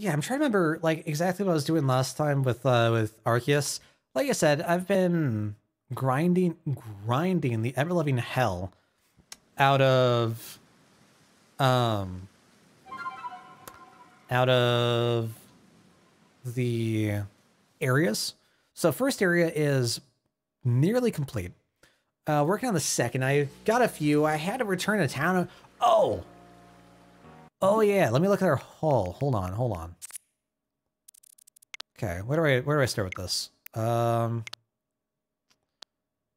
yeah, I'm trying to remember like exactly what I was doing last time with uh with Arceus. Like I said, I've been grinding grinding the ever loving hell out of um out of the areas. So first area is nearly complete. Uh, working on the second. I got a few. I had to return to town. Oh, Oh yeah, let me look at our haul. Hold on, hold on. Okay, where do I where do I start with this? Um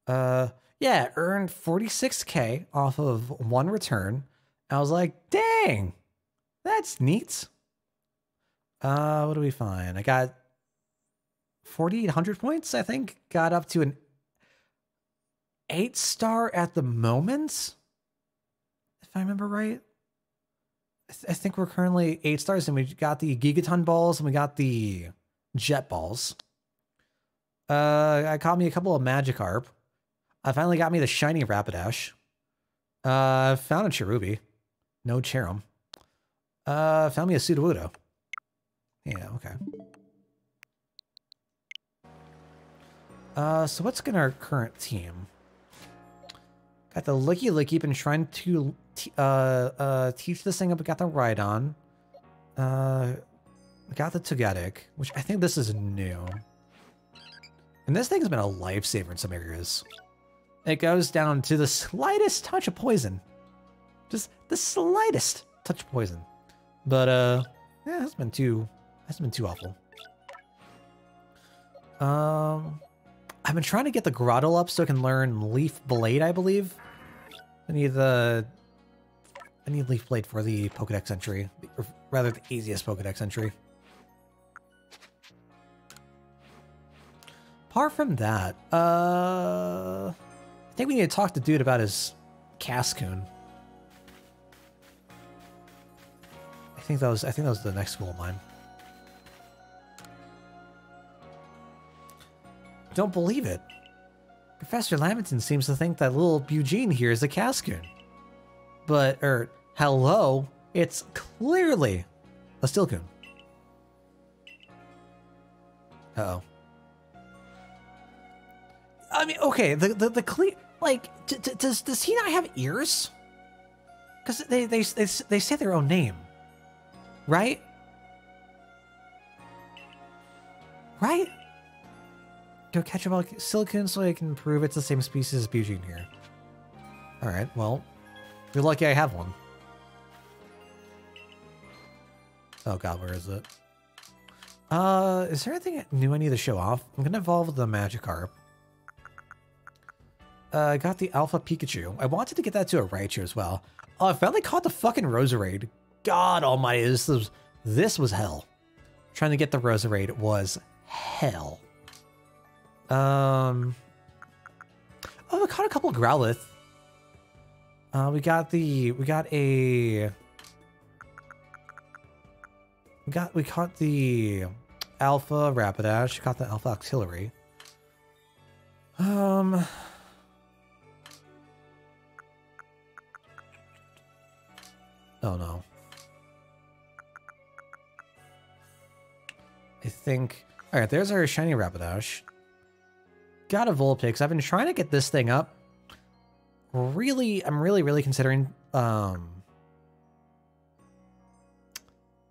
uh yeah, earned 46k off of one return. I was like, dang, that's neat. Uh what do we find? I got 4800 points, I think. Got up to an eight star at the moment. If I remember right. I, th- I think we're currently eight stars, and we got the Gigaton balls and we got the Jet balls. Uh, I caught me a couple of Magikarp. I finally got me the shiny Rapidash. Uh, found a Cherubi. No Cherrim. Uh, found me a Sudowoodo. Yeah, okay. Uh, so what's in our current team? Got the Lickilicky, been trying to uh, uh, teach this thing up. We got the Rhydon. Uh, we got the Togetic, which I think this is new. And this thing's been a lifesaver in some areas. It goes down to the slightest touch of poison. Just the slightest touch of poison. But, uh, yeah, it's been too, has been too awful. Um, I've been trying to get the Grotto up so I can learn Leaf Blade, I believe. I need the I need Leaf Blade for the Pokedex entry, or rather the easiest Pokedex entry. Apart from that, uh, I think we need to talk to dude about his Cascoon. I think that was I think that was the next goal of mine. Don't believe it. Professor Laventon seems to think that little Eugene here is a Cascoon. But, er, hello, it's clearly a Silcoon. Uh oh I mean, okay, the the, the clear like does does he not have ears? Because they, they they they say their own name, right? Right? Go catch a Silcoon so I can prove it's the same species as Bugene here. Alright, well, you're lucky I have one. Oh god, where is it? Uh, is there anything new I need to show off? I'm gonna evolve the Magikarp. Uh, I got the Alpha Pikachu. I wanted to get that to a Raichu as well. Oh, I finally caught the fucking Roserade. God almighty, this was, this was hell. Trying to get the Roserade was hell. Um. Oh, we caught a couple Growlithe. Uh, we got the we got a we got we caught the Alpha Rapidash. Got the Alpha Octillery. Um. Oh no. I think. All right, there's our shiny Rapidash got a Vulpix. I've been trying to get this thing up. Really, I'm really, really considering um,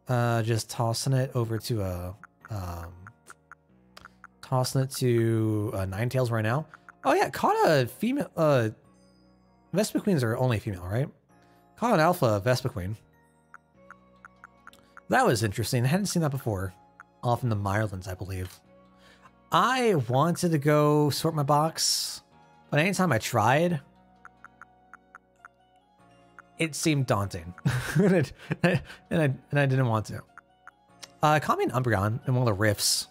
uh, just tossing it over to a, um, tossing it to uh, tails right now. Oh yeah, caught a female, uh, Vespiquens are only female, right? Caught an alpha Vespiquen. That was interesting. I hadn't seen that before. Off in the Mirelands, I believe. I wanted to go sort my box, but anytime I tried, it seemed daunting, and, and, I and I didn't want to. Uh, caught me an Umbreon in one of the rifts.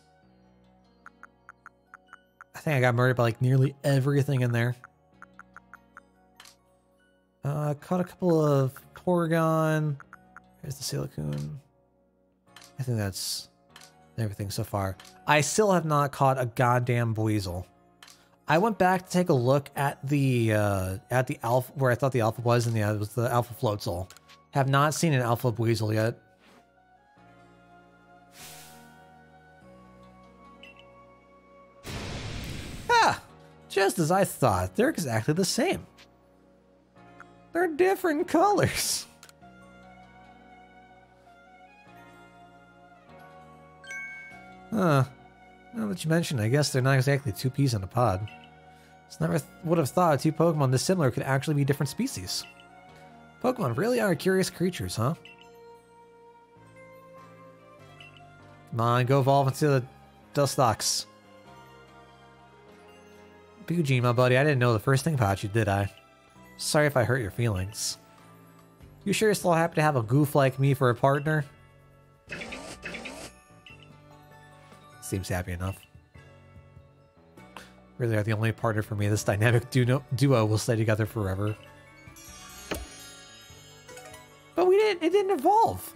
I think I got murdered by like nearly everything in there. Uh, caught a couple of Porygon. Here's the Silcoon. I think that's everything so far. I still have not caught a goddamn Buizel. I went back to take a look at the uh, at the alpha where I thought the alpha was, and the other was the alpha floatzel. Have not seen an alpha weasel yet. Ah, just as I thought, they're exactly the same. They're different colors. Huh. Now that you mention, I guess they're not exactly two peas in a pod. Just never would have thought two Pokemon this similar could actually be different species. Pokemon really are curious creatures, huh? Come on, go evolve into the Dustox. Eugene, my buddy, I didn't know the first thing about you, did I? Sorry if I hurt your feelings. You sure you're still happy to have a goof like me for a partner? Seems happy enough. Really are the only partner for me. This dynamic duo, will stay together forever. But we didn't, it didn't evolve.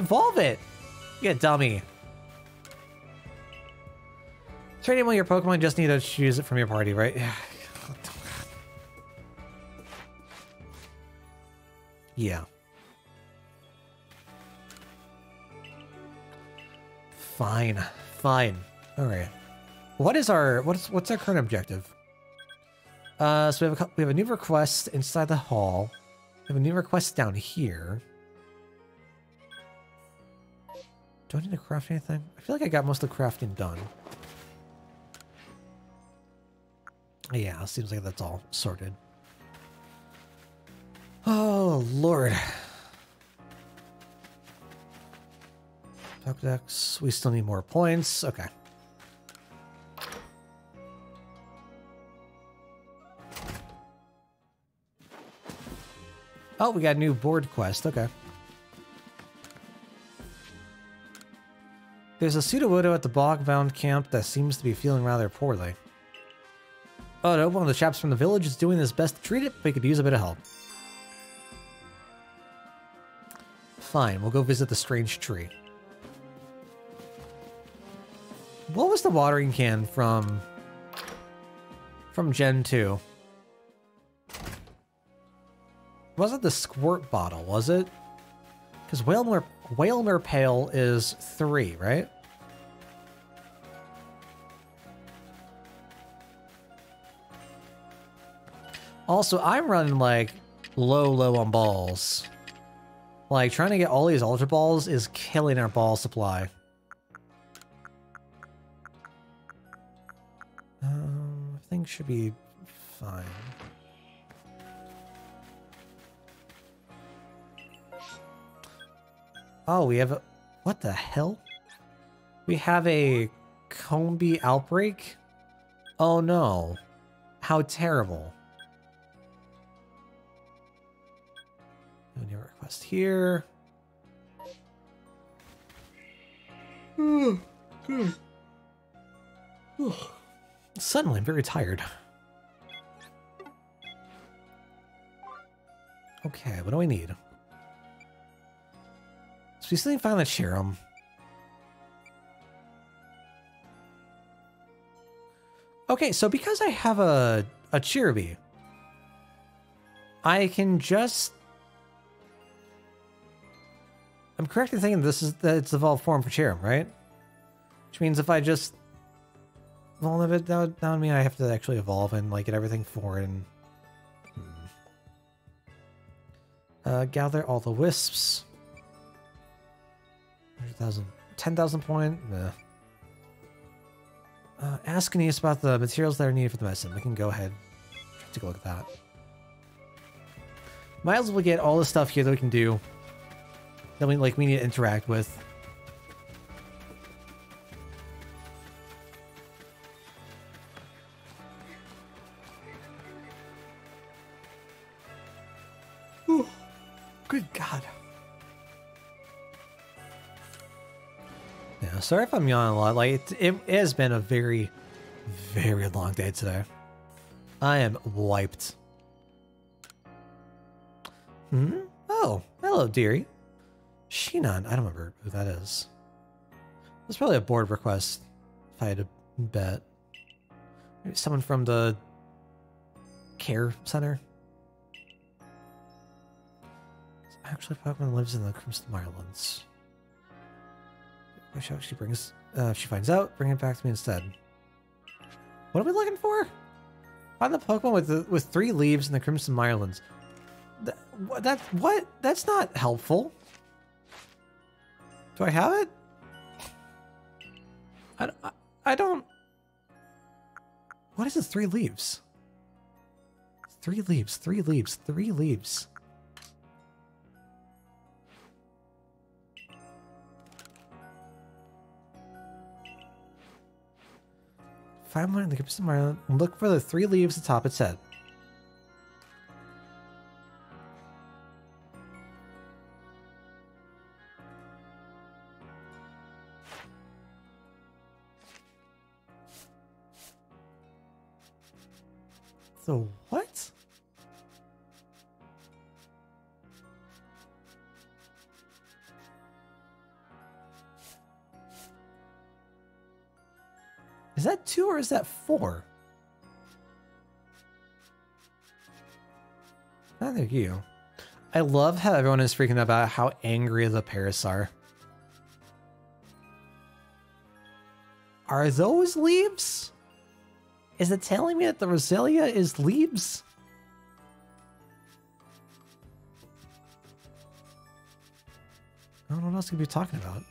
Evolve it! You dummy. Trading one your Pokemon, just need to choose it from your party, right? yeah. Fine. Fine. Alright. What is our what's what's our current objective? Uh so we have a we have a new request inside the hall. We have a new request down here. Do I need to craft anything? I feel like I got most of the crafting done. Yeah, seems like that's all sorted. Oh, Lord. Pokedex. We still need more points. Okay. Oh, we got a new board quest. Okay. There's a Sudowoodo at the Bogbound camp that seems to be feeling rather poorly. Oh no, one of the chaps from the village is doing his best to treat it, but we could use a bit of help. Fine, we'll go visit the strange tree. What was the watering can from... from Gen 2? Wasn't the squirt bottle, was it? Because Wailmer, Wailmer Pail is 3, right? Also, I'm running like low, low on balls. Like trying to get all these Ultra Balls is killing our ball supply. Um, I think should be fine. Oh, we have a... What the hell? We have a Combee outbreak? Oh no. How terrible. New request here. Hmm. Hmm. Suddenly, I'm very tired. Okay, what do I need? We still need to find the Cherrim. Okay, so because I have a, a Cherubi, I can just I'm correct in thinking this is that it's evolved form for Cherrim, right? Which means if I just evolve it, that would, that would mean I have to actually evolve and like get everything foreign. Hmm. Uh, gather all the wisps. 100,000, 10,000 point. Uh, ask Aeneas about the materials that are needed for the medicine. We can go ahead take a look at that. Might as well get all the stuff here that we can do that we like we need to interact with. Sorry if I'm yawning a lot. Like, it, it has been a very, very long day today. I am wiped. Hmm? Oh, hello, dearie. Shinon, I don't remember who that is. That's probably a board request, if I had to bet. Maybe someone from the care center. Actually, Pokemon lives in the Crimson Mirelands. Wish out she brings, uh, if she finds out, bring it back to me instead. What are we looking for? Find the Pokemon with the, with three leaves in the Crimson Mirelands. That, that's what? That's not helpful. Do I have it? I, I, I don't. What is it? Three leaves. Three leaves. Three leaves. Three leaves. Find one in the Crimson Mireland and look for the three leaves atop its head. So what? Two or is that four? Think you. I love how everyone is freaking out about how angry the Paras are. Are those leaves? Is it telling me that the Roselia is leaves? I don't know what else could be talking about.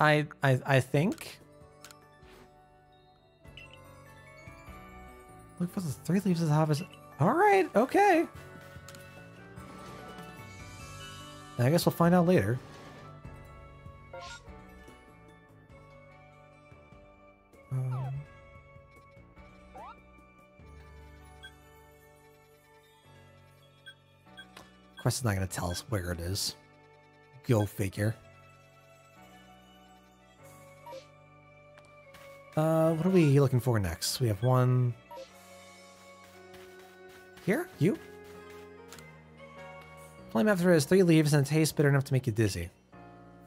I I I think. Look for the three leaves of the harvest. All right, okay. I guess we'll find out later. Um, Quest is not going to tell us where it is. Go figure. Uh, what are we looking for next? We have one... Here? You? Flame after has three leaves and it tastes bitter enough to make you dizzy.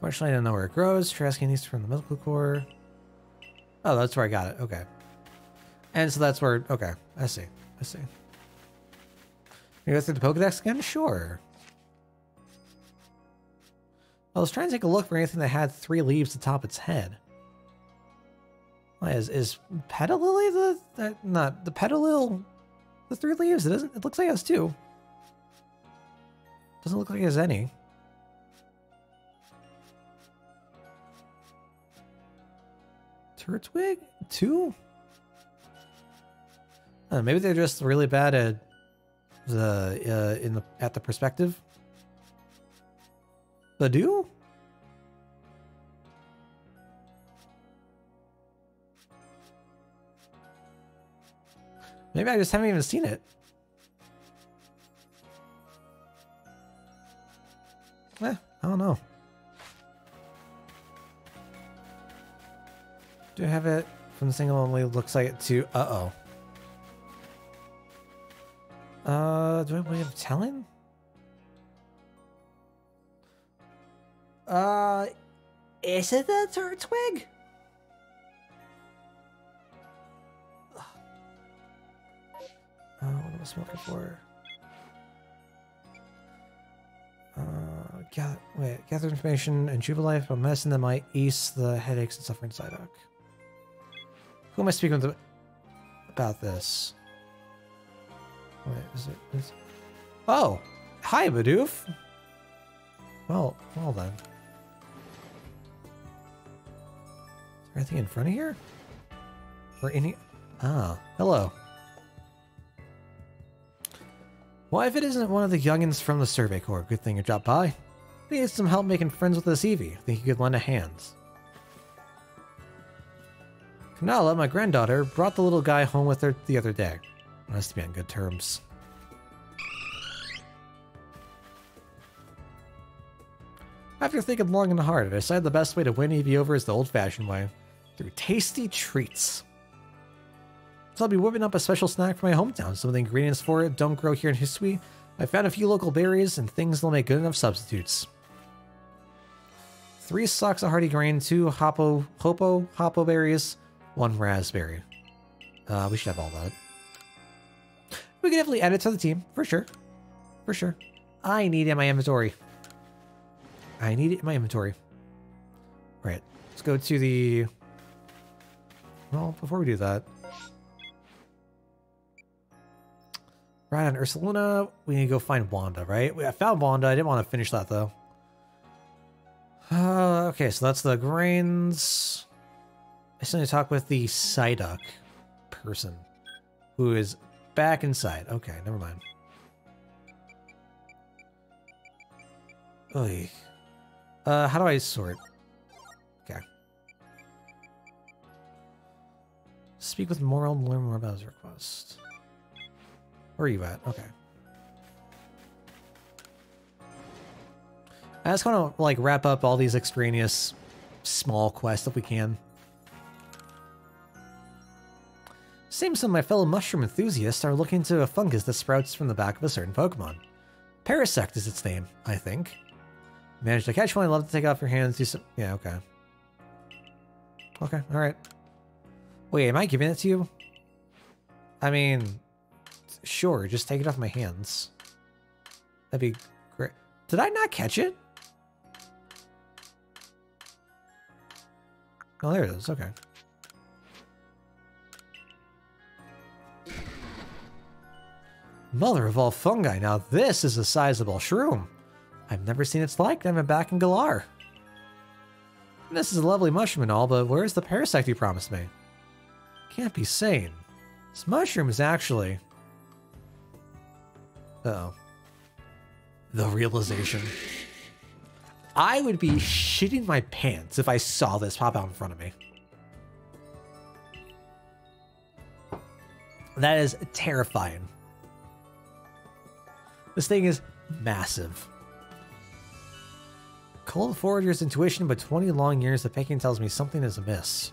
Fortunately, I don't know where it grows. Trasking needs from the medical core. Oh, that's where I got it. Okay. And so that's where... Okay, I see. I see. You go through the Pokedex again? Sure. I was trying to take a look for anything that had three leaves atop its head. Is is Petalily the that not the Petilil the three leaves? It doesn't. It looks like it has two. Doesn't look like it has any. Turtwig two. Maybe they're just really bad at the uh, in the at the perspective. The Maybe I just haven't even seen it. Eh, I don't know. Do I have it from the single only looks like it too? Uh-oh. Uh, do I have telling? Uh, is it the Turtwig? Uh, was looking for? Uh, gather, wait, gather information and Jubilife about medicine that might ease the headaches and suffering Psyduck. Who am I speaking with about this? Wait, is it? Is... Oh, hi, Bidoof. Well, well then. Is there anything in front of here? Or any? Ah, hello. Why, if it isn't one of the youngins from the Survey Corps, good thing you dropped by. We need some help making friends with this Eevee. Think you could lend a hand. Kanala, my granddaughter, brought the little guy home with her the other day. Nice to be on good terms. After thinking long and hard, I decided the best way to win Eevee over is the old-fashioned way, through tasty treats. So I'll be whipping up a special snack for my hometown. Some of the ingredients for it don't grow here in Hisui. I found a few local berries and things that'll make good enough substitutes. Three stalks of hardy grain, two hopo, hopo, hopo berries, one raspberry. Uh, we should have all that. We can definitely add it to the team, for sure. For sure. I need it in my inventory. I need it in my inventory. Right. Let's go to the... Well, before we do that... Right on Ursaluna, we need to go find Wanda, right? I found Wanda. I didn't want to finish that, though. Uh, okay, so that's the grains. I still need to talk with the Psyduck person who is back inside. Okay, never mind. Oy. Uh, how do I sort? Okay. Speak with Moral and learn more about his request. Where are you at? Okay. I just want to like wrap up all these extraneous small quests if we can. Seems some of my fellow mushroom enthusiasts are looking to a fungus that sprouts from the back of a certain Pokemon. Parasect is its name, I think. Managed to catch one, I'd love to take off your hands, do some... Yeah, okay. Okay, alright. Wait, am I giving it to you? I mean, sure, just take it off my hands. That'd be great. Did I not catch it? Oh, there it is. Okay. Mother of all fungi, now this is a sizable shroom. I've never seen its like, I'm back in Galar. This is a lovely mushroom and all, but where's the parasite you promised me? Can't be sane. This mushroom is actually... Oh The realization. I would be shitting my pants if I saw this pop out in front of me. That is terrifying. This thing is massive. Cold Forager's intuition, but 20 long years of picking tells me something is amiss.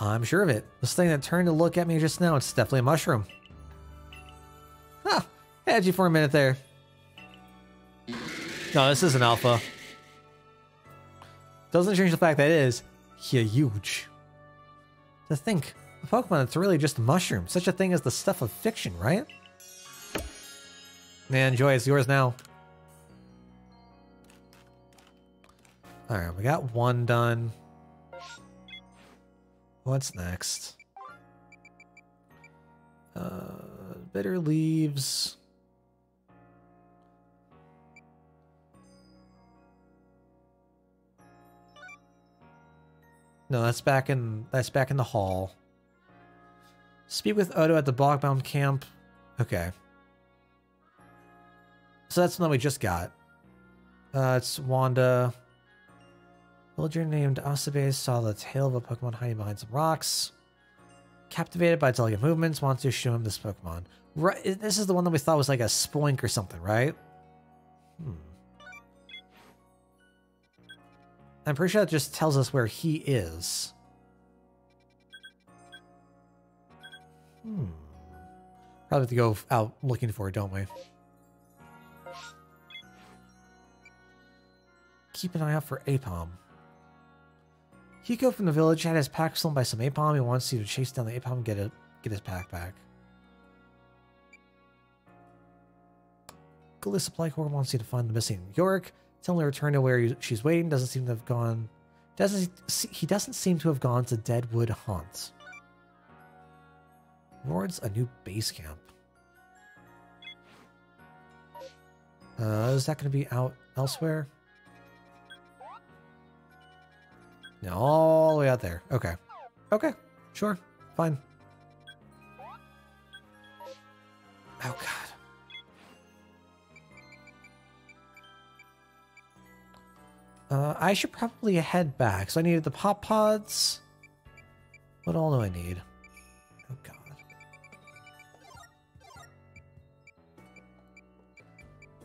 I'm sure of it. This thing that turned to look at me just now, it's definitely a mushroom. Had you for a minute there. No, this is an alpha. Doesn't change the fact that it is huge. To think, a Pokemon that's really just a mushroom. Such a thing as the stuff of fiction, right? Man, Joy, it's yours now. Alright, we got one done. What's next? Uh, bitter leaves. No, that's back in that's back in the hall. Speak with Odo at the Bogbound camp. Okay. So that's the one we just got. Uh, it's Wanda. Villager named Asabe saw the tail of a Pokemon hiding behind some rocks. Captivated by its elegant movements, wants to show him this Pokemon. Right, this is the one that we thought was like a spoink or something, right? Hmm. I'm pretty sure that just tells us where he is. Hmm. Probably have to go out looking for it, don't we? Keep an eye out for Aipom. Hiko from the village had his pack stolen by some Aipom. He wants you to chase down the Aipom and get, get his pack back. Gully Supply Corps wants you to find the missing York. To return to where she's waiting. Doesn't seem to have gone. Doesn't he doesn't seem to have gone to Deadwood haunts Wards a new base camp. Uh, is that going to be out elsewhere? No, all the way out there. Okay. Okay. Sure. Fine. Oh, God. Uh, I should probably head back. So I needed the pop pods. What all do I need? Oh god.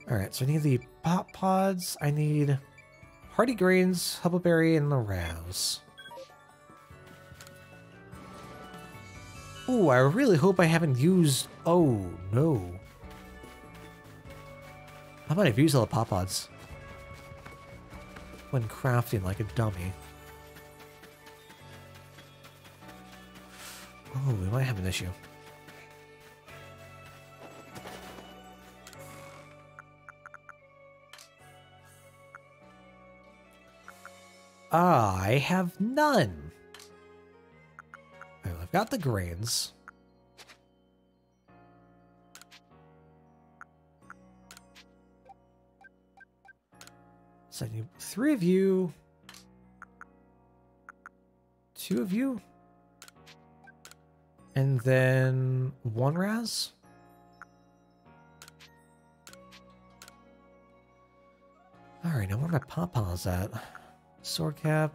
Alright, so I need the pop pods. I need hardy grains, hubbleberry, and the rouse. Ooh, I really hope I haven't used... Oh, no. How about I've used all the pop pods? When crafting like a dummy. Oh, we might have an issue. I have none. Oh, I've got the grains. So I need three of you. Two of you. And then one Raz. Alright, now where my pawpaws at? Sword cap.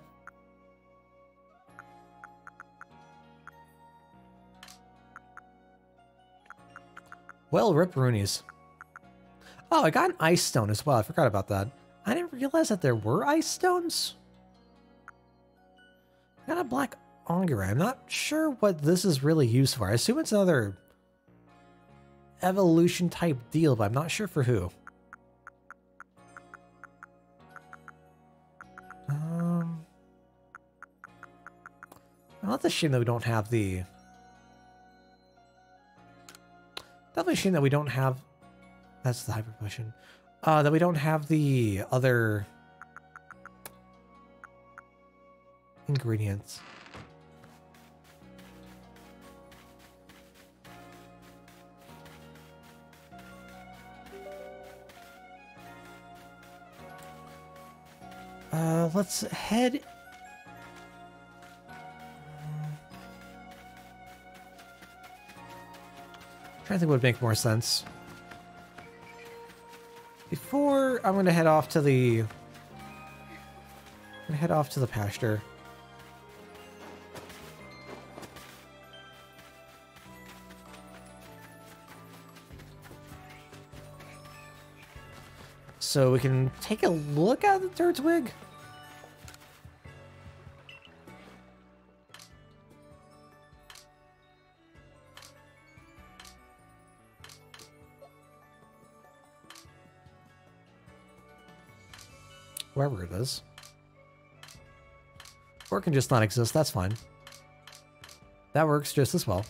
Well, rip Roonies. Oh, I got an ice stone as well. I forgot about that. I didn't realize that there were ice stones. Got a black Ongira. I'm not sure what this is really used for. I assume it's another evolution type deal, but I'm not sure for who. Um, well, that's a shame that we don't have the... Definitely a shame that we don't have... That's the hyper potion. Uh, that we don't have the other ingredients. Uh, let's head... trying to think what would make more sense. I'm to head off to the... I'm to head off to the pasture. So we can take a look at the Turtwig. Wherever it is. Or it can just not exist, that's fine. That works just as well.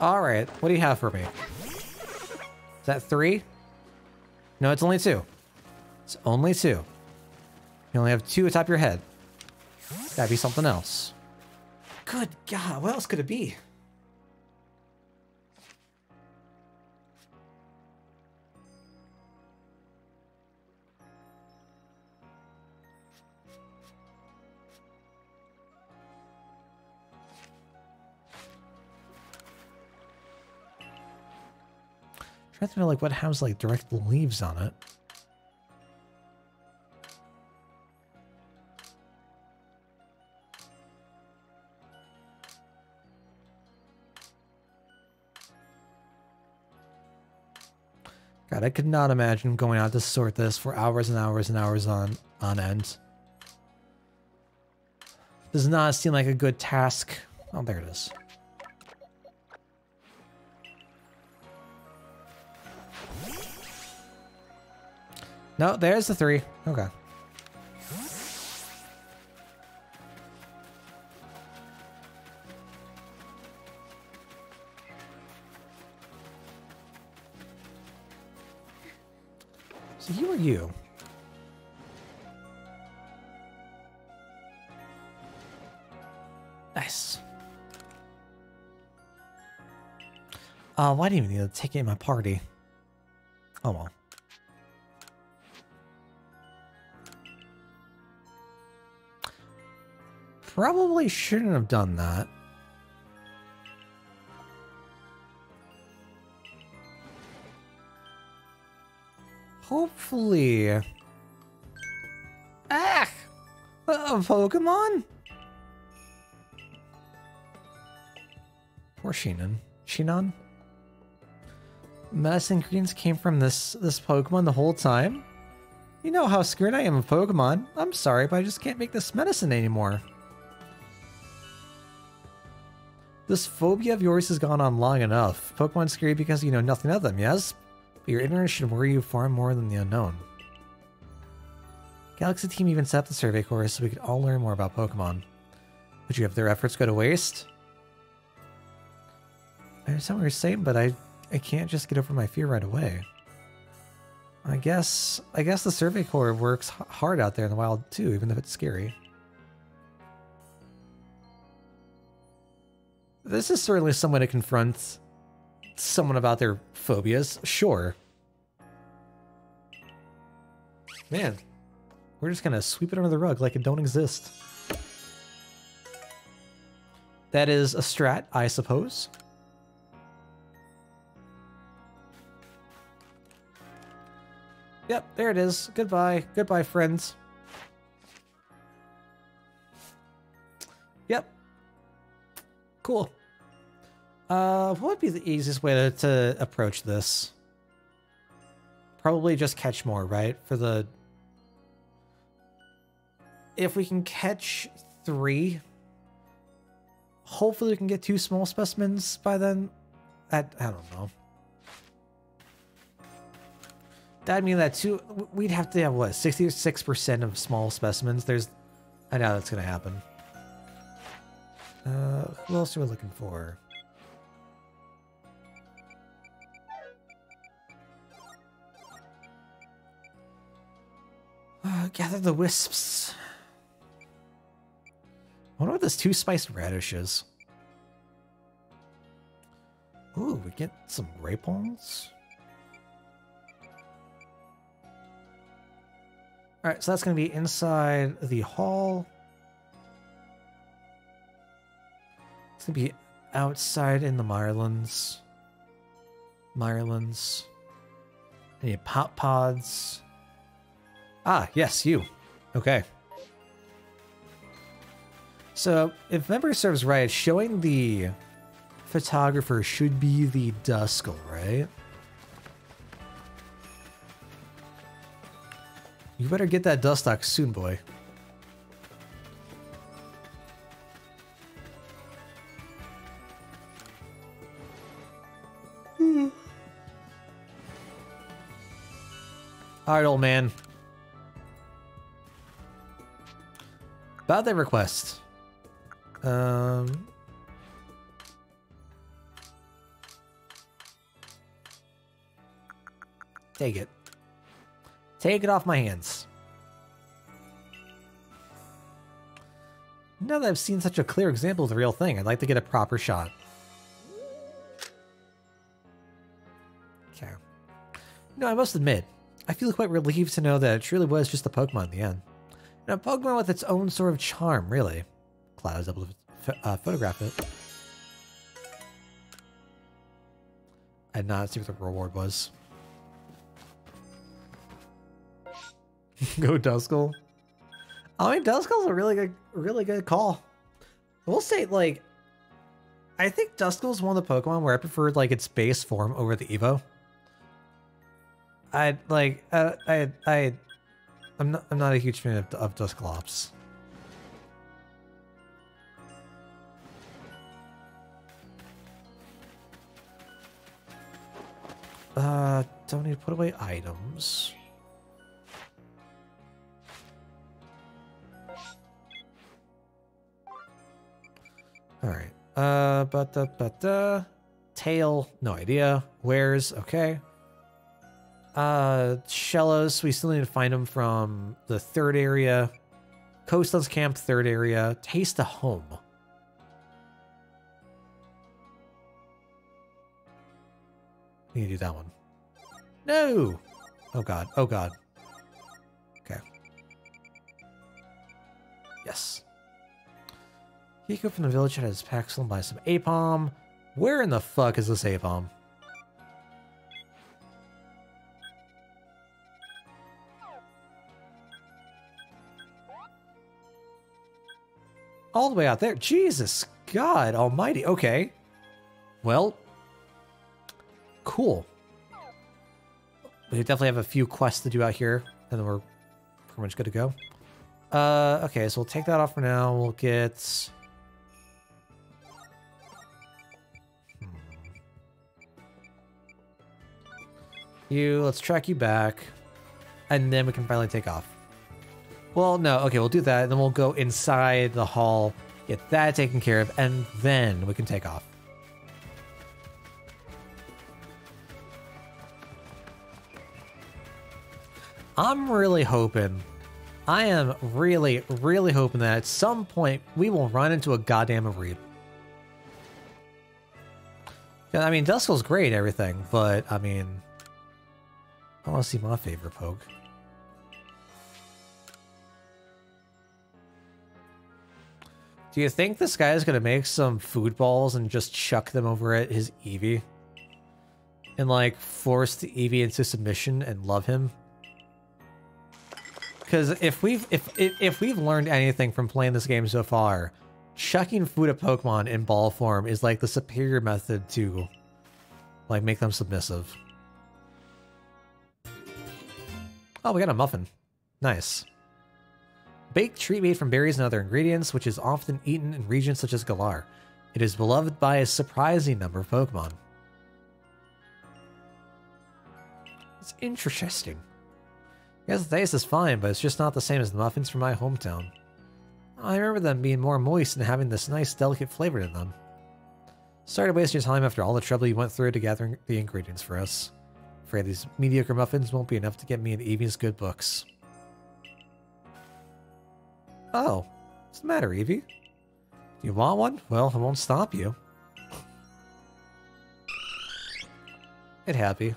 All right, what do you have for me? Is that three? No, it's only two. It's only two. You only have two atop your head. Gotta be something else. Good God, what else could it be? Trying to know like what has like direct leaves on it. God, I could not imagine going out to sort this for hours and hours and hours on on end. Does not seem like a good task. Oh, there it is. No, there's the three. Okay. So you are you. Nice. Uh, why do you need to take in my party? Oh well. Probably shouldn't have done that. Hopefully... Ah! A Pokemon? Poor Shinon. Shinon? Medicine greens came from this this Pokemon the whole time? You know how scared I am of Pokemon. I'm sorry, but I just can't make this medicine anymore. This phobia of yours has gone on long enough. Pokemon scary because you know nothing of them, yes? But your ignorance should worry you far more than the unknown. Galaxy team even set up the Survey Corps so we could all learn more about Pokemon. Would you have their efforts go to waste? I understand what you're saying, but I, I can't just get over my fear right away. I guess I guess the Survey Corps works hard out there in the wild too, even if it's scary. This is certainly someone to confront someone about their phobias, sure. Man, we're just gonna sweep it under the rug like it don't exist. That is a strat, I suppose. Yep, there it is. Goodbye. Goodbye, friends. Yep. Cool. Uh, what would be the easiest way to, to approach this? Probably just catch more, right? For the... If we can catch three, hopefully we can get two small specimens by then. I, I don't know. That'd mean that two, we'd have to have what, 66% of small specimens? There's, I doubt that's to happen. Uh, who else are we looking for? Uh, gather the wisps. I wonder what this two spiced radish is. Ooh, we get some grapons. All right, so that's going to be inside the hall. It's going to be outside in the Mirelands. Mirelands. Any pop pods? Ah, yes, you. Okay. So, if memory serves right, showing the photographer should be the Duskull, right? You better get that Dustox soon, boy. Hmm. Alright, old man. About that request. Um... Take it. Take it off my hands. Now that I've seen such a clear example of the real thing, I'd like to get a proper shot. Okay. No, I must admit, I feel quite relieved to know that it truly was just a Pokemon in the end. And a Pokemon with its own sort of charm, really. Cloud was able to uh, photograph it. I did not see what the reward was. Go Duskull. I mean, Duskull's a really good, really good call. We'll say, like, I think Duskull's one of the Pokemon where I preferred like its base form over the Evo. I like, uh, I, I, I'm not, I'm not a huge fan of, of Dusclops. Uh, don't need to put away items. All right. Uh, but the but the tail, no idea. Where's okay. Uh, Shellos, we still need to find them from the third area. Coastlands Camp, third area. Taste of Home. We need to do that one. No! Oh god, oh god. Okay. Yes. Hiko from the village had his pack stolen by some Aipom. Where in the fuck is this Aipom? All the way out there. Jesus God almighty. Okay. Well. Cool. We definitely have a few quests to do out here. And then we're pretty much good to go. Uh, okay, so we'll take that off for now. We'll get... You, let's track you back. And then we can finally take off. Well, no. Okay, we'll do that. And then we'll go inside the hall, get that taken care of, and then we can take off. I'm really hoping, I am really, really hoping that at some point we will run into a goddamn Areeb. I mean, Duskull's great, everything, but I mean, I want to see my favorite poke. Do you think this guy is going to make some food balls and just chuck them over at his Eevee? And like force the Eevee into submission and love him? Because if we've if, if if we've learned anything from playing this game so far, chucking food at Pokemon in ball form is like the superior method to like make them submissive. Oh, we got a muffin. Nice. Baked treat made from berries and other ingredients, which is often eaten in regions such as Galar. It is beloved by a surprising number of Pokemon. It's interesting. I guess the taste is fine, but it's just not the same as the muffins from my hometown. I remember them being more moist and having this nice, delicate flavor to them. Sorry to waste your time after all the trouble you went through to gather the ingredients for us. Afraid these mediocre muffins won't be enough to get me in Eevee's good books. Oh, what's the matter, Eevee? You want one? Well, I won't stop you. It happy.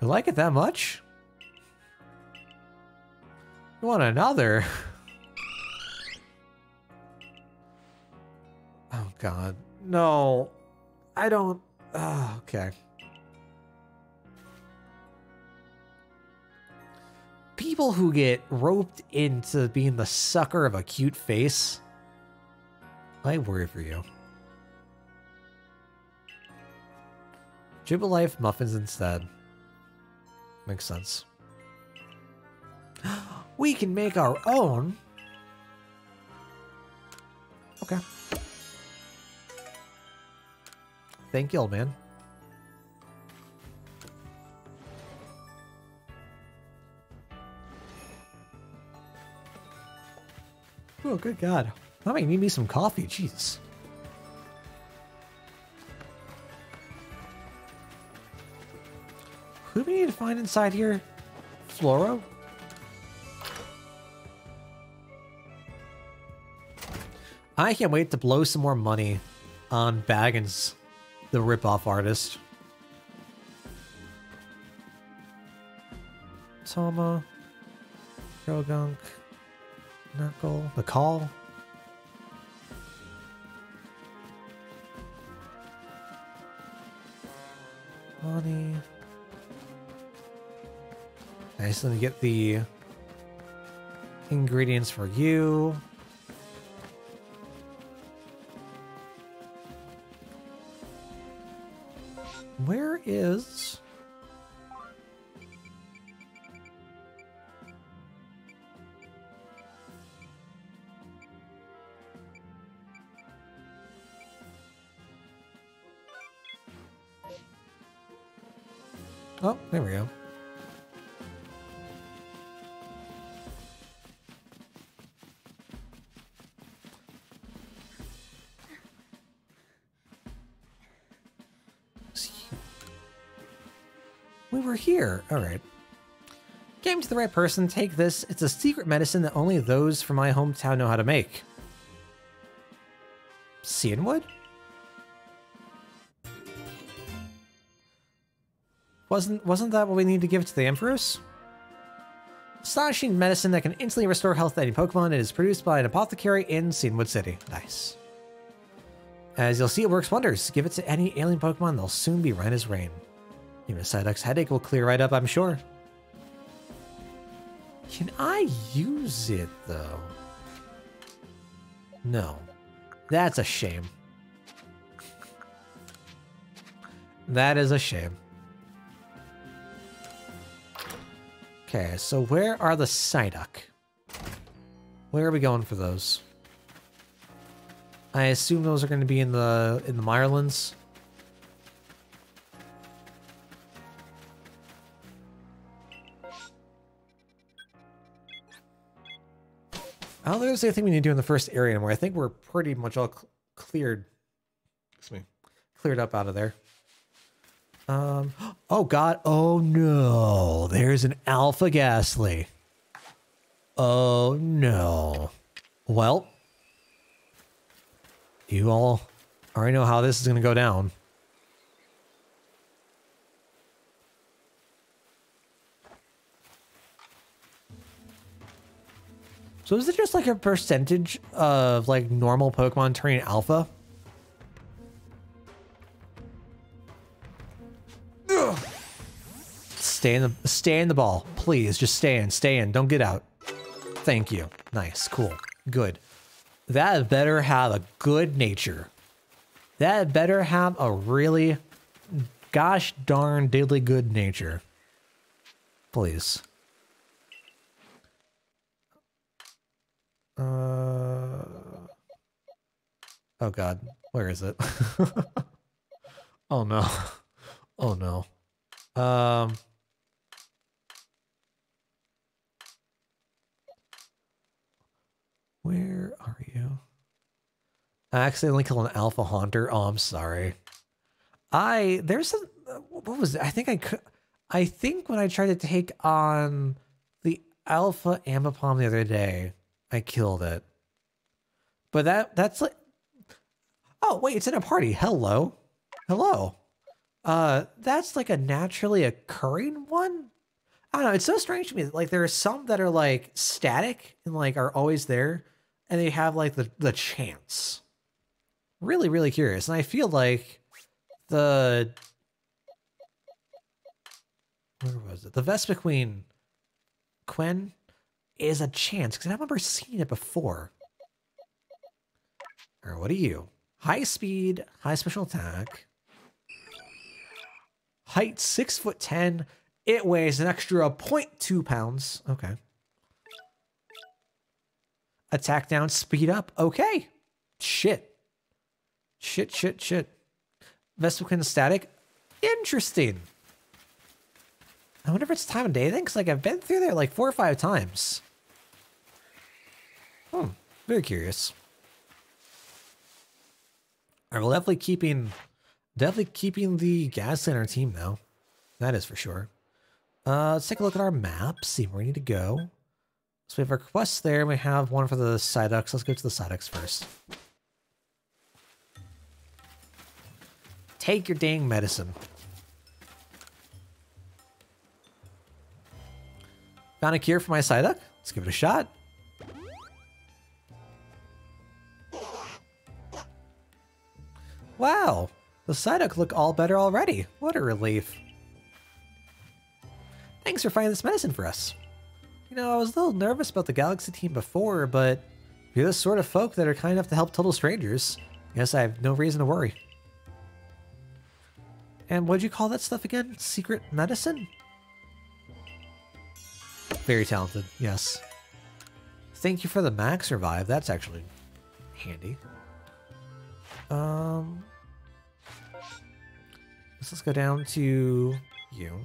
You like it that much? You want another? oh god. No. I don't... Oh, okay. People who get roped into being the sucker of a cute face, I worry for you. Jubilife muffins instead. Makes sense. We can make our own. Okay. Thank you, old man. Oh, good God. I might need me some coffee. Jesus. Who do we need to find inside here? Floaro? I can't wait to blow some more money on Baggins, the ripoff artist. Toma, Croagunk, Knuckle, the call. Money. Nice, let me get the ingredients for you. Where is... there we go. We were here. All right. Came to the right person. Take this. It's a secret medicine that only those from my hometown know how to make. Cianwood? Wasn't wasn't that what we need to give to the Empress? Astonishing medicine that can instantly restore health to any Pokemon. It is produced by an apothecary in Cianwood City. Nice. As you'll see, it works wonders. Give it to any alien Pokemon, they'll soon be right as rain. Even Psyduck's headache will clear right up, I'm sure. Can I use it, though? No. That's a shame. That is a shame. Okay, so where are the Psyduck? Where are we going for those? I assume those are going to be in the in the Mirelands. I don't think there's anything we need to do in the first area anymore. I think we're pretty much all cl cleared. Excuse me. Cleared up out of there. Um, oh god, oh no, there's an Alpha Gastly. Oh no. Well, you all already know how this is going to go down. So is it just like a percentage of like normal Pokemon turning alpha? Stay in the stay in the ball, please. Just stay in, stay in. Don't get out. Thank you. Nice, cool, good. That better have a good nature. That better have a really, gosh darn diddly good nature. Please. Uh, oh god, where is it? oh no. Oh no. Um Where are you? I accidentally killed an alpha haunter. Oh, I'm sorry. I there's a what was it? I think I could I think when I tried to take on the alpha Ambipom the other day, I killed it. But that that's like Oh, wait, it's in a party. Hello. Hello. Uh that's like a naturally occurring one? I don't know, it's so strange to me. Like there are some that are like static and like are always there and they have like the the chance. Really, really curious. And I feel like the where was it? The Vespiquen Quen is a chance because I remember seeing it before. Or what are you? High speed, high special attack. Height six foot ten. It weighs an extra 0.2 pounds. Okay. Attack down, speed up. Okay. Shit. Shit, shit, shit. Vespiquen static. Interesting. I wonder if it's time of day then, because like I've been through there like four or five times. Hmm, very curious. All right, well, definitely keeping, definitely keeping the gas in our team though. That is for sure. Uh, let's take a look at our map, see where we need to go. So we have our quests there, we have one for the Psyducks. Let's go to the Psyducks first. Take your dang medicine. Found a cure for my Psyduck? Let's give it a shot. Wow, the Psyduck look all better already. What a relief. Thanks for finding this medicine for us. You know, I was a little nervous about the Galaxy team before, but you're the sort of folk that are kind enough to help total strangers. Guess I have no reason to worry. And what'd you call that stuff again? Secret medicine? Very talented, yes. Thank you for the max revive. That's actually handy. Um, let's go down to you.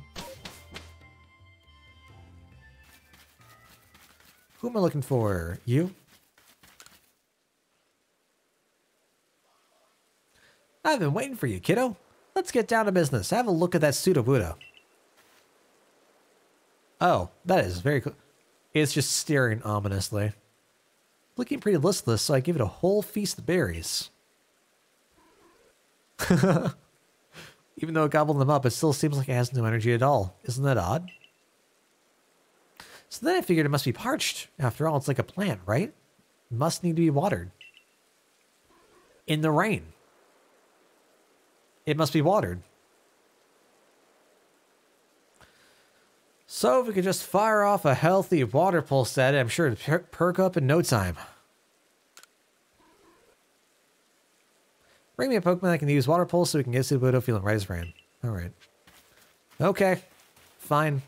Who am I looking for? You? I've been waiting for you, kiddo. Let's get down to business. Have a look at that Sudowoodo. Oh, that is very cool. It's just staring ominously. Looking pretty listless, so I give it a whole feast of berries. Even though it gobbled them up, it still seems like it has no energy at all. Isn't that odd? So then I figured it must be parched. After all, it's like a plant, right? It must need to be watered. In the rain. It must be watered. So if we could just fire off a healthy water pulse at it, I'm sure it'd per perk up in no time. Bring me a Pokemon that can use water pulse so we can get Sudowoodo feeling as brand. Alright. Okay. Fine.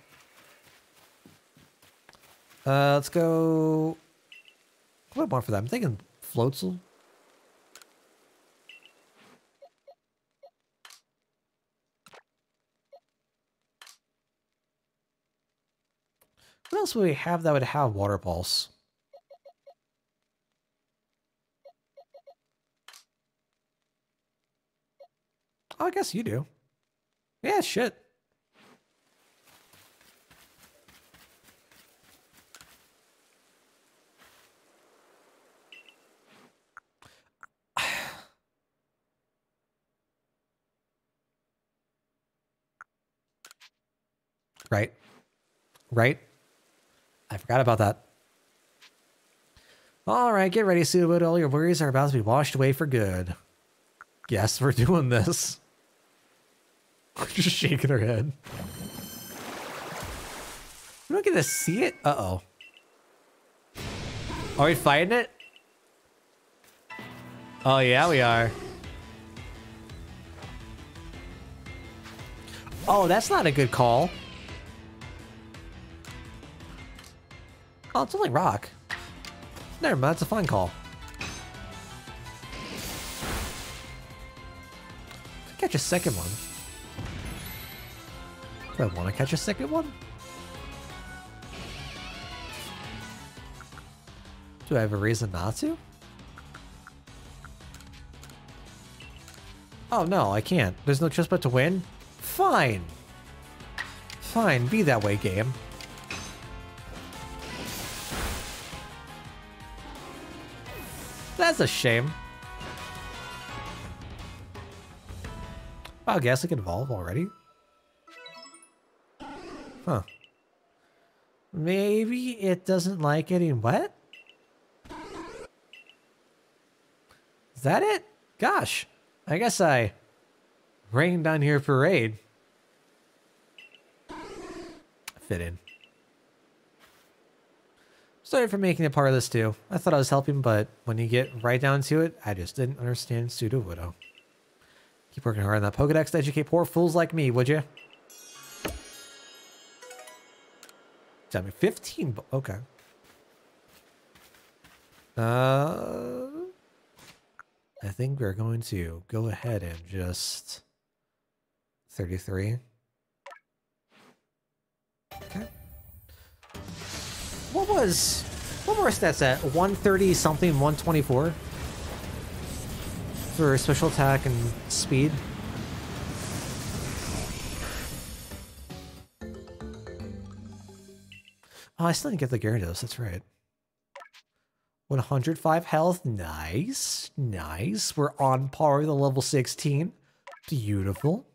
Uh, let's go a little more for that. I'm thinking floats. What else would we have that would have Water Pulse? Oh, I guess you do. Yeah, shit. Right. Right. I forgot about that. All right, get ready, Subaru. All your worries are about to be washed away for good. Yes, we're doing this. Just shaking her head. We don't get to see it? Uh-oh. Are we fighting it? Oh, yeah, we are. Oh, that's not a good call. Oh, it's only rock. Never mind, it's a fine call. Catch a second one. Do I want to catch a second one? Do I have a reason not to? Oh no, I can't. There's no choice but to win? Fine. Fine, be that way, game. That's a shame. Guess it can evolve already? Huh. Maybe it doesn't like getting wet? Is that it? Gosh, I guess I rained on your parade. Fit in. Sorry for making it part of this too. I thought I was helping, but when you get right down to it, I just didn't understand Sudowoodo. Keep working hard on that Pokedex to educate poor fools like me, would you? Tell me, 15, okay. Uh, I think we're going to go ahead and just 33. Okay. What was what were our stats at? 130 something, 124? For special attack and speed. Oh, I still didn't get the Gyarados, that's right. 105 health, nice, nice. We're on par with the level 16. Beautiful.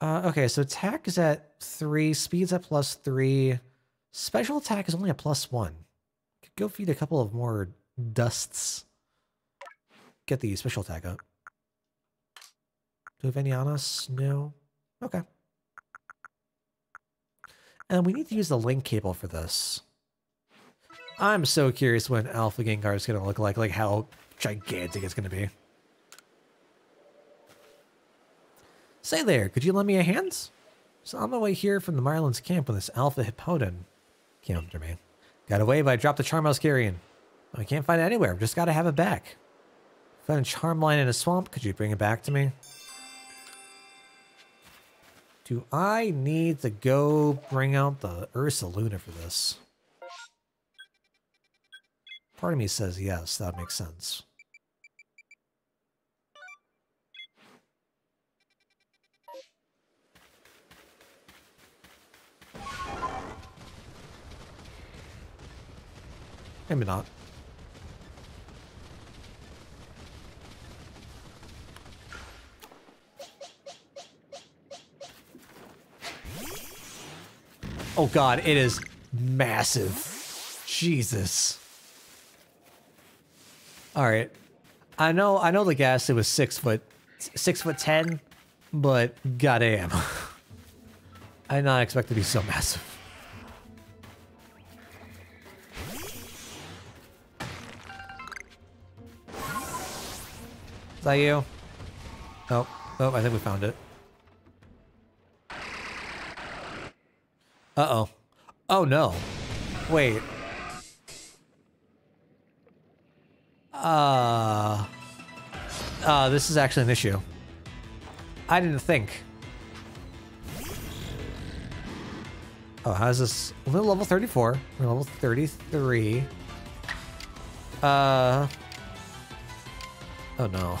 Uh, okay, so attack is at 3, speed's at plus 3, special attack is only a plus 1. Could go feed a couple of more dusts. Get the special attack up. Do we have any on us? No? Okay. And we need to use the link cable for this. I'm so curious when Alpha Gengar is going to look like, like how gigantic it's going to be. Say there, could you lend me a hand? So on my way here from the Mirelands camp when this Alpha Hippowdon came after me. Got away, but I dropped the charm I was carrying. I can't find it anywhere. Just got to have it back. Found a charm line in a swamp. Could you bring it back to me? Do I need to go bring out the Ursaluna for this? Part of me says yes, that makes sense. Maybe not. Oh god, it is massive. Jesus. Alright. I know I know the gas it was six foot six foot ten, but goddamn. I did not expect to be so massive. Is that you? Oh, oh, I think we found it. Uh-oh. Oh, no. Wait. Uh... Uh, this is actually an issue. I didn't think. Oh, how's this? We're level 34. We're level 33. Uh... Oh no.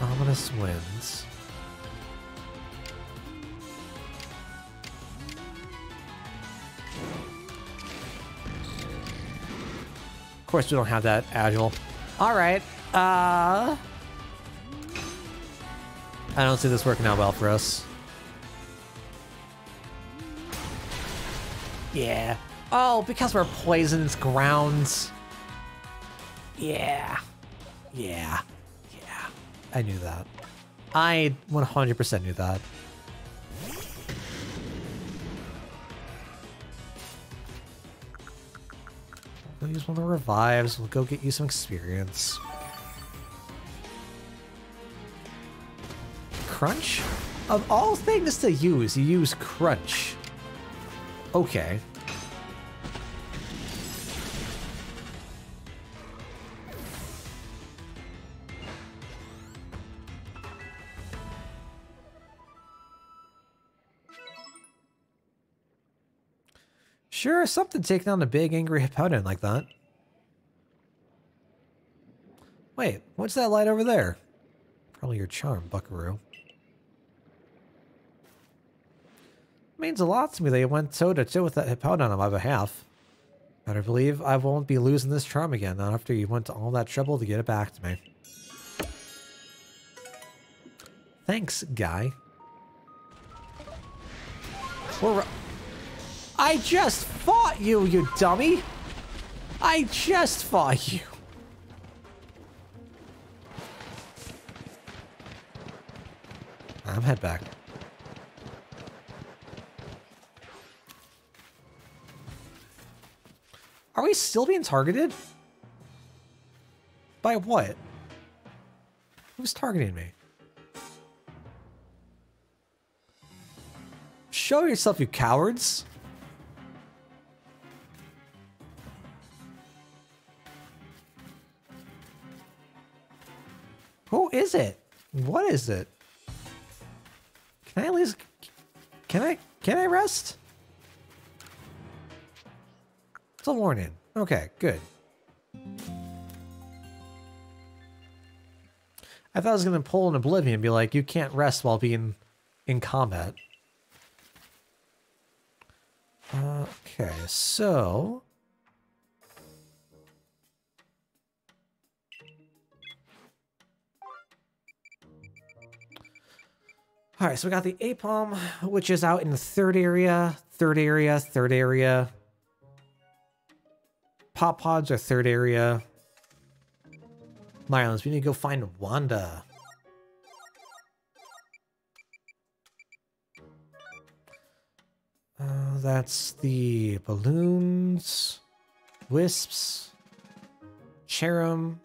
Ominous winds. Of course, we don't have that agile. All right. Uh, I don't see this working out well for us. Yeah. Oh, because we're poisons grounds. Yeah. Yeah. Yeah. I knew that. I 100% knew that. We'll use one of the revives. We'll go get you some experience. Crunch? Of all things to use, you use Crunch. Okay. Sure, something taking on a big angry Hippowdon like that. Wait, what's that light over there? Probably your charm, Buckaroo. It Means a lot to me that you went toe-to-toe with that Hippowdon on my behalf. Better believe I won't be losing this charm again, not after you went to all that trouble to get it back to me. Thanks, guy. We're I just fought you, you dummy! I just fought you! I'm head back. Are we still being targeted? By what? Who's targeting me? Show yourself, you cowards! Who is it? What is it? Can I at least... Can I... Can I rest? It's a warning. Okay, good. I thought I was going to pull an Oblivion and be like, you can't rest while being in combat. Uh, okay, so... All right, so we got the Aipom, which is out in the third area, third area, third area. Pop Pods are third area. Mirelands, we need to go find Wanda. Uh, that's the balloons, wisps, cherrim,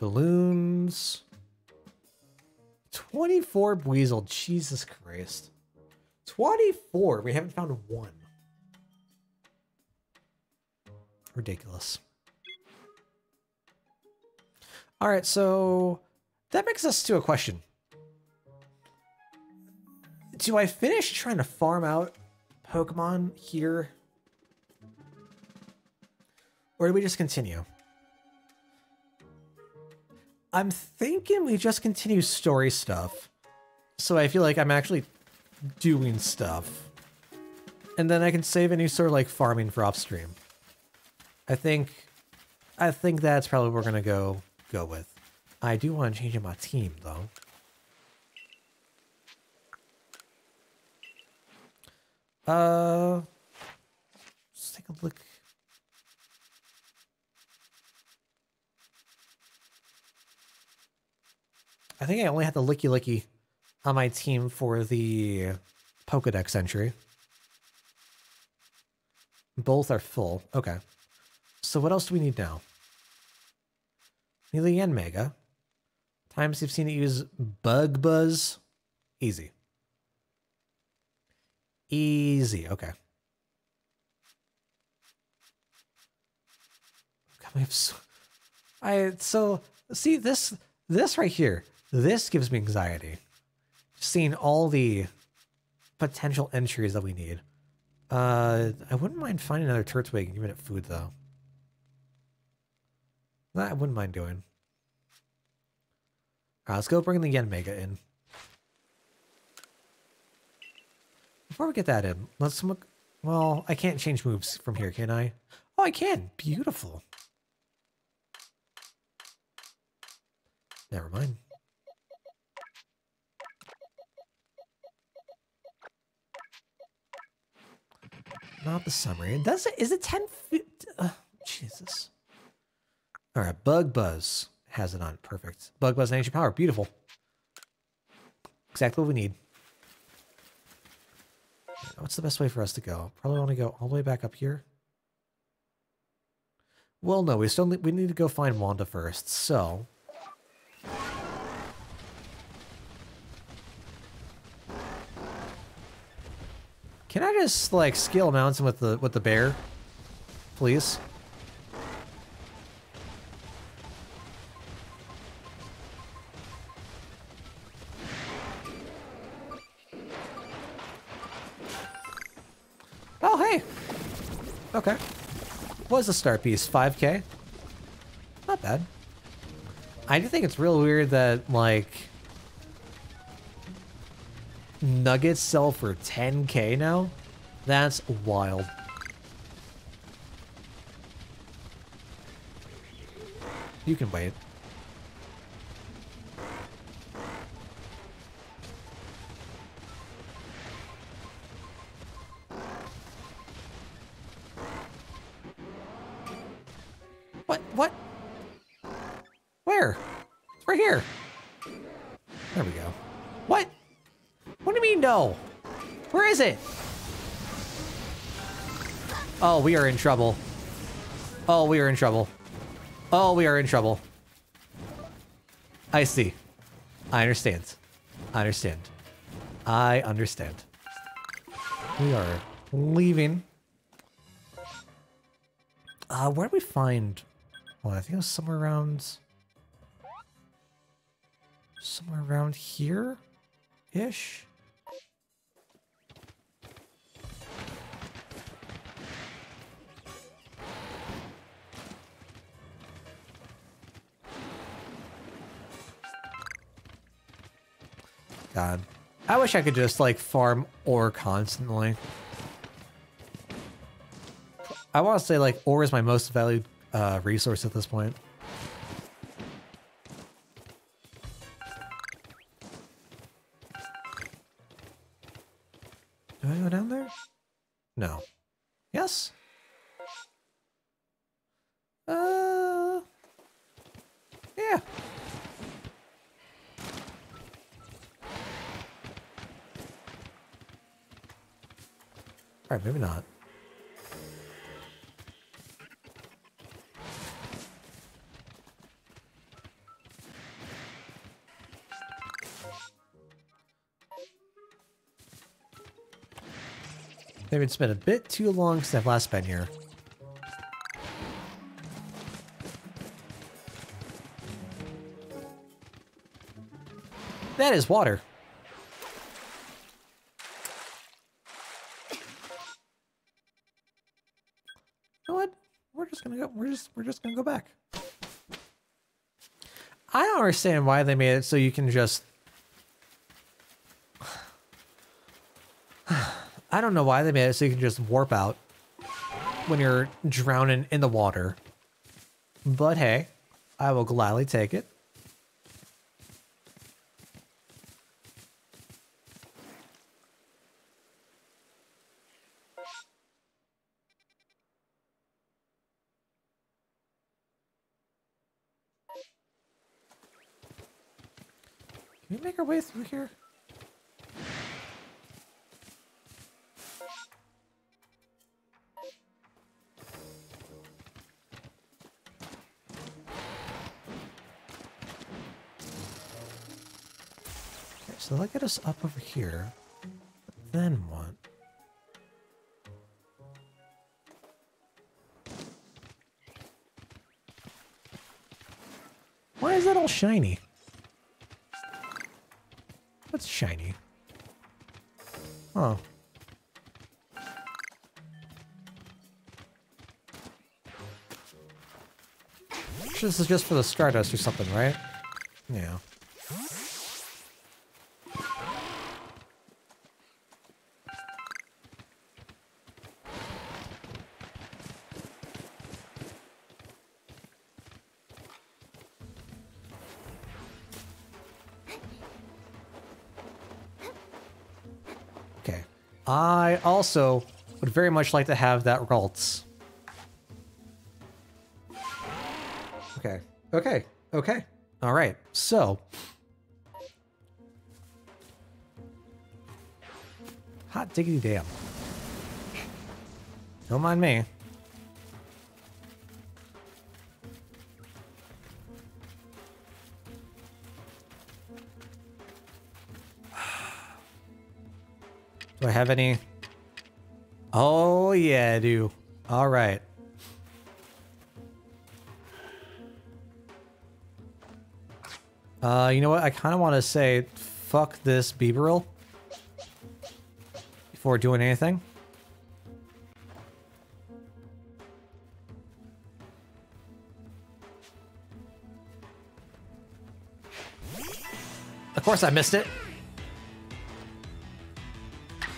balloons. 24 Buizel. Jesus Christ. 24. We haven't found one. Ridiculous. All right, so that brings us to a question. Do I finish trying to farm out Pokemon here? Or do we just continue? I'm thinking we just continue story stuff. So I feel like I'm actually doing stuff. And then I can save any sort of like farming for upstream. I think I think that's probably what we're gonna go go with. I do want to change my team though. Uh let's take a look I think I only had the Lickilicky on my team for the Pokedex entry. Both are full. Okay. So what else do we need now? Need the Yanmega. Times you've seen it use Bug Buzz. Easy. Easy. Okay. God, we have so, I so see this this right here. This gives me anxiety. Seeing all the potential entries that we need. Uh, I wouldn't mind finding another Turtwig and giving it food, though. That I wouldn't mind doing. Alright, let's go bring the Yanmega in. Before we get that in, let's look. Well, I can't change moves from here, can I? Oh, I can. Beautiful. Never mind. Not the summary. Does it? Is it 10 feet? Uh, Jesus. All right, Bug Buzz has it on. Perfect. Bug Buzz and Ancient Power. Beautiful. Exactly what we need. What's the best way for us to go? Probably want to go all the way back up here. Well, no, we still need, we need to go find Wanda first. So, Can I just like scale a mountain with the with the bear? Please. Oh, hey. Okay. Is the star piece? 5k? Not bad. I do think it's real weird that, like, nuggets sell for 10k now? That's wild. You can wait. We are in trouble. Oh, we are in trouble. Oh, we are in trouble. I see. I understand. I understand. I understand. We are leaving. Uh, where do we find... Well, I think it was somewhere around... Somewhere around here-ish? God. I wish I could just, like, farm ore constantly. I want to say, like, ore is my most valued uh, resource at this point. Maybe it's been a bit too long since I've last been here. That is water. You know what? We're just gonna go. We're just we're just gonna go back. I don't understand why they made it so you can just. I don't know why they made it so you can just warp out when you're drowning in the water. But hey, I will gladly take it. Can we make our way through here? Up over here. Then what? Why is that all shiny? What's shiny? Oh. this is just for the Stardust or something, right? Yeah. Also would very much like to have that Ralts. Okay. Okay. Okay. All right. So. Hot diggity damn. Don't mind me. Do I have any? Oh, yeah, I do. All right. Uh, you know what? I kind of want to say, fuck this Bibarel before doing anything. Of course I missed it.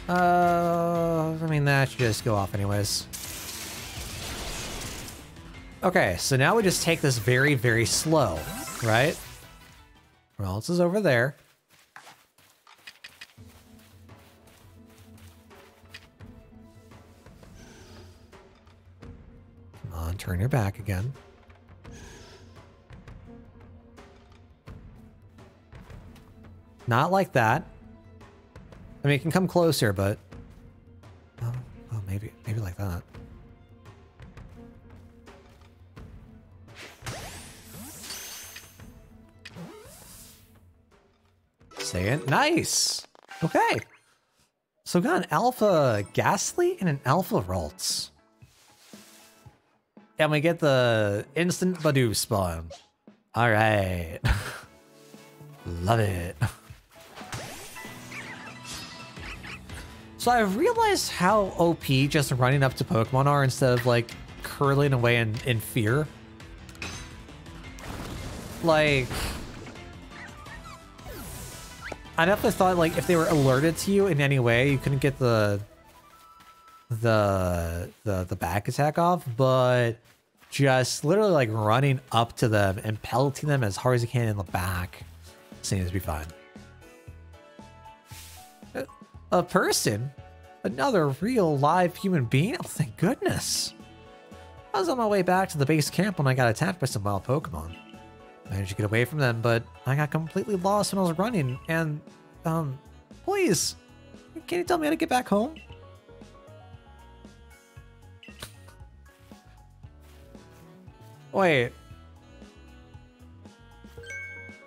Uh, mean, that should just go off anyways. Okay, so now we just take this very, very slow, right? Well, this is over there. Come on, turn your back again. Not like that. I mean, it can come closer, but... Nice! Okay. So we got an Alpha Gastly and an Alpha Ralts. And we get the instant Badu spawn. Alright. Love it. So I've realized how OP just running up to Pokemon are instead of like curling away in, in fear. Like, I definitely thought like if they were alerted to you in any way, you couldn't get the the the the back attack off, but just literally like running up to them and pelting them as hard as you can in the back seems to be fine. A person? Another real live human being? Oh, thank goodness. I was on my way back to the base camp when I got attacked by some wild Pokemon. Managed to get away from them, but I got completely lost when I was running, and, um, please, can you tell me how to get back home? Wait.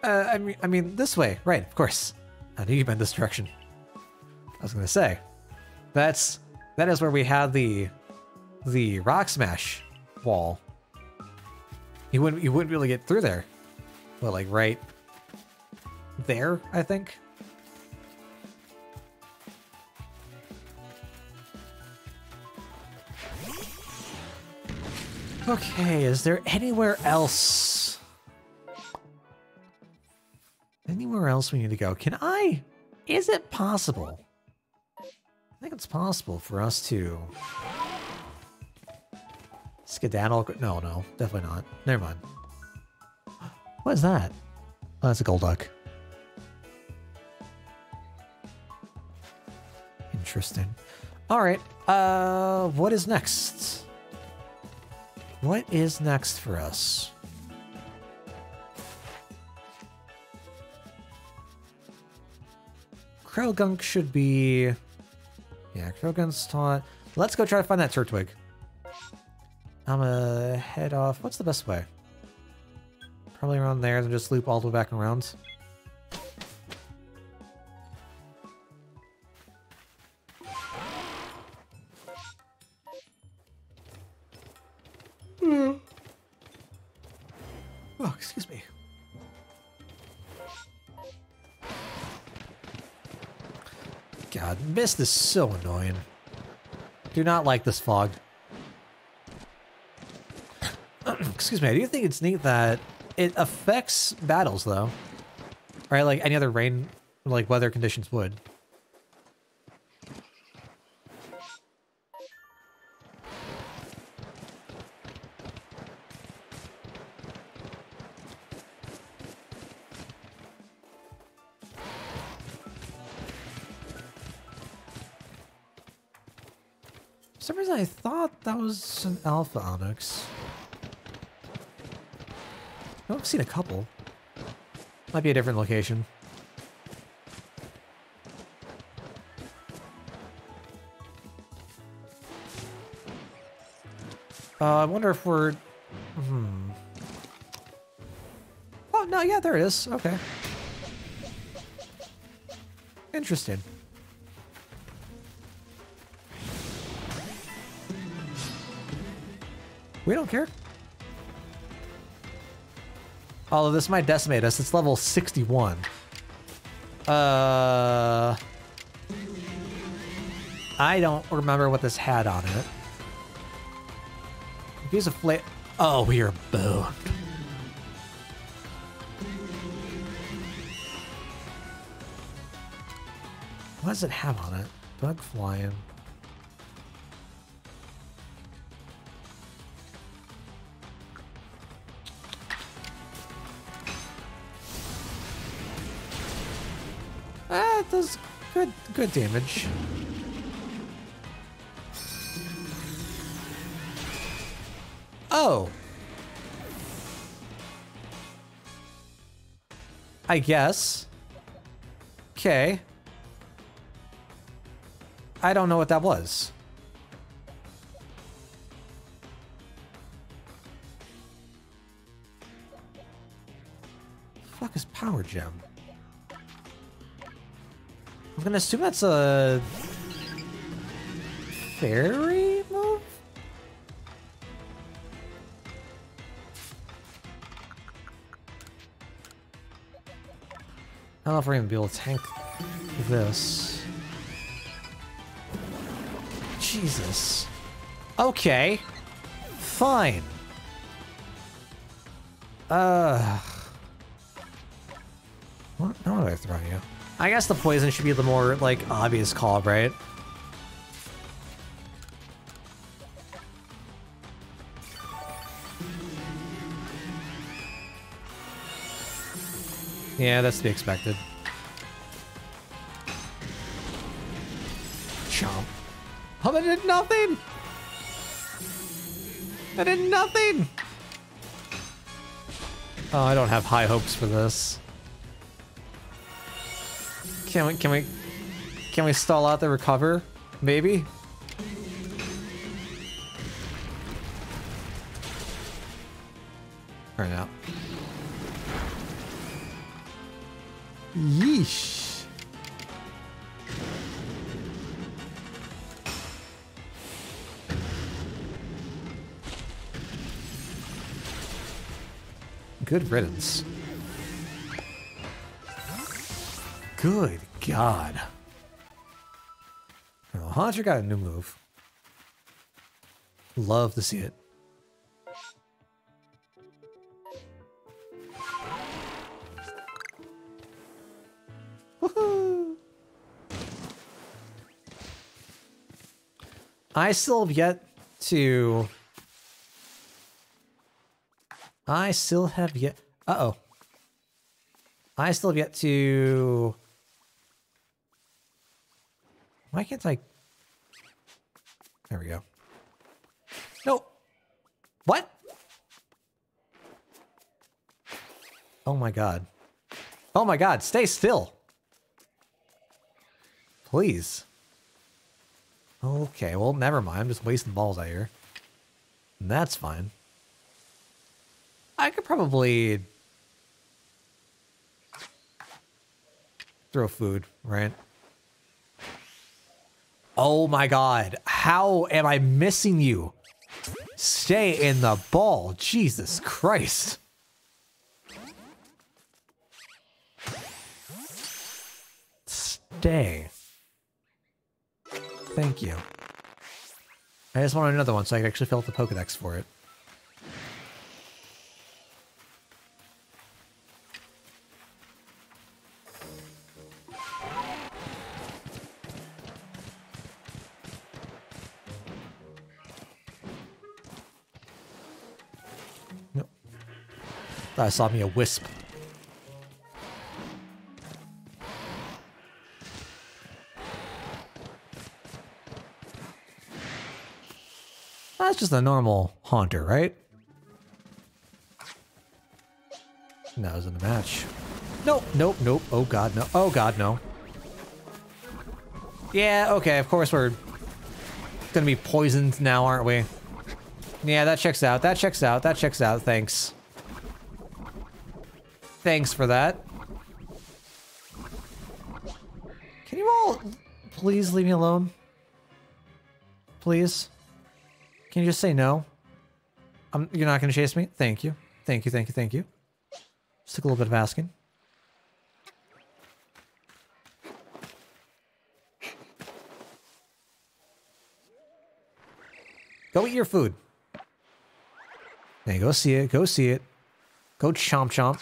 Uh, I mean, I mean, this way, right? Of course. I knew you meant this direction. I was gonna say, that's that is where we had the the rock smash wall. You wouldn't you wouldn't to get through there, but like right there, I think. Okay, is there anywhere else? Anywhere else we need to go? Can I? Is it possible? I think it's possible for us to skedaddle. No, no, definitely not. Never mind. What is that? Oh, that's a Golduck. Interesting. All right. Uh, what is next? What is next for us? Croagunk should be... Yeah, Croagunk's taught. Let's go try to find that Turtwig. I'm gonna head off. What's the best way? Probably around there, then just loop all the way back around. Hmm. Oh, excuse me. God, mist is so annoying. Do not like this fog. excuse me, I do think it's neat that it affects battles though. Right, like any other rain, like weather conditions would. For some reason I thought that was an Alpha Onix. I've seen a couple. Might be a different location. Uh, I wonder if we're... Hmm. Oh, no, yeah, there it is. Okay. Interesting. We don't care. Although this might decimate us. It's level 61. Uh... I don't remember what this had on it. Use a flame. Oh, we are boned. What does it have on it? Bug flying. Good good damage. Oh. I guess. Okay. I don't know what that was. fuck is power gem? I'm gonna assume that's a fairy move? I don't know if we're gonna be able to tank this. Jesus. Okay. Fine. Uh. What? No, I throw you? I guess the poison should be the more, like, obvious call, right? Yeah, that's to be expected. Chomp. Oh, that did nothing! That did nothing! Oh, I don't have high hopes for this. Can we, can we, can we stall out the recover? Maybe? Right now. Yeesh. Good riddance. Good God. Well, Haunter got a new move. Love to see it. I still have yet to... I still have yet... Uh-oh. I still have yet to... Why can't I... There we go. No! What? Oh my god. Oh my god, stay still! Please. Okay, well, never mind. I'm just wasting balls out here. And that's fine. I could probably... Throw food, right? Oh my god. How am I missing you? Stay in the ball. Jesus Christ. Stay. Thank you. I just wanted another one so I could actually fill out the Pokedex for it. I saw me a wisp. That's just a normal haunter, right? That was in the match. Nope, nope, nope. Oh god, no. Oh god, no. Yeah, okay, of course we're gonna be poisoned now, aren't we? Yeah, that checks out. That checks out. That checks out. Thanks. Thanks for that. Can you all please leave me alone? Please? Can you just say no? I'm, you're not going to chase me? Thank you. Thank you, thank you, thank you. Just took a little bit of asking. Go eat your food. Hey, go see it. Go see it. Go chomp chomp.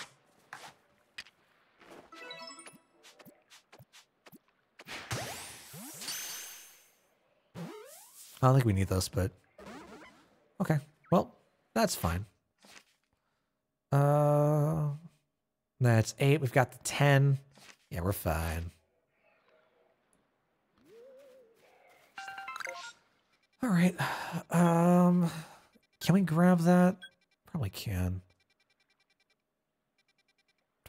I don't think we need those, but okay. Well, that's fine. Uh, that's eight. We've got the ten. Yeah, we're fine. All right. Um, can we grab that? Probably can.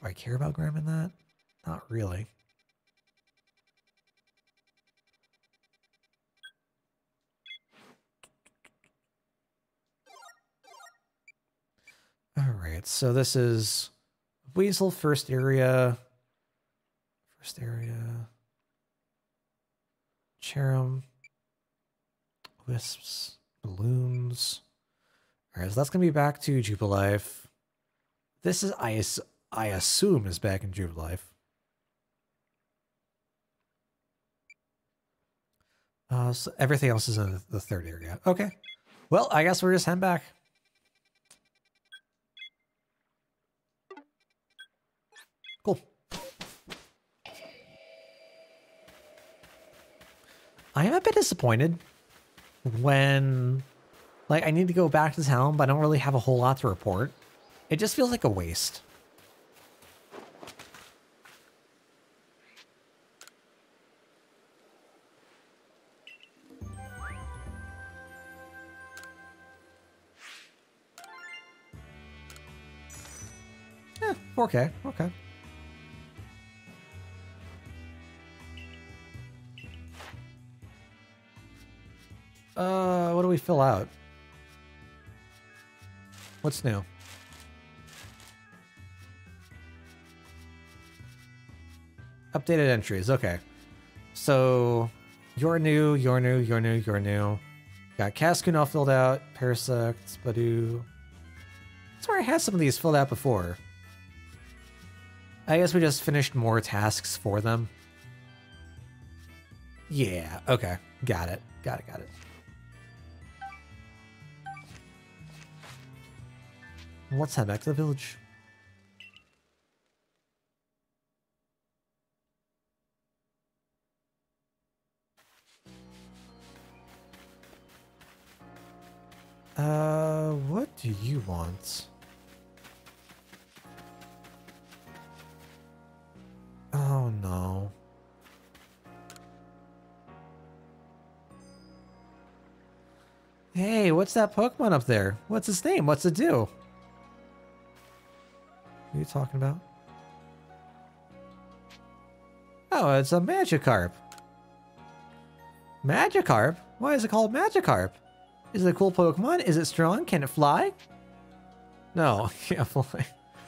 Do I care about grabbing that? Not really. All right, so this is Weasel first area. First area. Cherrim. Wisps. Balloons. All right, so that's going to be back to Jubilife. This is, I, I assume, is back in Jubilife. Uh, so everything else is in the third area. Okay. Well, I guess we're just heading back. I am a bit disappointed when like I need to go back to town, but I don't really have a whole lot to report. It just feels like a waste. Yeah, okay, okay. Uh, what do we fill out? What's new? Updated entries. Okay. So, you're new, you're new, you're new, you're new. Got Cascoon all filled out. Parasect, Badoo. That's where I had some of these filled out before. I guess we just finished more tasks for them. Yeah, okay. Got it. Got it, got it. Let's head back to the village. Uh, what do you want? Oh no. Hey, what's that Pokemon up there? What's its name? What's it do? What are you talking about? Oh, it's a Magikarp. Magikarp? Why is it called Magikarp? Is it a cool Pokemon? Is it strong? Can it fly? No, it can't fly.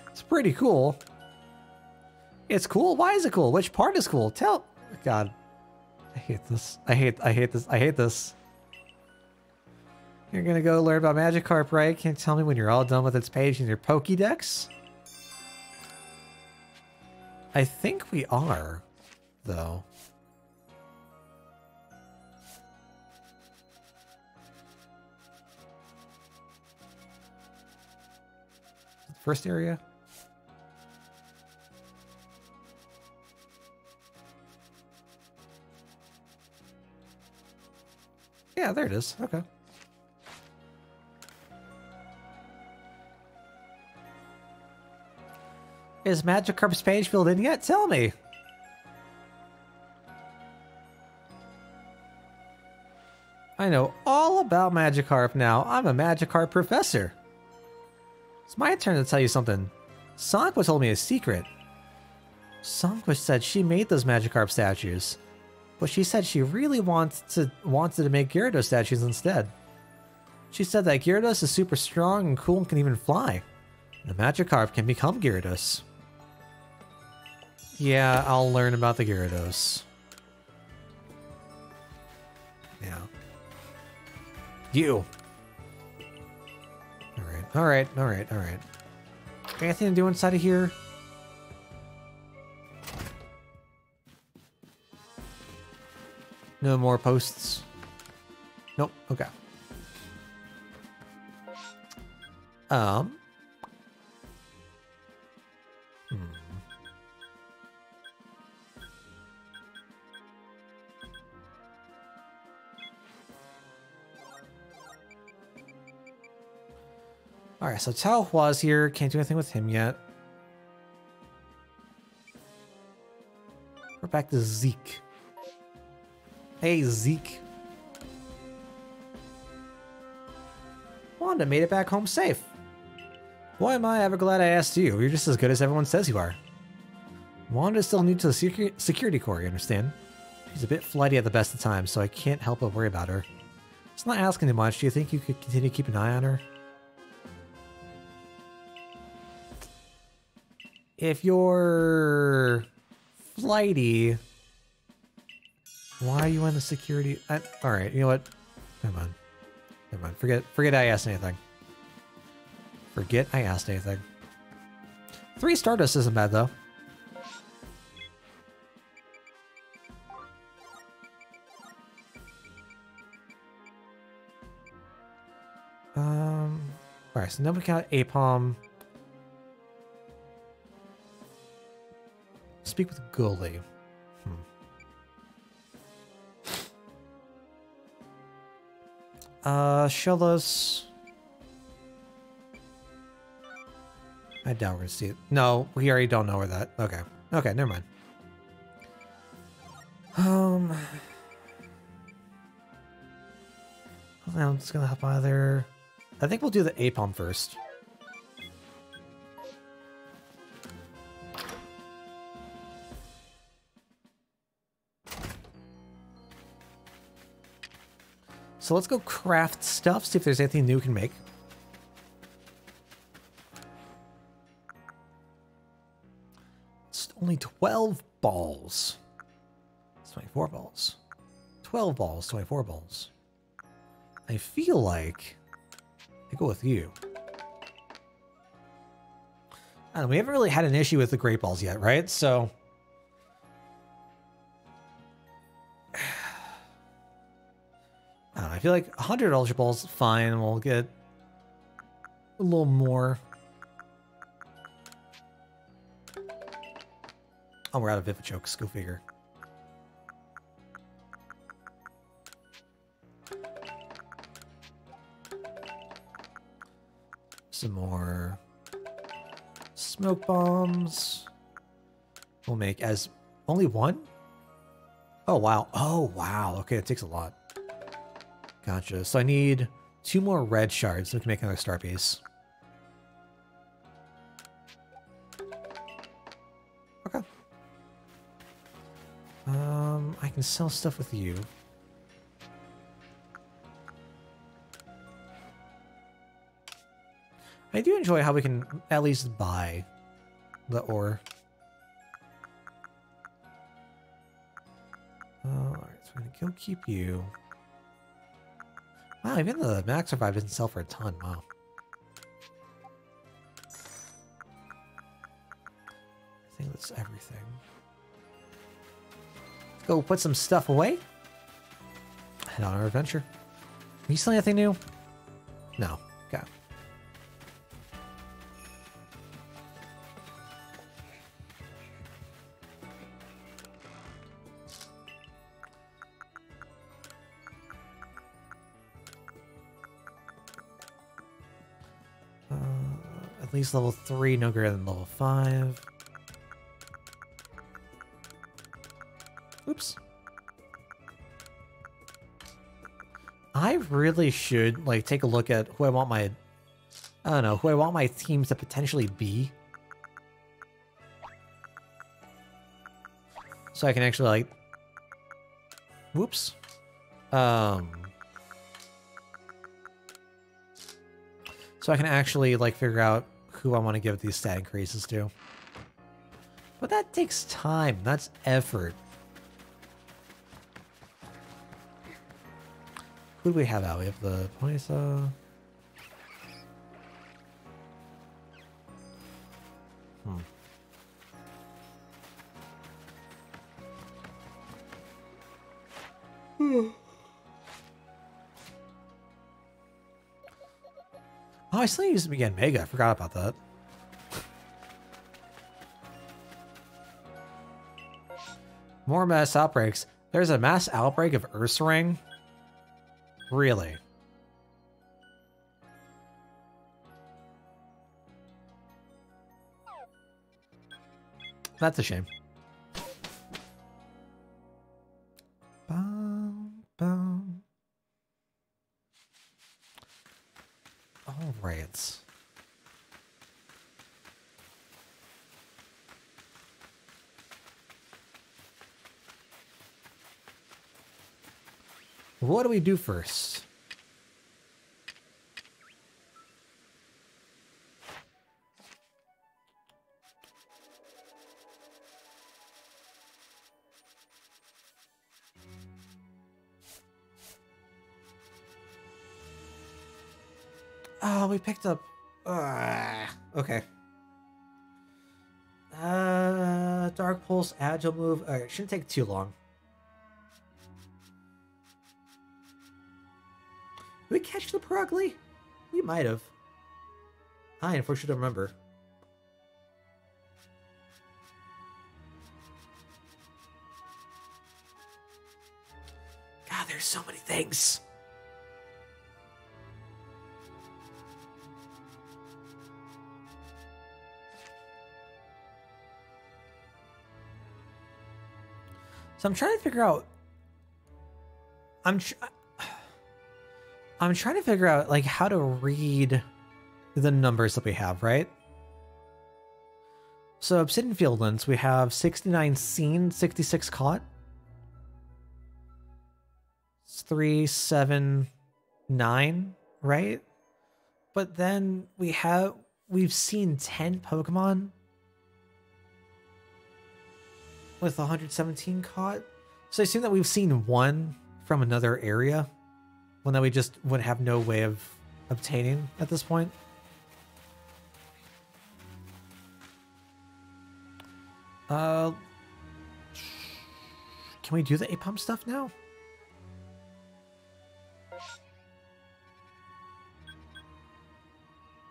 It's pretty cool. It's cool? Why is it cool? Which part is cool? Tell... God. I hate this. I hate I hate this. I hate this. You're gonna go learn about Magikarp, right? Can't tell me when you're all done with its page in your Pokédex? I think we are, though. First area? Yeah, there it is. Okay. Is Magikarp's page filled in yet? Tell me. I know all about Magikarp now. I'm a Magikarp professor. It's my turn to tell you something. Sanqua told me a secret. Sanqua said she made those Magikarp statues, but she said she really wants to wanted to make Gyarados statues instead. She said that Gyarados is super strong and cool and can even fly. The Magikarp can become Gyarados. Yeah, I'll learn about the Gyarados. Yeah. You. Alright, alright, alright, alright. Anything to do inside of here? No more posts? Nope, okay. Um. Alright, so Tao Hua's here. Can't do anything with him yet. We're back to Zeke. Hey, Zeke. Wanda made it back home safe. Why am I ever glad I asked you. You're just as good as everyone says you are. Wanda's still new to the secu security corps, you understand? She's a bit flighty at the best of times, so I can't help but worry about her. It's not asking too much. Do you think you could continue to keep an eye on her? If you're flighty, why are you in the security? I, all right, you know what? Never mind. Never mind. Forget. Forget I asked anything. Forget I asked anything. Three Stardust isn't bad though. Um. All right. So now we got Aipom. Speak with Gully. Hmm. Uh, us. I doubt we're gonna see it. No, we already don't know where that. Okay. Okay, never mind. Um. I'm just gonna hop out of there. I think we'll do the Aipom first. So let's go craft stuff, see if there's anything new we can make. It's only 12 balls. It's 24 balls. 12 balls, 24 balls. I feel like I go with you. Know, we haven't really had an issue with the great balls yet, right? So feel like 100 Ultra Balls fine. We'll get a little more. Oh, we're out of Vivichokes. Go figure. Some more smoke bombs. We'll make as only one? Oh, wow. Oh, wow. Okay, it takes a lot. Gotcha. So I need two more red shards so we can make another star piece. Okay. Um, I can sell stuff with you. I do enjoy how we can at least buy the ore. Alright, so I'm gonna go keep you. Wow, even the max revive doesn't sell for a ton. Wow. I think that's everything. Let's go put some stuff away. Head on our adventure. Are you selling anything new? No. at least level 3, no greater than level 5. Oops. I really should, like, take a look at who I want my... I don't know, who I want my teams to potentially be. So I can actually, like... Whoops. Um... So I can actually, like, figure out who I want to give these stat increases to. But that takes time. That's effort. Who do we have out? We have the Poisa. I still used to begin Mega. I forgot about that. More mass outbreaks. There's a mass outbreak of Ursaring? Really? That's a shame. We do first? Oh, we picked up. Uh, okay. Uh, Dark Pulse, Agile move. Alright, shouldn't take too long. The Purugly? We might have. I unfortunately don't remember. God, there's so many things. So I'm trying to figure out. I'm. Tr- I'm trying to figure out like how to read the numbers that we have, right? So Obsidian Fieldlands, we have 69 seen, 66 caught. It's three, seven, nine, right? But then we have we've seen 10 Pokemon with 117 caught. So I assume that we've seen one from another area. One that we just would have no way of obtaining at this point. Uh, can we do the Aipom stuff now?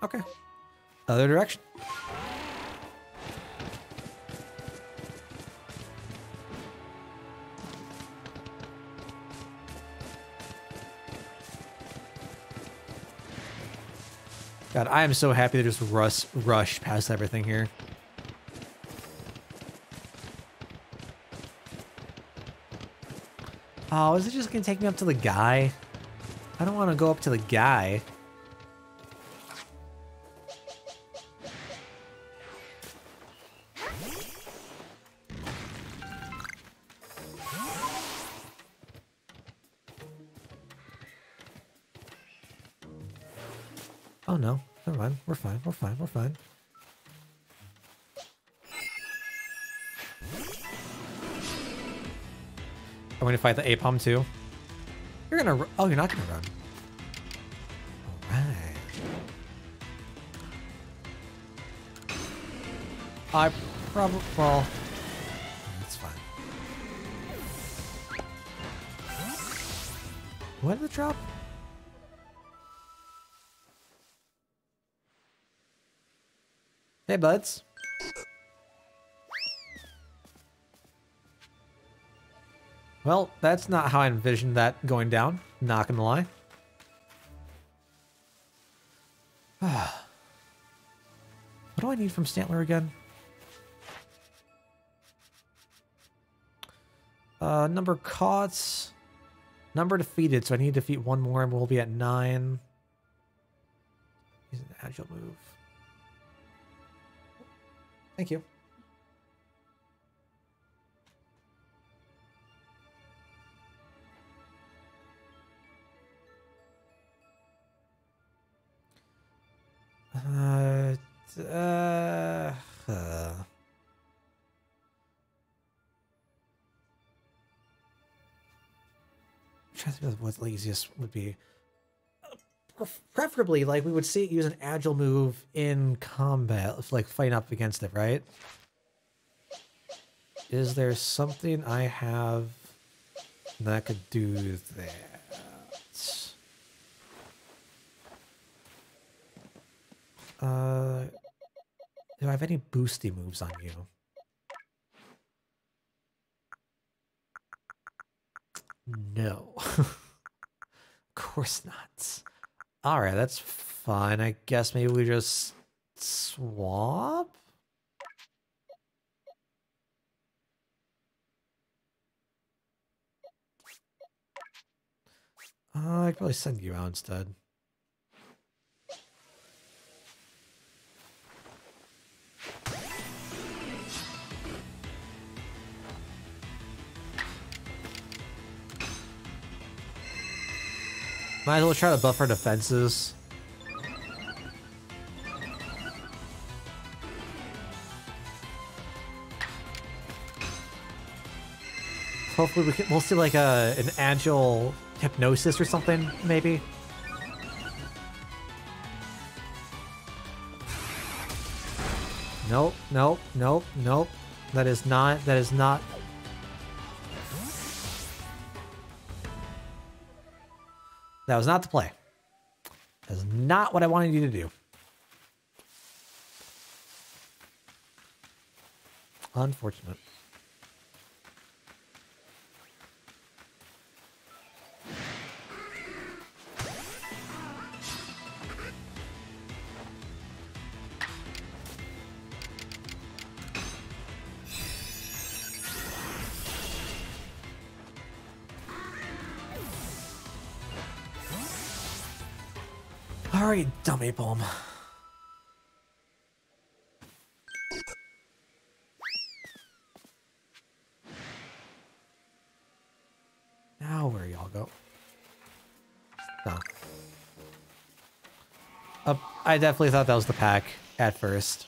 Okay. Other direction. God, I am so happy to just rush, rush past everything here. Oh, is it just gonna take me up to the guy? I don't want to go up to the guy. We're fine. We're fine. We're fine. I'm to fight the Aipom too. You're gonna. Oh, you're not gonna run. All right. I probably. Well, that's fine. What did it drop? Hey, buds. Well, that's not how I envisioned that going down. Not gonna lie. what do I need from Stantler again? Uh, number caught. Number defeated, so I need to defeat one more and we'll be at nine. Use an agile move. Thank you. Uh, uh, uh. trying to think of what the easiest would be. Preferably, like we would see it use an agile move in combat, like fighting up against it, right? Is there something I have that could do that? Uh, do I have any boosty moves on you? No. of course not. Alright, that's fine. I guess maybe we just swap? Uh, I could probably send you out instead. Might as well try to buff our defenses. Hopefully we can, we'll see like a an agile hypnosis or something, maybe. Nope, nope, nope, nope. That is not, that is not That was not the play. That is not what I wanted you to do. Unfortunate. Alright, dummy bomb. Now where y'all go? Oh. Uh, I definitely thought that was the pack at first.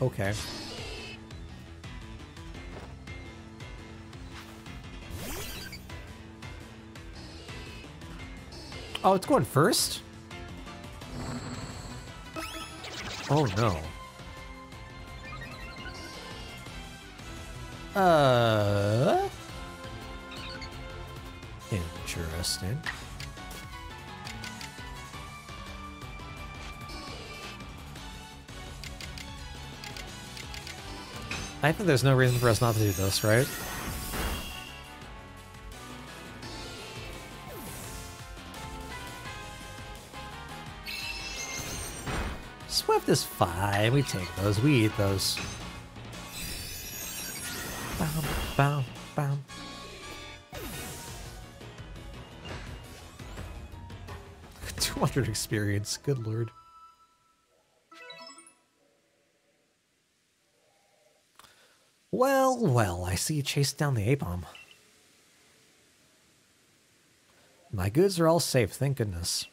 Okay. Oh, it's going first? Oh no. Uh... Interesting. I think there's no reason for us not to do this, right? Is fine. We take those. We eat those. Bam, bam, bam. Two hundred experience. Good lord. Well, well, I see you chased down the Aipom. My goods are all safe, thank goodness.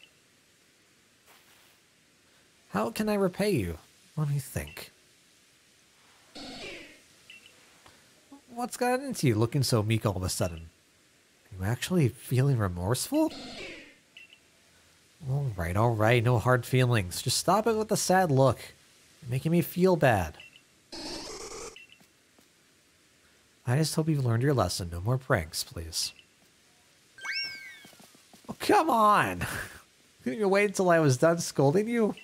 Can I repay you? Let me think. What's gotten into you looking so meek all of a sudden? Are you actually feeling remorseful? Alright, alright, no hard feelings. Just stop it with the sad look. You're making me feel bad. I just hope you've learned your lesson. No more pranks, please. Oh, come on! Couldn't you wait until I was done scolding you?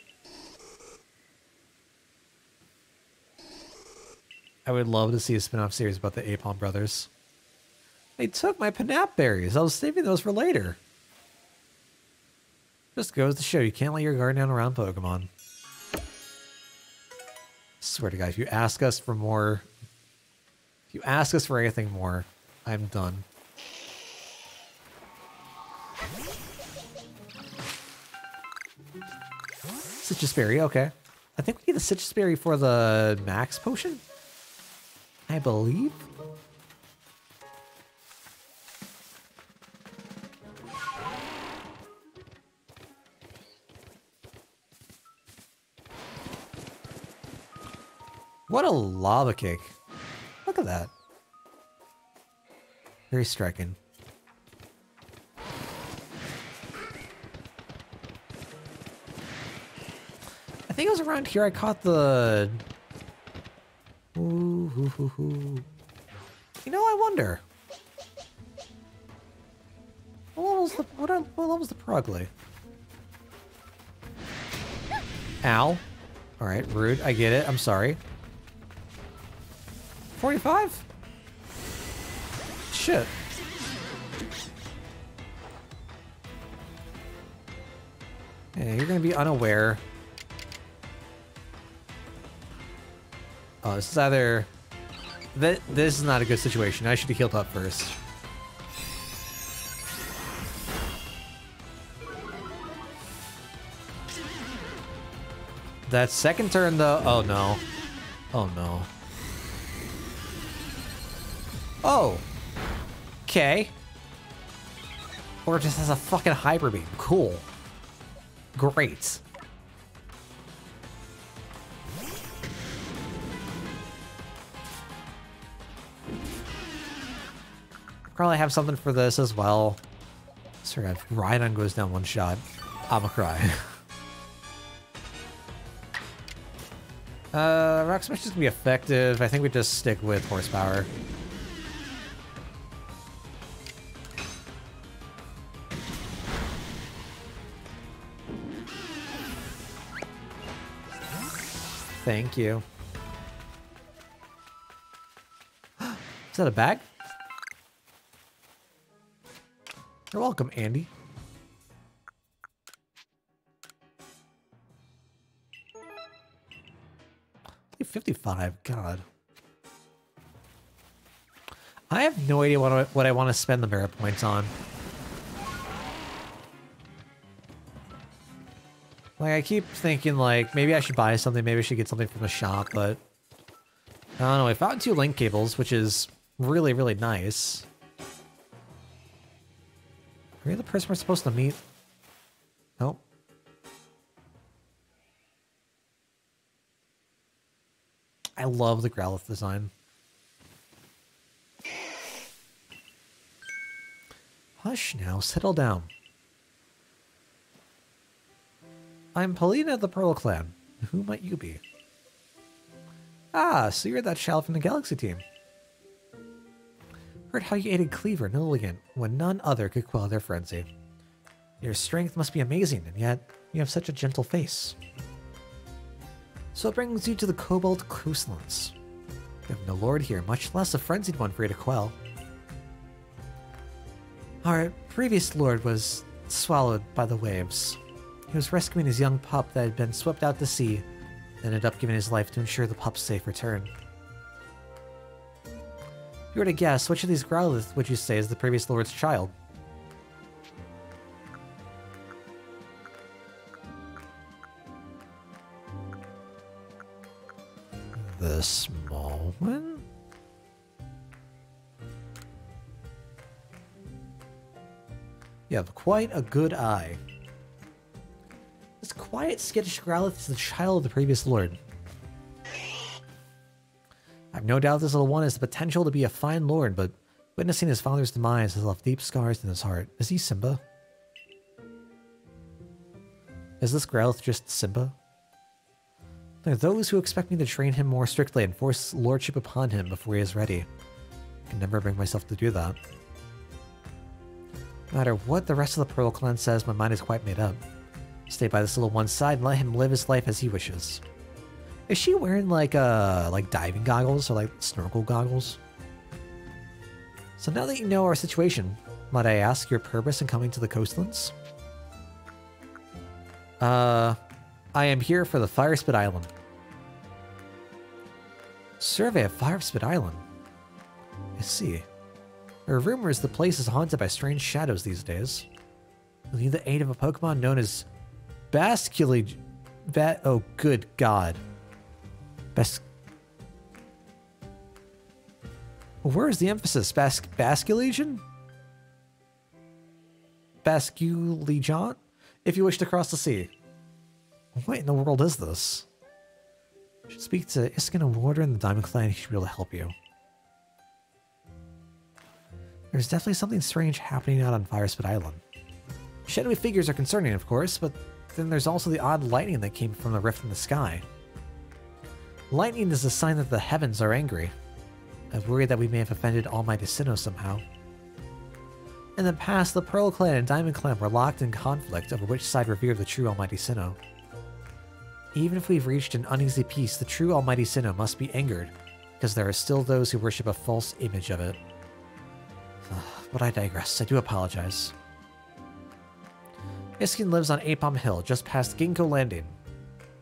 I would love to see a spin-off series about the Aipom brothers. They took my Pinap berries. I was saving those for later. Just goes to show you can't let your guard down around Pokemon. Swear to God, if you ask us for more, if you ask us for anything more, I'm done. Sitrus berry, okay. I think we need the Sitrus berry for the max potion. I believe. What a lava cake. Look at that. Very striking. I think it was around here I caught the... Hoo, hoo, hoo. You know, I wonder. What level's the, what, what level's the Purugly? Ow. Alright, rude. I get it. I'm sorry. 45? Shit. Yeah, you're gonna be unaware. Oh, this is either... Th this is not a good situation. I should have healed up first. That second turn, though... Oh, no. Oh, no. Oh. Okay. Or just has a fucking hyper beam. Cool. Great. Probably have something for this as well. Sorry, if Rhydon goes down one shot, I'ma cry. uh, Rock Smash is gonna be effective. I think we just stick with horsepower. Thank you. Is that a bag? You're welcome, Andy. Fifty-five. God. I have no idea what I, what I want to spend the merit points on. Like, I keep thinking, like, maybe I should buy something, maybe I should get something from the shop, but... I don't know, I found two link cables, which is really, really nice. Are you the person we're supposed to meet? Nope. I love the Growlithe design. Hush now, settle down. I'm Palina of the Pearl Clan. Who might you be? Ah, so you're that child from the Galaxy team. Heard how you aided Kleavor and when none other could quell their frenzy. Your strength must be amazing, and yet you have such a gentle face. So it brings you to the Cobalt Coastlands. You have no lord here, much less a frenzied one for you to quell. Our previous lord was swallowed by the waves. He was rescuing his young pup that had been swept out to sea, and ended up giving his life to ensure the pup's safe return. You were to guess, which of these Growlithe would you say is the previous lord's child? The small one? You have quite a good eye. This quiet, skittish Growlithe is the child of the previous lord. I've no doubt this little one has the potential to be a fine lord, but witnessing his father's demise has left deep scars in his heart. Is he Simba? Is this Growlithe just Simba? There are those who expect me to train him more strictly and force lordship upon him before he is ready. I can never bring myself to do that. No matter what the rest of the Pearl Clan says, my mind is quite made up. Stay by this little one's side and let him live his life as he wishes. Is she wearing like uh like diving goggles or like snorkel goggles? So now that you know our situation, might I ask your purpose in coming to the coastlands? Uh, I am here for the Firespit Island. Survey of Firespit Island. I see. There are rumors the place is haunted by strange shadows these days. You'll need the aid of a Pokemon known as Basculage. Ba oh, good God. Bas. Where is the emphasis? Bas Basculegion? Basculegion? If you wish to cross the sea. What in the world is this? You should speak to Iscan and Warder in the Diamond Clan. He should be able to help you. There's definitely something strange happening out on Firespit Island. Shadowy figures are concerning, of course, but then there's also the odd lightning that came from the rift in the sky. Lightning is a sign that the heavens are angry. I worry that we may have offended Almighty Sinnoh somehow. In the past, the Pearl Clan and Diamond Clan were locked in conflict over which side revered the true Almighty Sinnoh. Even if we've reached an uneasy peace, the true Almighty Sinnoh must be angered, because there are still those who worship a false image of it. But I digress. I do apologize. Iscan lives on Aipom Hill, just past Ginkgo Landing.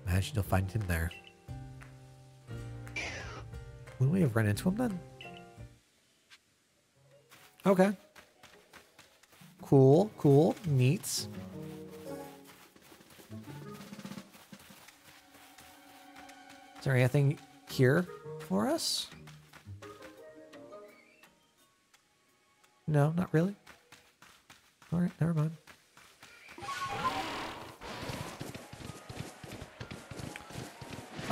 Imagine you'll find him there. We have run into him then? Okay. Cool, cool, neat. Is there anything here for us? No, not really. All right, never mind.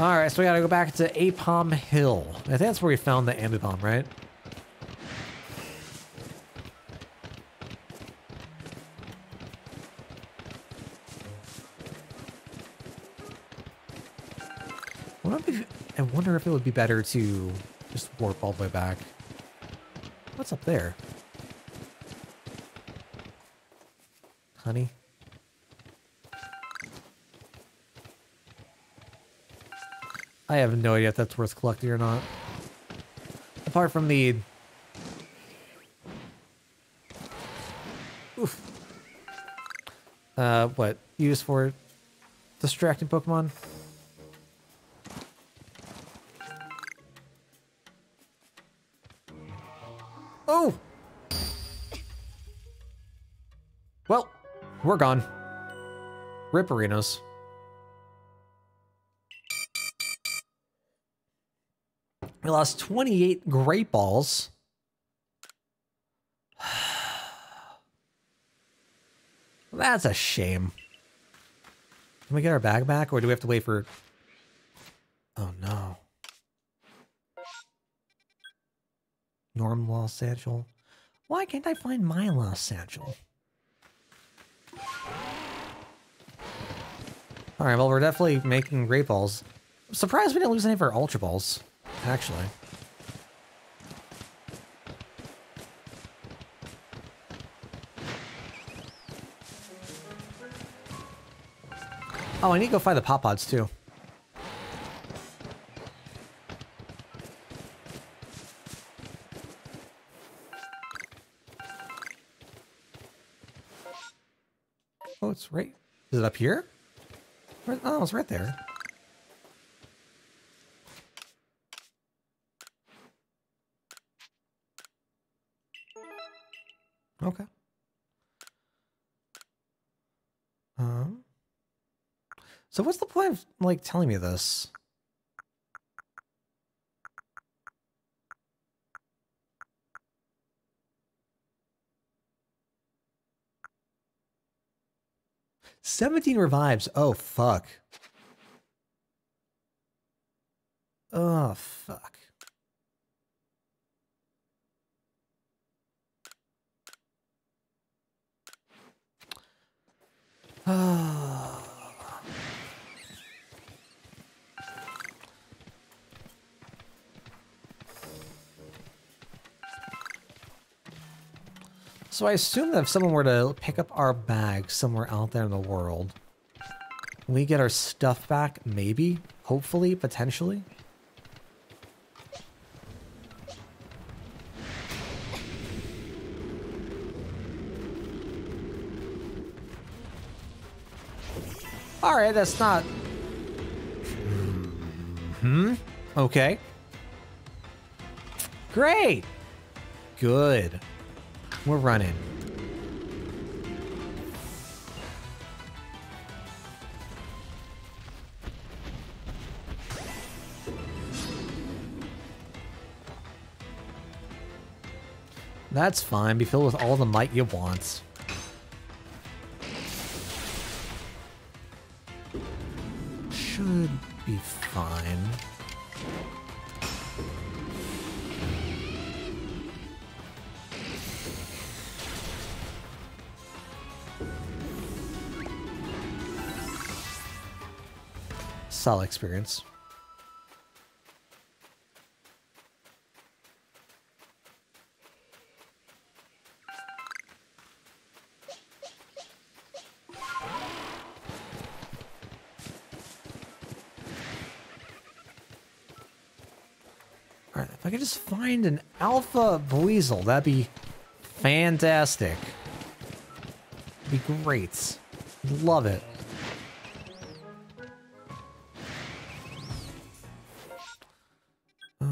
All right, so we gotta go back to Aipom Hill. I think that's where we found the Ambipom, right? I wonder if it would be better to just warp all the way back. What's up there? Honey? I have no idea if that's worth collecting or not. Apart from the... Oof. Uh, what? Use for distracting Pokemon? Oh! Well, we're gone. Rip We lost 28 great balls. That's a shame. Can we get our bag back or do we have to wait for... Oh no. Norm lost satchel. Why can't I find my lost satchel? Alright, well we're definitely making great balls. I'm surprised we didn't lose any of our ultra balls actually. Oh, I need to go find the pop pods too. Oh, it's right. Is it up here? Oh, it's right there. Okay. Um. So what's the point of like telling me this? Seventeen revives. Oh fuck. Oh fuck. so I assume that if someone were to pick up our bag somewhere out there in the world, we get our stuff back, maybe, hopefully, potentially. Right, that's not. Hmm. Okay. Great. Good. We're running. That's fine. Be filled with all the might you want. Be fine. Solid experience. Alpha Buizel, that'd be fantastic. Be great. Love it. Uh,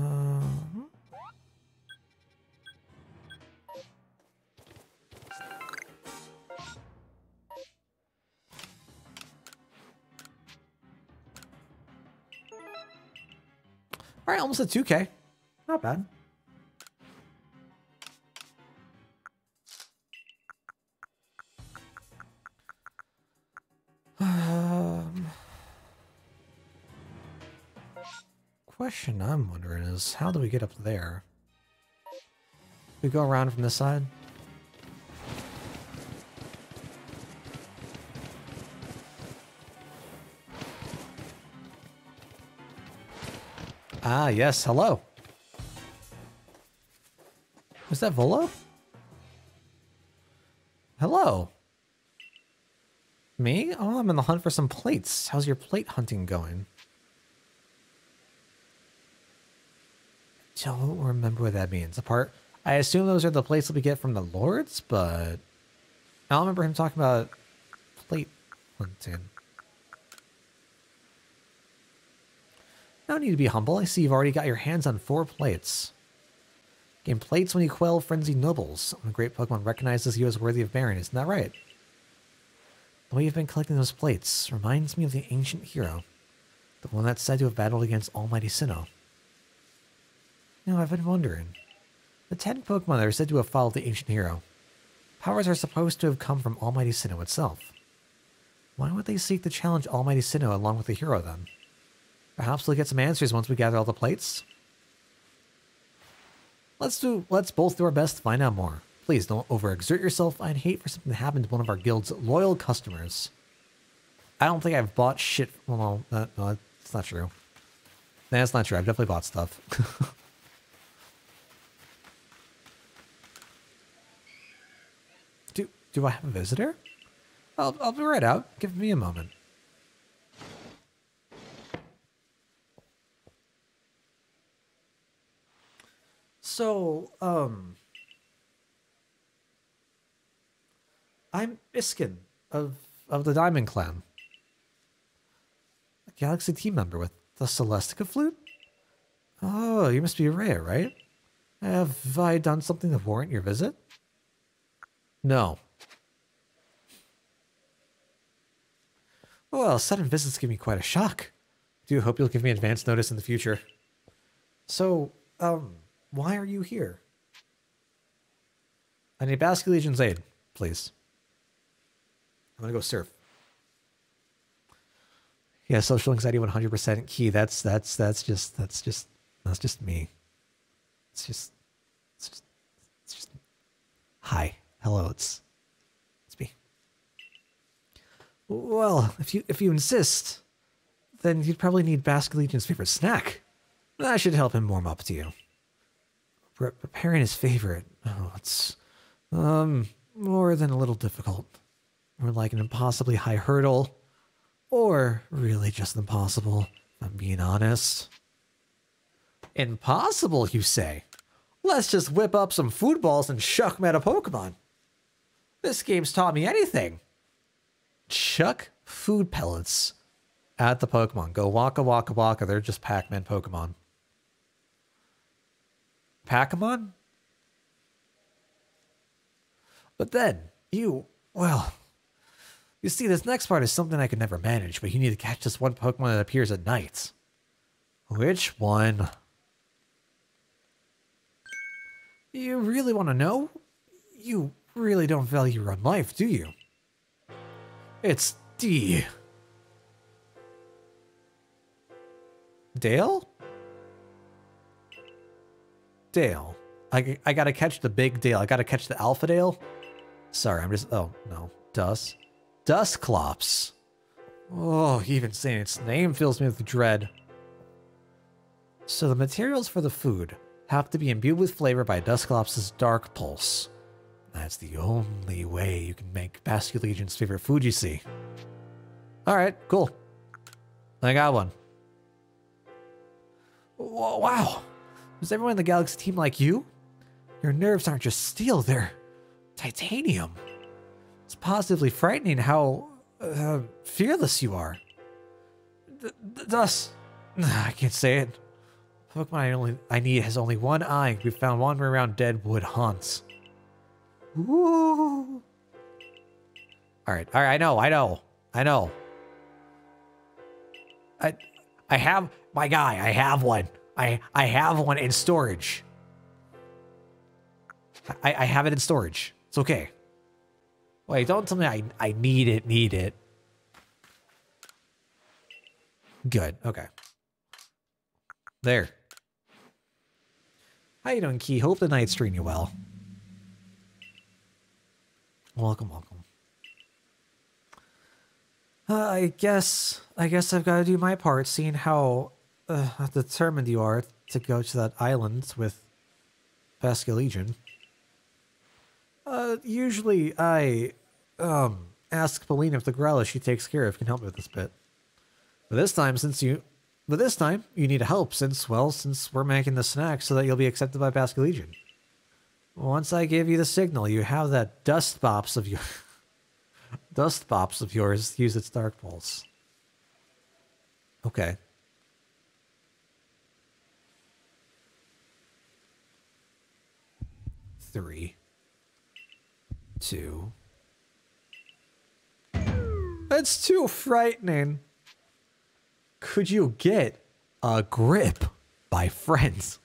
All right, almost at 2K. Not bad. Question I'm wondering is how do we get up there? We go around from this side? Ah, yes, hello. Was that Volo? Hello. Me? Oh, I'm in the hunt for some plates. How's your plate hunting going? Don't remember what that means. Apart, I assume those are the plates that we get from the lords, but I don't remember him talking about plate hunting. No need to be humble. I see you've already got your hands on four plates. Gain plates when you quell frenzied nobles. When a great Pokemon recognizes you as worthy of bearing, isn't that right? The way you've been collecting those plates reminds me of the ancient hero. The one that's said to have battled against Almighty Sinnoh. I've been wondering. The ten Pokemon that are said to have followed the ancient hero. Powers are supposed to have come from Almighty Sinnoh itself. Why would they seek to challenge Almighty Sinnoh along with the hero then? Perhaps we'll get some answers once we gather all the plates. Let's do. Let's both do our best to find out more. Please don't overexert yourself. I'd hate for something to happen to one of our guild's loyal customers. I don't think I've bought shit. Well, no, no that's not true. That's not true. I've definitely bought stuff. do I have a visitor? I'll I'll be right out. Give me a moment. So, um, I'm Iscan of of the Diamond Clan, a Galaxy team member with the Celestica flute. Oh, you must be Rhea, right? Have I done something to warrant your visit? No. Well, sudden visits give me quite a shock. Do hope you'll give me advance notice in the future. So, um, why are you here? I need Basculegion's aid, please. I'm gonna go surf. Yeah, social anxiety 100% key. That's that's that's just that's just that's just me. It's just it's just it's just hi, hello. It's it's me. Well, if you if you insist, then you'd probably need Basculegion's favorite snack. That should help him warm up to you pre preparing his favorite. Oh, it's um more than a little difficult. Or like an impossibly high hurdle. Or really just impossible, I'm being honest. Impossible, you say? Let's just whip up some food balls and shuck them at a Pokemon. This game's taught me anything. Chuck food pellets at the Pokemon. Go Waka Waka Waka. They're just Pac-Man Pokemon. Pacamon? But then, you, well, you see, this next part is something I could never manage, but you need to catch this one Pokemon that appears at night. Which one? You really want to know? You really don't value your own life, do you? It's D. Dale? Dale. I, I gotta catch the big Dale. I gotta catch the Alpha Dale. Sorry, I'm just... Oh, no. Dust. Dusclops. Oh, even saying its name fills me with dread. So the materials for the food have to be imbued with flavor by Dusclops' Dark Pulse. That's the only way you can make Basculegion's favorite food, you see. Alright, cool. I got one. Wow. Is everyone in the Galaxy team like you? Your nerves aren't just steel, they're titanium. It's positively frightening how uh, fearless you are. thus, I can't say it. Pokemon I only I need has only one eye. We found wandering around dead wood haunts. Ooh. All right, all right. I know, I know, I know. I, I have my guy. I have one. I I have one in storage. I I have it in storage. It's okay. Wait, don't tell me I I need it. Need it. Good. Okay. There. How you doing, Key? Hope the night's treating you well. Welcome, welcome. Uh, I guess I guess I've got to do my part, seeing how uh, determined you are to go to that island with Basculegion. Uh, usually I um ask Pauline if the Growlithe she takes care of can help me with this bit. But this time, since you but this time, you need help since, well, since we're making the snack so that you'll be accepted by Basculegion. Once I give you the signal, you have that dust bops of your dust bops of yours use its dark pulse. Okay. Three. Two. That's too frightening. Could you get a grip by friends?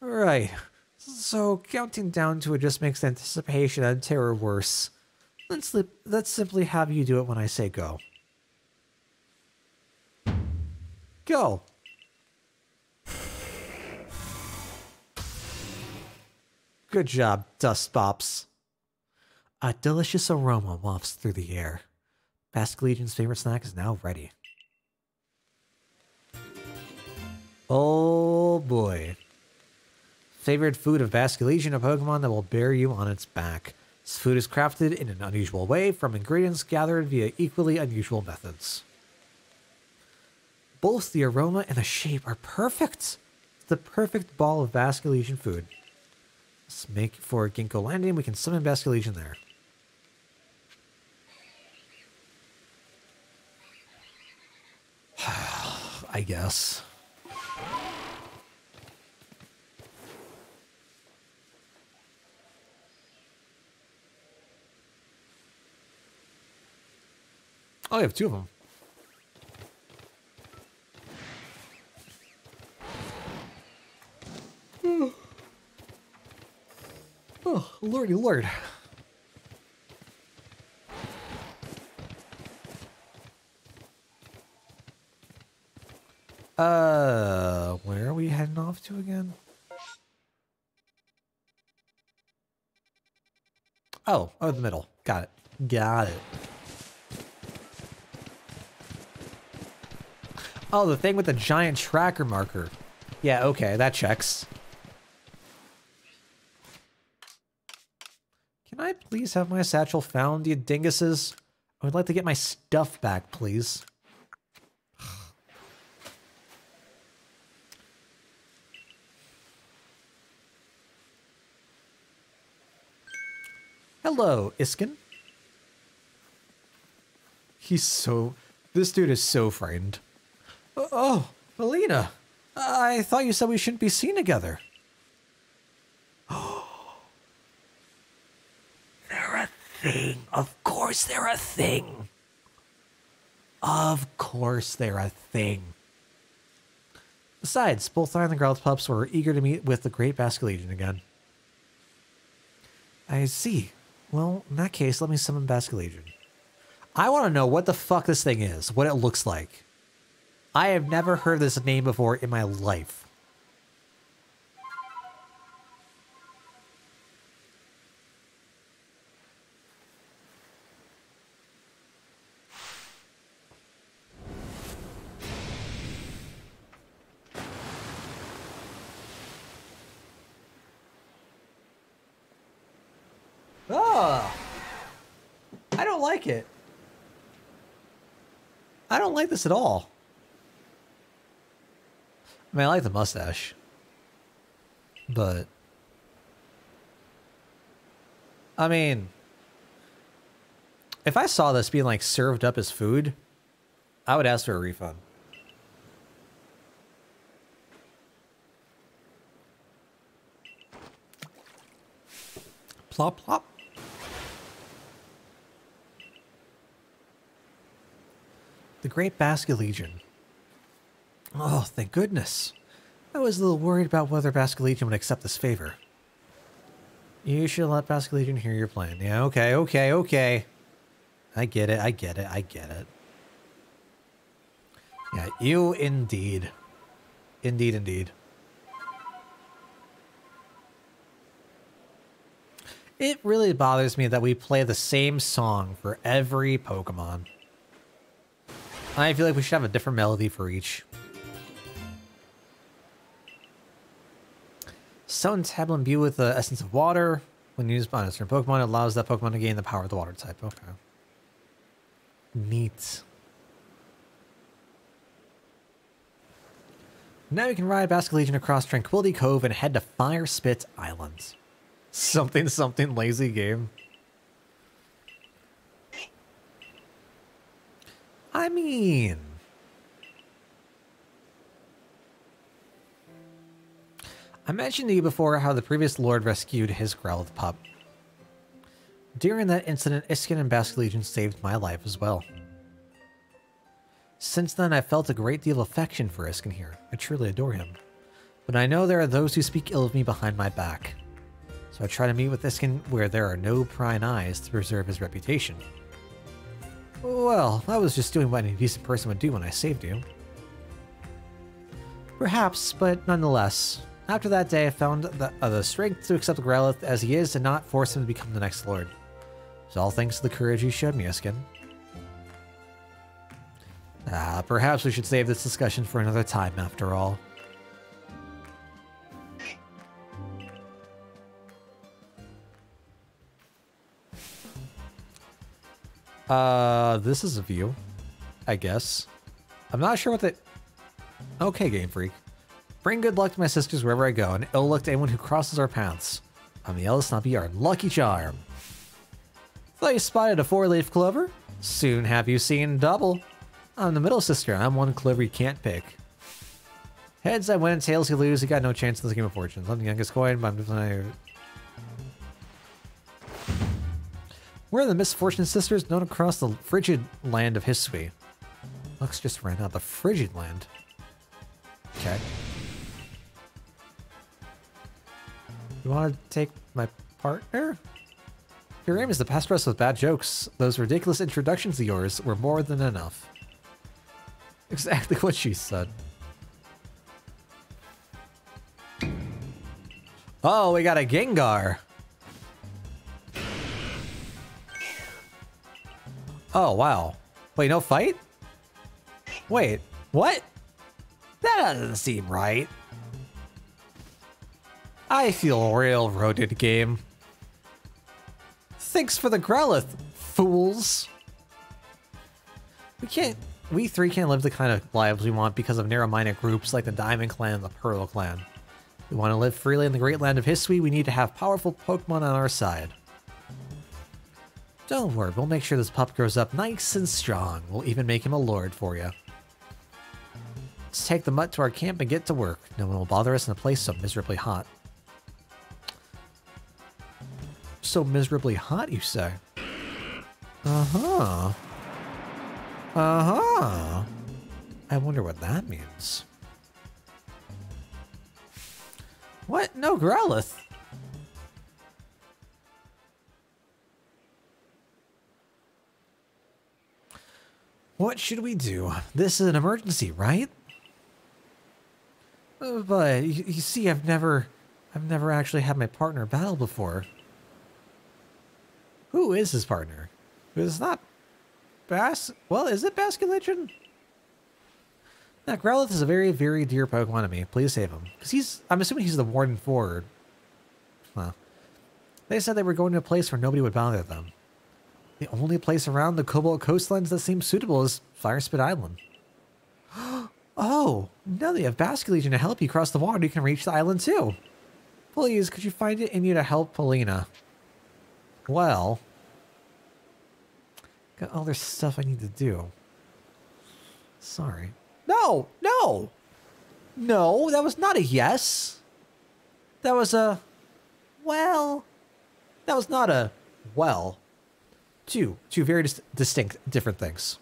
Right. So counting down to it just makes anticipation and terror worse. Let's, let's simply have you do it when I say go. Go. Good job, Dust Bops. A delicious aroma wafts through the air. Basculegion's favorite snack is now ready. Oh boy. Favorite food of Basculegion, a Pokemon that will bear you on its back. This food is crafted in an unusual way from ingredients gathered via equally unusual methods. Both the aroma and the shape are perfect. It's the perfect ball of Basculegion food. Let's make for Ginkgo Landing. We can summon Basculegion there. I guess. Oh, I have two of them. Oh, lordy lord. Uh, where are we heading off to again? Oh, oh, the middle. Got it. Got it. Oh, the thing with the giant tracker marker. Yeah, okay, that checks. Can I please have my satchel found, you dinguses? I would like to get my stuff back, please. Hello, Iscan. He's so... This dude is so frightened. Oh, Melina. I thought you said we shouldn't be seen together. they're a thing. Of course they're a thing. Of course they're a thing. Besides, both I and the Growlithe pups were eager to meet with the Great Basket Legion again. I see. Well, in that case, let me summon Basket Legion. I want to know what the fuck this thing is, what it looks like. I have never heard this name before in my life. Oh, I don't like it. I don't like this at all. I mean, I like the mustache. But... I mean... If I saw this being, like, served up as food, I would ask for a refund. Plop, plop. The Great Basket Legion. Oh, thank goodness. I was a little worried about whether Basket Legion would accept this favor. You should let Basket Legion hear your plan. Yeah, okay, okay, okay. I get it, I get it, I get it. Yeah, you indeed. Indeed, indeed. It really bothers me that we play the same song for every Pokemon. I feel like we should have a different melody for each. Summon Tablet Imbue with the Essence of Water. When used by a certain Pokemon, it allows that Pokemon to gain the power of the Water type. Okay. Neat. Now you can ride Basket Legion across Tranquility Cove and head to Firespit Islands. Something, something lazy game. I mean... I mentioned to you before how the previous lord rescued his Growlithe pup. During that incident, Iscan and Basculegion saved my life as well. Since then, I've felt a great deal of affection for Iscan here. I truly adore him. But I know there are those who speak ill of me behind my back. So I try to meet with Iscan where there are no prying eyes to preserve his reputation. Well, I was just doing what any decent person would do when I saved you. Perhaps, but nonetheless. After that day, I found the, uh, the strength to accept Growlithe as he is and not force him to become the next lord. It's all thanks to the courage you showed me, Iscan. Ah, perhaps we should save this discussion for another time after all. Uh, this is a view, I guess. I'm not sure what the... Okay, Game Freak. Bring good luck to my sisters wherever I go, and ill luck to anyone who crosses our paths. I'm the Yellow Snuppy, our lucky charm. Thought you spotted a four-leaf clover? Soon have you seen double. I'm the middle sister, I'm one clover you can't pick. Heads I win, tails you lose, you got no chance in this game of fortune. I'm the youngest coin, but I'm definitely... We're the Misfortune Sisters known across the frigid land of Hisui. Lux just ran out the frigid land. Okay. You want to take my partner? Your aim is to pass us with bad jokes. Those ridiculous introductions of yours were more than enough. Exactly what she said. Oh, we got a Gengar. Oh, wow. Wait, no fight? Wait, what? That doesn't seem right. I feel railroaded, game. Thanks for the Growlithe, fools. We can't, we three can't live the kind of lives we want because of narrow-minded groups like the Diamond Clan and the Pearl Clan. We want to live freely in the great land of Hisui, we need to have powerful Pokemon on our side. Don't worry, we'll make sure this pup grows up nice and strong. We'll even make him a lord for you. Let's take the mutt to our camp and get to work. No one will bother us in a place so miserably hot. So miserably hot, you say? Uh-huh. Uh-huh. I wonder what that means. What? No Growlithe. What should we do? This is an emergency, right? Uh, but you, you see, I've never, I've never actually had my partner battle before. Who is his partner? It's not Bas. Well, is it Basculegion? Now, Growlithe is a very, very dear Pokemon to me. Please save him. Because he's, I'm assuming he's the Warden Forward. Well, they said they were going to a place where nobody would bother them. The only place around the Cobalt Coastlands that seems suitable is Firespit Island. oh, now you have Basculegion to help you cross the water, you can reach the island too. Please, could you find it in you to help Palina? Well, got all this stuff I need to do. Sorry. No, no, no, that was not a yes. That was a, well, that was not a, well. Two, two very dis distinct, different things.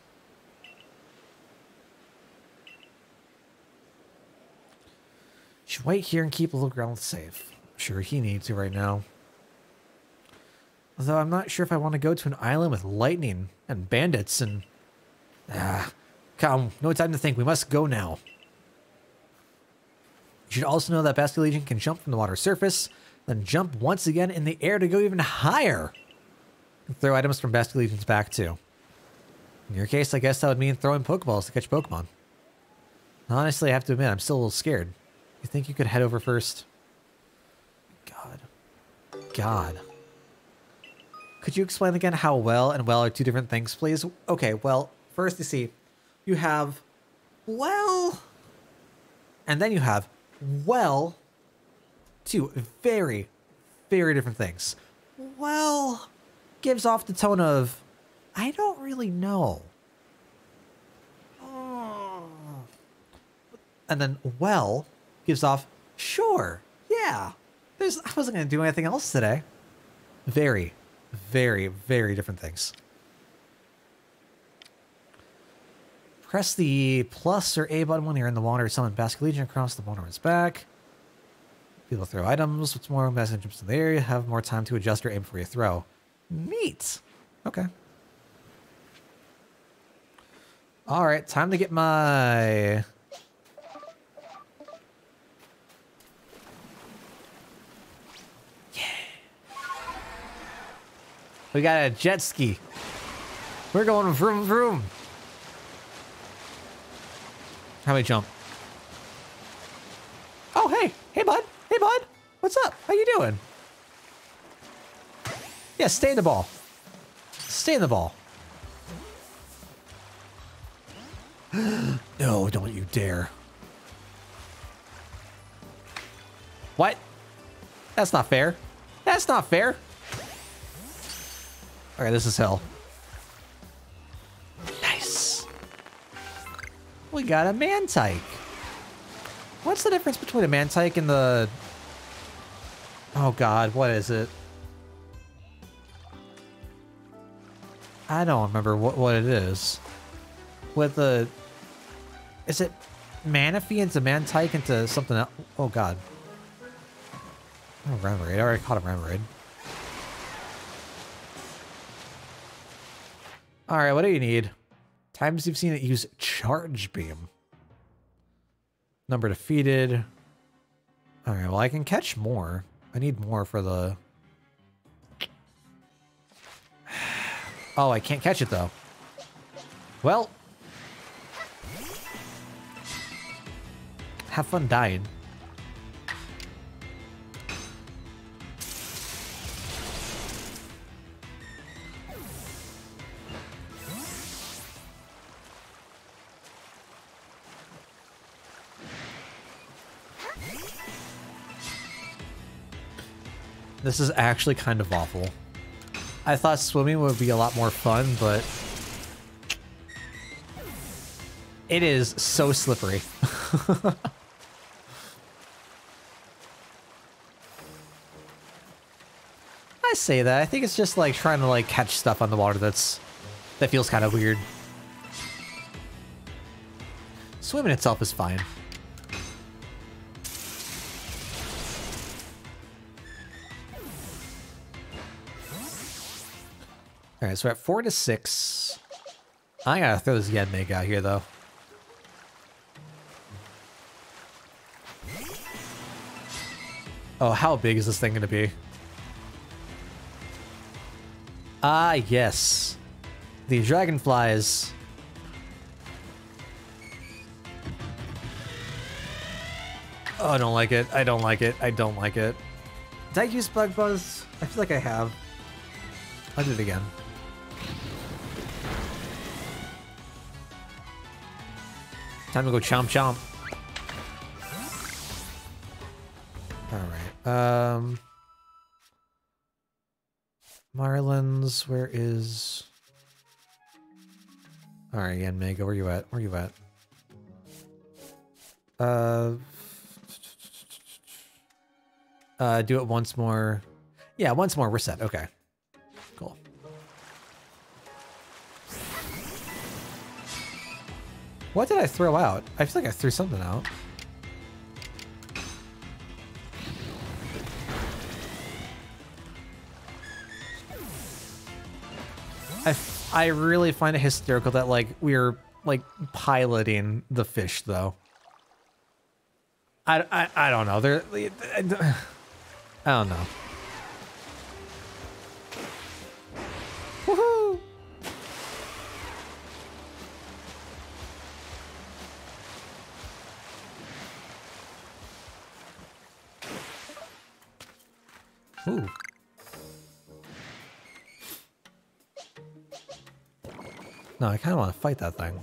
Should wait here and keep a little ground safe. Sure, he needs to right now. Although I'm not sure if I want to go to an island with lightning and bandits and... Ah, come, no time to think. We must go now. You should also know that Basculegion can jump from the water surface, then jump once again in the air to go even higher. And Throw items from Basculegion's back too. In your case, I guess that would mean throwing Pokeballs to catch Pokemon. Honestly, I have to admit, I'm still a little scared. You think you could head over first? God. God. Could you explain again how well and well are two different things, please? Okay, well, first you see, you have well, and then you have well, two very, very different things. Well gives off the tone of, I don't really know. Ah. And then well gives off, sure, yeah. There's, I wasn't going to do anything else today. Very, very, very different things. Press the plus or A button when you're in the water. Summon Basculegion across the water its back. People throw items. What's more, Basculegion jumps in the area. Have more time to adjust your aim before you throw. Neat. Okay. All right, time to get my... We got a jet ski. We're going vroom vroom. How many jump? Oh, hey. Hey, bud. Hey, bud. What's up? How you doing? Yeah, stay in the ball. Stay in the ball. no, don't you dare. What? That's not fair. That's not fair. Okay, this is hell. Nice. We got a Mantyke. What's the difference between a Mantyke and the... Oh god, what is it? I don't remember what, what it is. With the... Is it Manaphy into Mantyke into something else? Oh, God. Oh, Remoraid. I already caught a Remoraid. Alright, what do you need? Times you've seen it use Charge Beam. Number defeated. Alright, well, I can catch more. I need more for the Oh, I can't catch it, though. Well. Have fun dying. This is actually kind of awful. I thought swimming would be a lot more fun, but it is so slippery. I say that. I think it's just like trying to like catch stuff on the water that's that feels kind of weird. Swimming itself is fine. All right, so we're at four to six. I gotta throw this Yanmega out here though. Oh, how big is this thing gonna be? Ah, yes. The dragonflies. Oh, I don't like it. I don't like it. I don't like it. Did I use Bug Buzz? I feel like I have. I'll do it again. Time to go chomp chomp. Alright. Um Marlins, where is Alright, Yanmega, where you at? Where you at? Uh uh, do it once more. Yeah, once more, we're. Okay. What did I throw out? I feel like I threw something out. I, I really find it hysterical that like we're like piloting the fish though. I, I, I don't know. They're, I don't know. Ooh. No, I kind of want to fight that thing.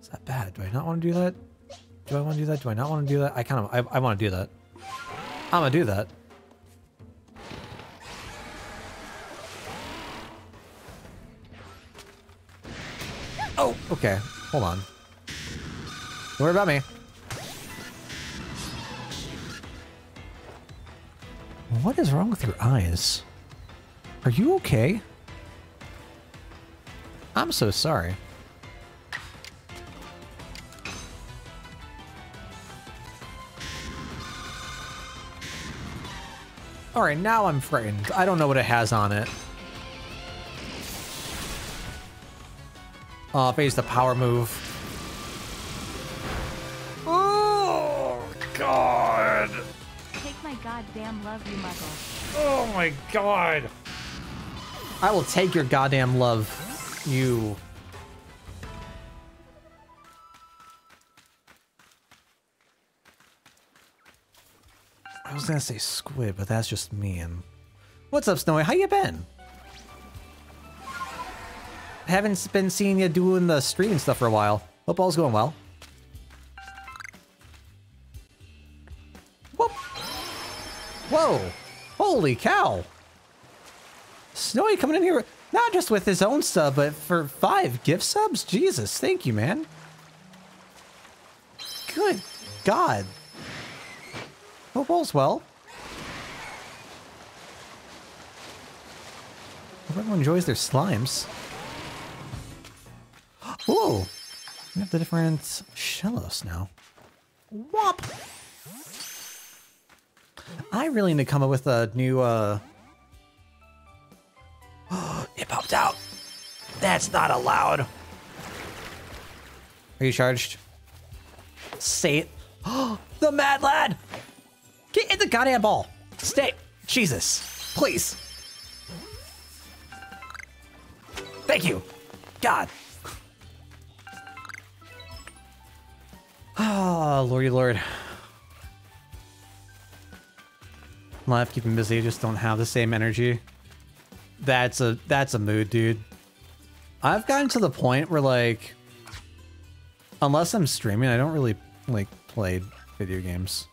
Is that bad? Do I not want to do that? Do I want to do that? Do I not want to do that? I kind of, I, I want to do that. I'm going to do that. Oh, okay. Hold on. Don't worry about me. What is wrong with your eyes? Are you okay? I'm so sorry. Alright, now I'm frightened. I don't know what it has on it. Oh, phase the power move. Goddamn love, you muggle. Oh, my God. I will take your goddamn love, you I was gonna say squid, but that's just me. And What's up, Snowy? How you been? Haven't been seeing you doing the streaming stuff for a while. Hope all's going well. Holy cow! Snowy coming in here, not just with his own sub, but for five gift subs? Jesus, thank you, man. Good God. Hope all's well. Hope everyone enjoys their slimes. Whoa! We have the different Shellos now. Whop! I really need to come up with a new, uh... it popped out! That's not allowed! Are you charged? Say it. the Mad Lad! Get in the goddamn ball. Stay. Jesus. Please. Thank you. God. Ah, oh, lordy lord. Life keeping busy, just don't have the same energy. That's a that's a mood, dude. I've gotten to the point where like unless I'm streaming, I don't really like play video games.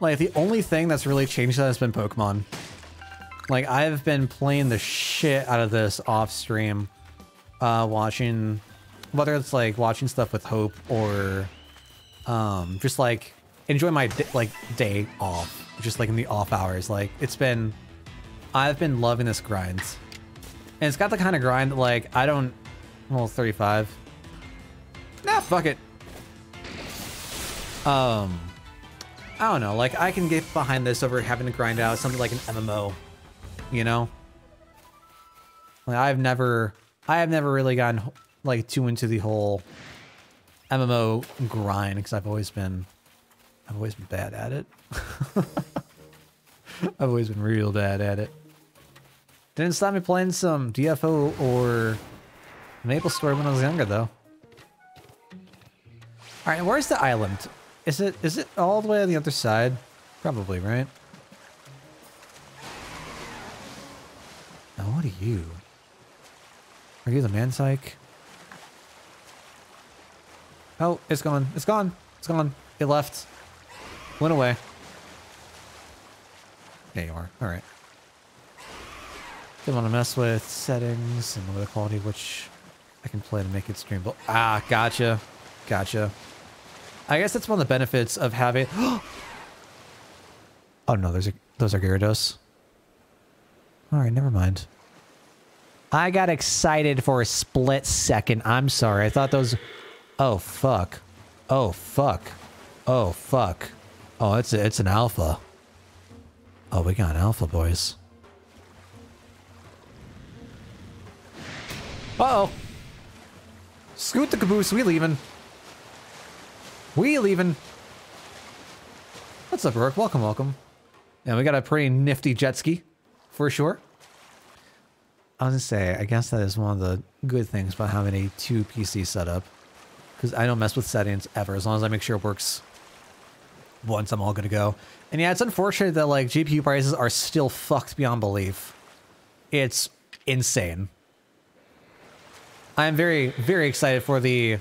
Like the only thing that's really changed that has been Pokemon. Like I've been playing the shit out of this off stream, uh, watching, whether it's like watching stuff with Hope or, um, just like enjoy my like day off, just like in the off hours. Like it's been, I've been loving this grind, and it's got the kind of grind that like I don't, well, 35. Nah, fuck it. Um, I don't know. Like I can get behind this over having to grind out something like an MMO, you know. Like I've never, I have never really gotten like too into the whole MMO grind because I've always been, I've always been bad at it. I've always been real bad at it. Didn't stop me playing some DFO or Maple Story when I was younger though. All right, where's the island? Is it is it all the way on the other side? Probably, right? Now, what are you? Are you the Mantyke? Oh, it's gone. It's gone. It's gone. It left. Went away. There you are. All right. Didn't want to mess with settings and the quality, which I can play to make it streamable. Ah, gotcha. Gotcha. I guess that's one of the benefits of having. oh no, those are those are Gyarados. All right, never mind. I got excited for a split second. I'm sorry. I thought those. Oh fuck. Oh fuck. Oh fuck. Oh, it's a, it's an alpha. Oh, we got an alpha, boys. Uh oh. Scoot the caboose. We leaving. We leaving. What's up, Rourke? Welcome, welcome. Yeah, we got a pretty nifty jet ski, for sure. I was gonna say, I guess that is one of the good things about having a two PC setup. Because I don't mess with settings ever, as long as I make sure it works once I'm all gonna go. And yeah, it's unfortunate that like GPU prices are still fucked beyond belief. It's insane. I am very, very excited for the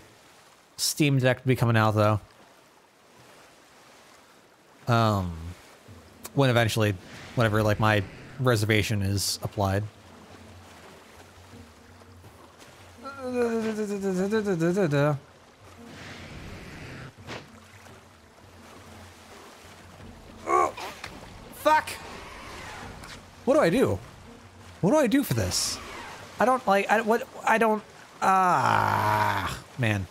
Steam Deck to be coming out though. Um, when eventually, whenever like my reservation is applied. Fuck! What do I do? What do I do for this? I don't like. I what? I don't. Ah, man.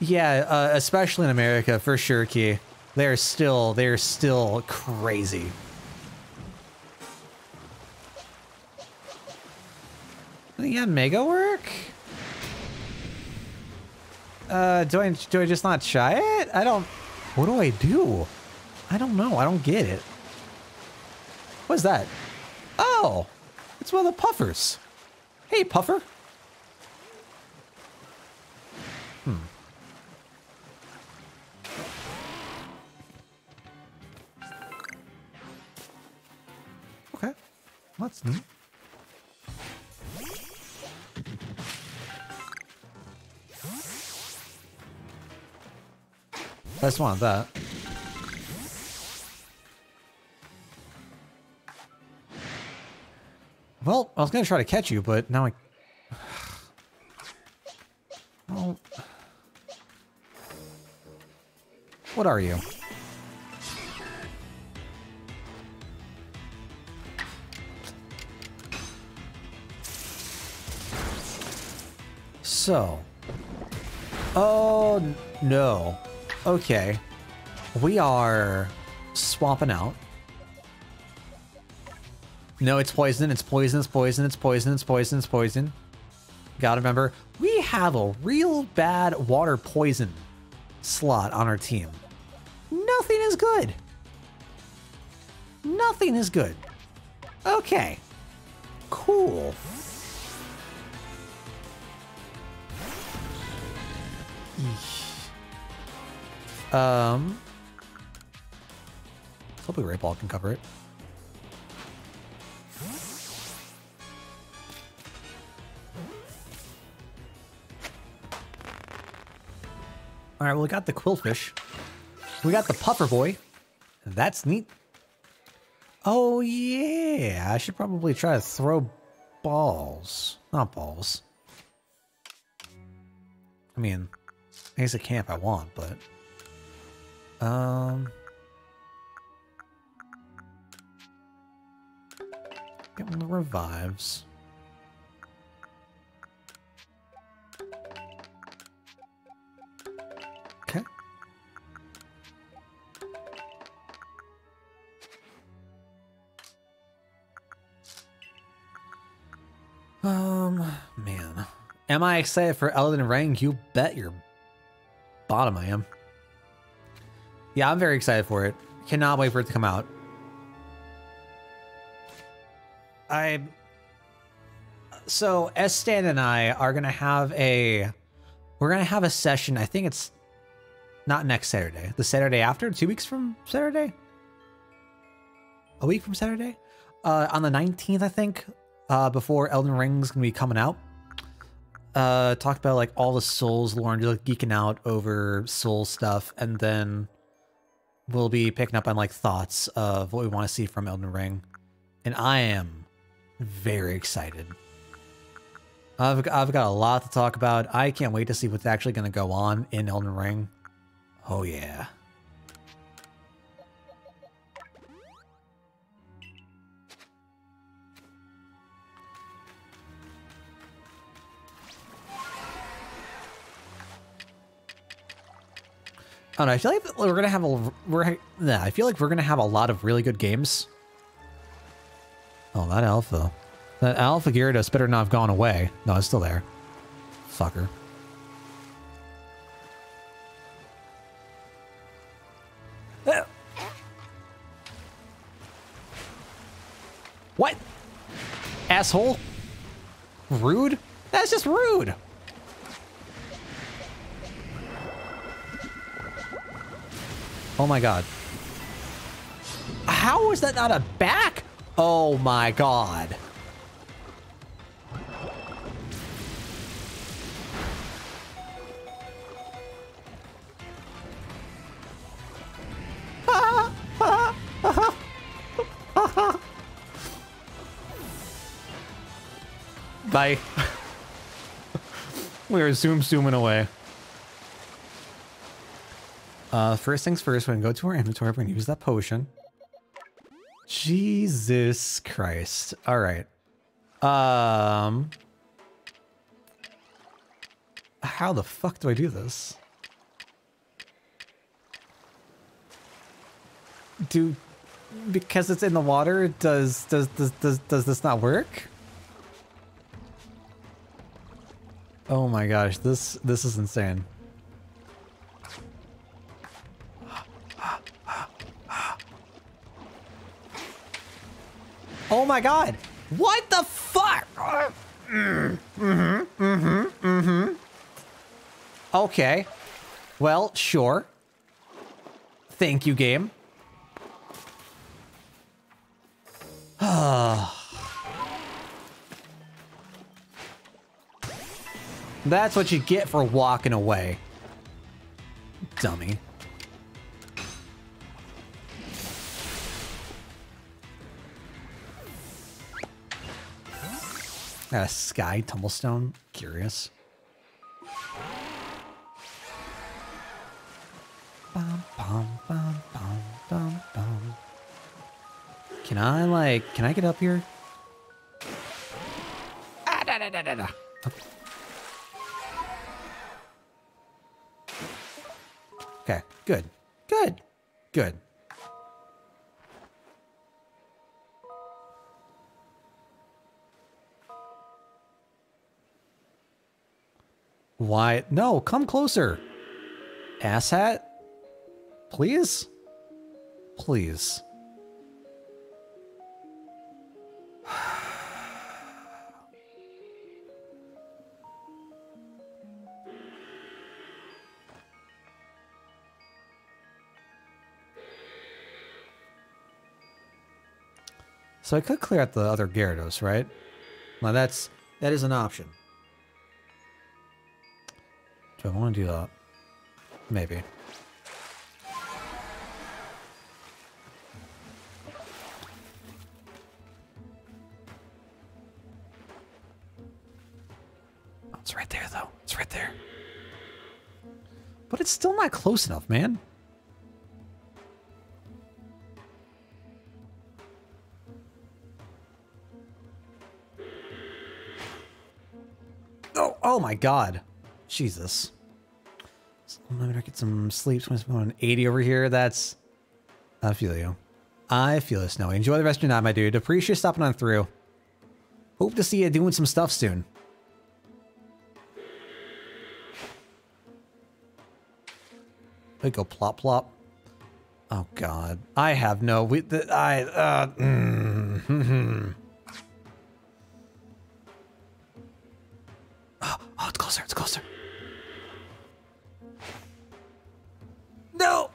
Yeah, uh, especially in America, for sure, Key. They're still, they're still crazy. Yeah, mega work? Uh, do I, do I just not try it? I don't, what do I do? I don't know. I don't get it. What's that? Oh, it's one of the puffers. Hey, puffer. Hmm. Okay. That's neat. I just wanted that. Well, I was gonna try to catch you, but now I... Well... What are you? So... Oh, no. Okay. We are swapping out. No, it's poison, it's poison, it's poison, it's poison, it's poison, it's poison. Gotta remember, we have a real bad water poison slot on our team. Nothing is good. Nothing is good. Okay. Cool. Um, hopefully Ray Ball can cover it. All right, well, we got the Qwilfish. We got the puffer boy. That's neat. Oh, yeah. I should probably try to throw balls. Not balls. I mean, I guess a camp I want, but... Um... Get one the revives. Okay. Um, man. Am I excited for Elden Ring? You bet your bottom I am. Yeah, I'm very excited for it. Cannot wait for it to come out. I so S Stan and I are gonna have a we're gonna have a session. I think it's not next Saturday. The Saturday after, two weeks from Saturday, a week from Saturday, uh, on the nineteenth, I think. Uh, before Elden Ring's gonna be coming out. Uh, talk about like all the Souls lore and just like geeking out over Soul stuff, and then we'll be picking up on like thoughts of what we want to see from Elden Ring. And I am very excited. I've, I've got a lot to talk about. I can't wait to see what's actually going to go on in Elden Ring. Oh, yeah. I don't know. I feel like we're gonna have a we're nah, I feel like we're gonna have a lot of really good games. Oh, that alpha. That alpha Gyarados better not have gone away. No, it's still there. Fucker. What? Asshole? Rude? That's just rude. Oh my god. How is that not a back? Oh my god. Bye. we are zoom zooming away. Uh, first things first, we're gonna go to our inventory. We're gonna use that potion. Jesus Christ. All right. Um, how the fuck do I do this? Do because it's in the water. Does does does does does this not work? Oh my gosh, this this is insane. Oh my god. What the fuck? Mm-hmm, mm-hmm, mm-hmm. Okay. Well, sure. Thank you, game. That's what you get for walking away. Dummy. A sky tumblestone. Curious. Bum, bum, bum. Can I, like, can I get up here? Ah, da, da, da. Okay, good. Good. Good. Why? No, come closer. Asshat? Please? Please. So I could clear out the other Gyarados, right? Now that's that is an option. Do I want to do that? Maybe. Oh, it's right there, though. It's right there. But it's still not close enough, man. Oh, oh my god. Jesus. So I'm get some sleep. So I'm going on 80 over here. That's. I feel you. I feel you, Snowy. Enjoy the rest of your night, my dude. Appreciate stopping on through. Hope to see you doing some stuff soon. We go plop plop. Oh God, I have no. We, the, I. Uh, mm,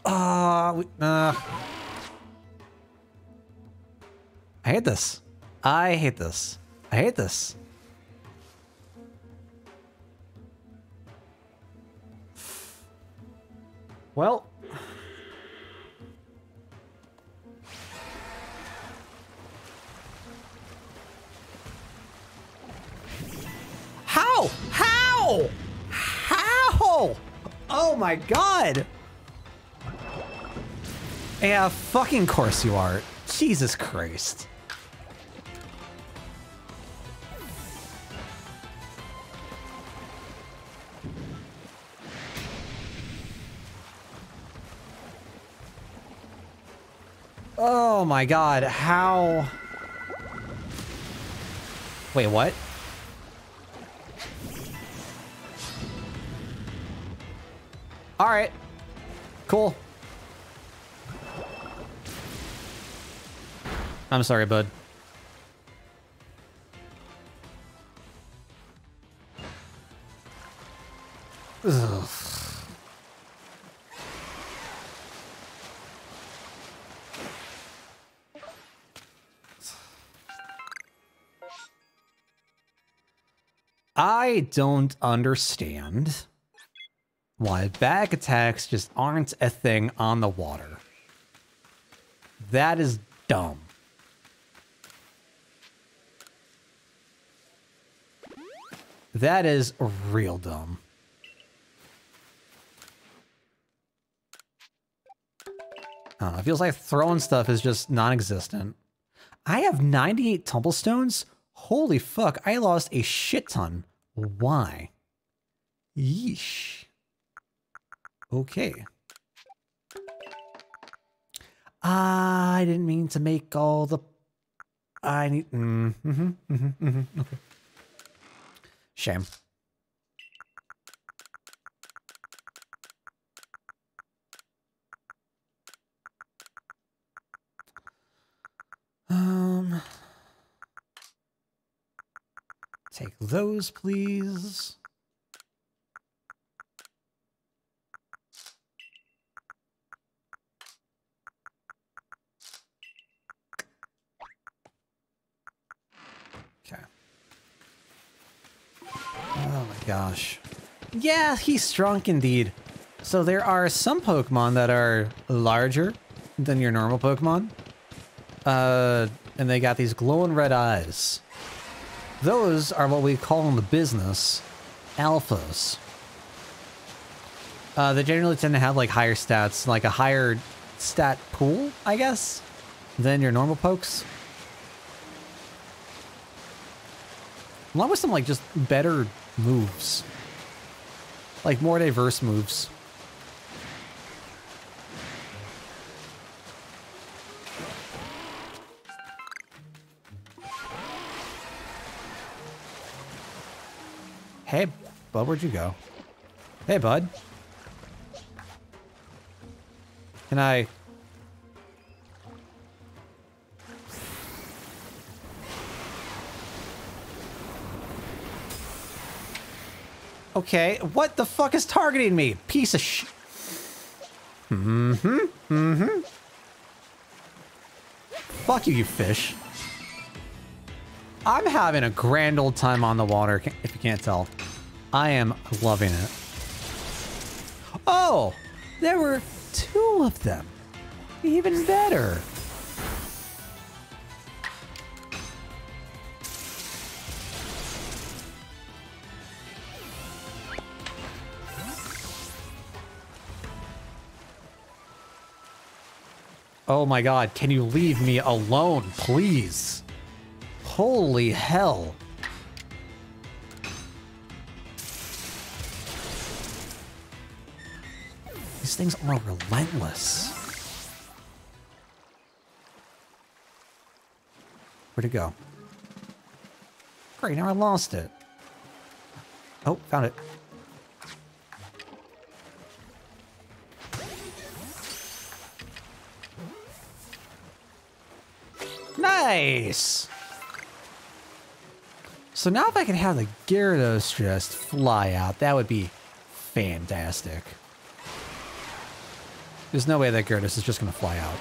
Ah. Uh, uh. I hate this. I hate this. I hate this. Well. How? How? How? Oh my god. Yeah, fucking course you are. Jesus Christ. Oh my god, how... Wait, what? Alright. Cool. I'm sorry, bud. Ugh. I don't understand why back attacks just aren't a thing on the water. That is dumb. That is real dumb. Know, it feels like throwing stuff is just non-existent. I have 98 tumblestones? Holy fuck, I lost a shit ton. Why? Yeesh. Okay. I didn't mean to make all the... I need... Mm, mm -hmm, mm -hmm, mm -hmm, okay. Shame. Um... Take those, please. Gosh. Yeah, he's strong indeed. So there are some Pokemon that are larger than your normal Pokemon. Uh, and they got these glowing red eyes. Those are what we call in the business alphas. Uh, they generally tend to have like higher stats, like a higher stat pool, I guess, than your normal pokes. Along with some like just better moves. Like more diverse moves. Hey, bud, where'd you go? Hey, bud. Can I... Okay, what the fuck is targeting me? Piece of sh... Mm-hmm, mm-hmm. Fuck you, you fish. I'm having a grand old time on the water, if you can't tell. I am loving it. Oh! There were two of them. Even better. Oh my god, can you leave me alone, please? Holy hell. These things are relentless. Where'd it go? Great, now I lost it. Oh, found it. Nice! So now if I can have the Gyarados just fly out, that would be fantastic. There's no way that Gyarados is just going to fly out.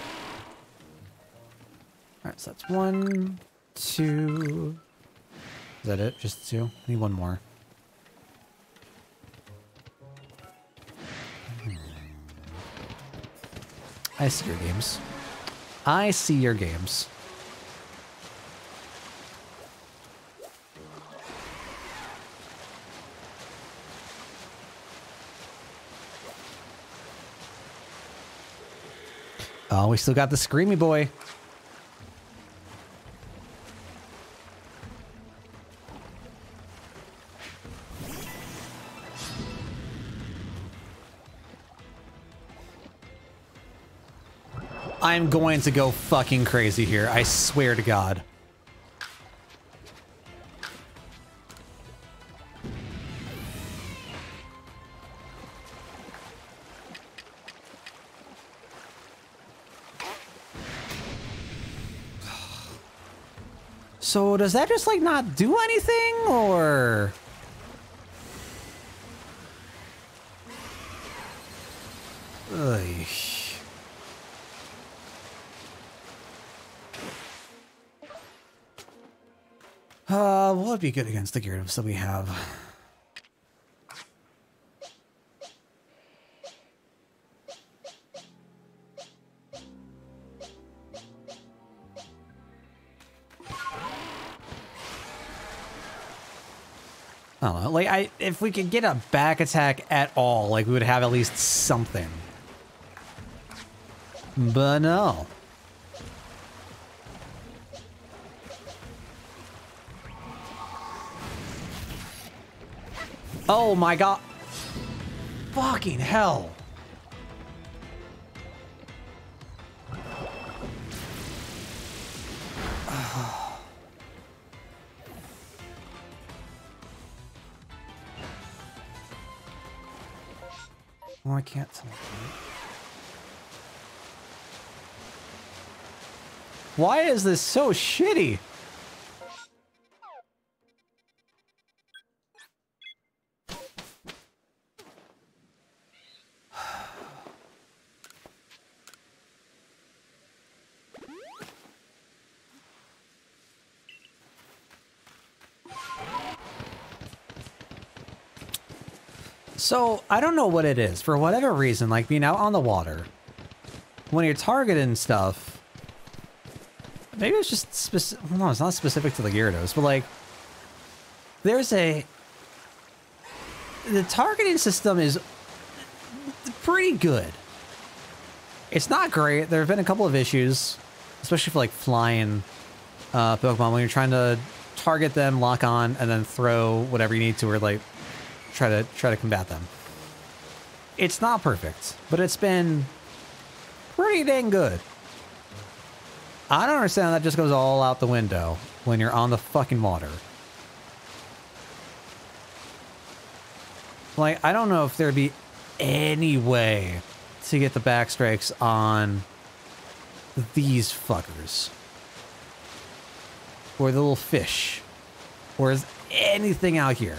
Alright, so that's one, two... Is that it? Just two? I need one more. Hmm. I see your games. I see your games. Oh, we still got the Screamy Boy. I'm going to go fucking crazy here. I swear to God. So does that just like not do anything or? Ugh. Uh, what would be good against the Gyarados that we have? Like, I if we could get a back attack at all, like we would have at least something. But no. Oh my god. Fucking hell. I can't. Why is this so shitty? So, I don't know what it is. For whatever reason, like being out on the water, when you're targeting stuff, maybe it's just specific. No, it's not specific to the Gyarados, but like, there's a. The targeting system is pretty good. It's not great. There have been a couple of issues, especially for like flying uh, Pokemon when you're trying to target them, lock on, and then throw whatever you need to, or like try to try to combat them. It's not perfect, but it's been pretty dang good. I don't understand how that just goes all out the window when you're on the fucking water. Like, I don't know if there'd be any way to get the backstrikes on these fuckers. Or the little fish. Or is anything out here.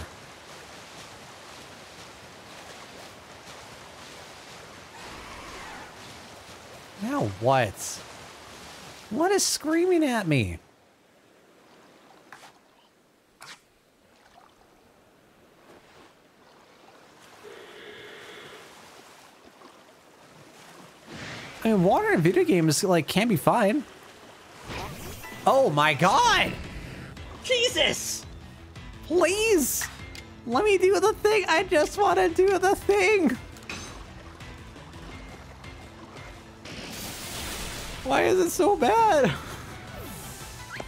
Now what? What is screaming at me? I mean, water in video games like can be fine. Oh my god! Jesus! Please! Let me do the thing! I just want to do the thing! Why is it so bad?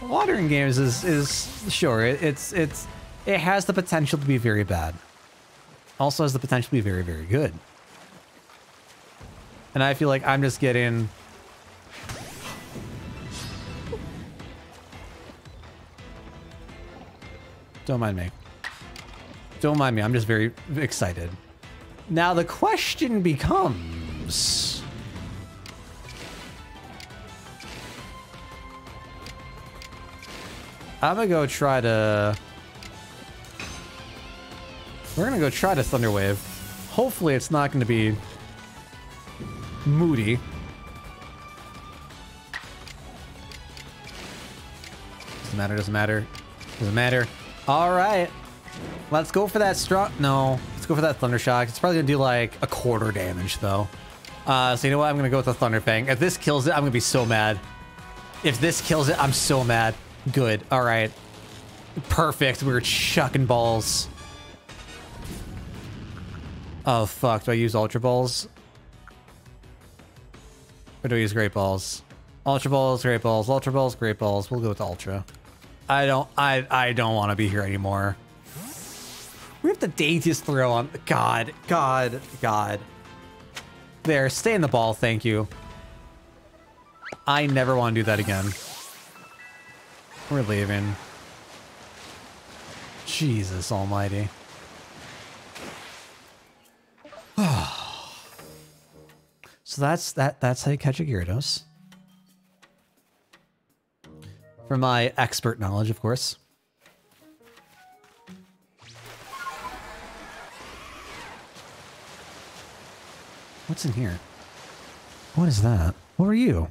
Water in games is, is sure, it, it's, it's, it has the potential to be very bad. Also has the potential to be very, very good. And I feel like I'm just getting... Don't mind me. Don't mind me, I'm just very excited. Now the question becomes... I'm gonna go try to... We're gonna go try to Thunderwave. Hopefully it's not gonna be moody. Doesn't matter, doesn't matter. Doesn't matter. Alright. Let's go for that strong... No. Let's go for that Thunder Shock. It's probably gonna do like a quarter damage though. Uh, so you know what? I'm gonna go with the Thunder Fang. If this kills it, I'm gonna be so mad. If this kills it, I'm so mad. Good. Alright. Perfect. We were chucking balls. Oh, fuck. Do I use Ultra Balls? Or do we use Great Balls? Ultra Balls, Great Balls, Ultra Balls, Great Balls. We'll go with Ultra. I don't, I, I don't want to be here anymore. We have the daintiest throw on, God, God, God. There, stay in the ball, thank you. I never want to do that again. We're leaving. Jesus almighty. so that's that that's how you catch a Gyarados. From my expert knowledge, of course. What's in here? What is that? What were you?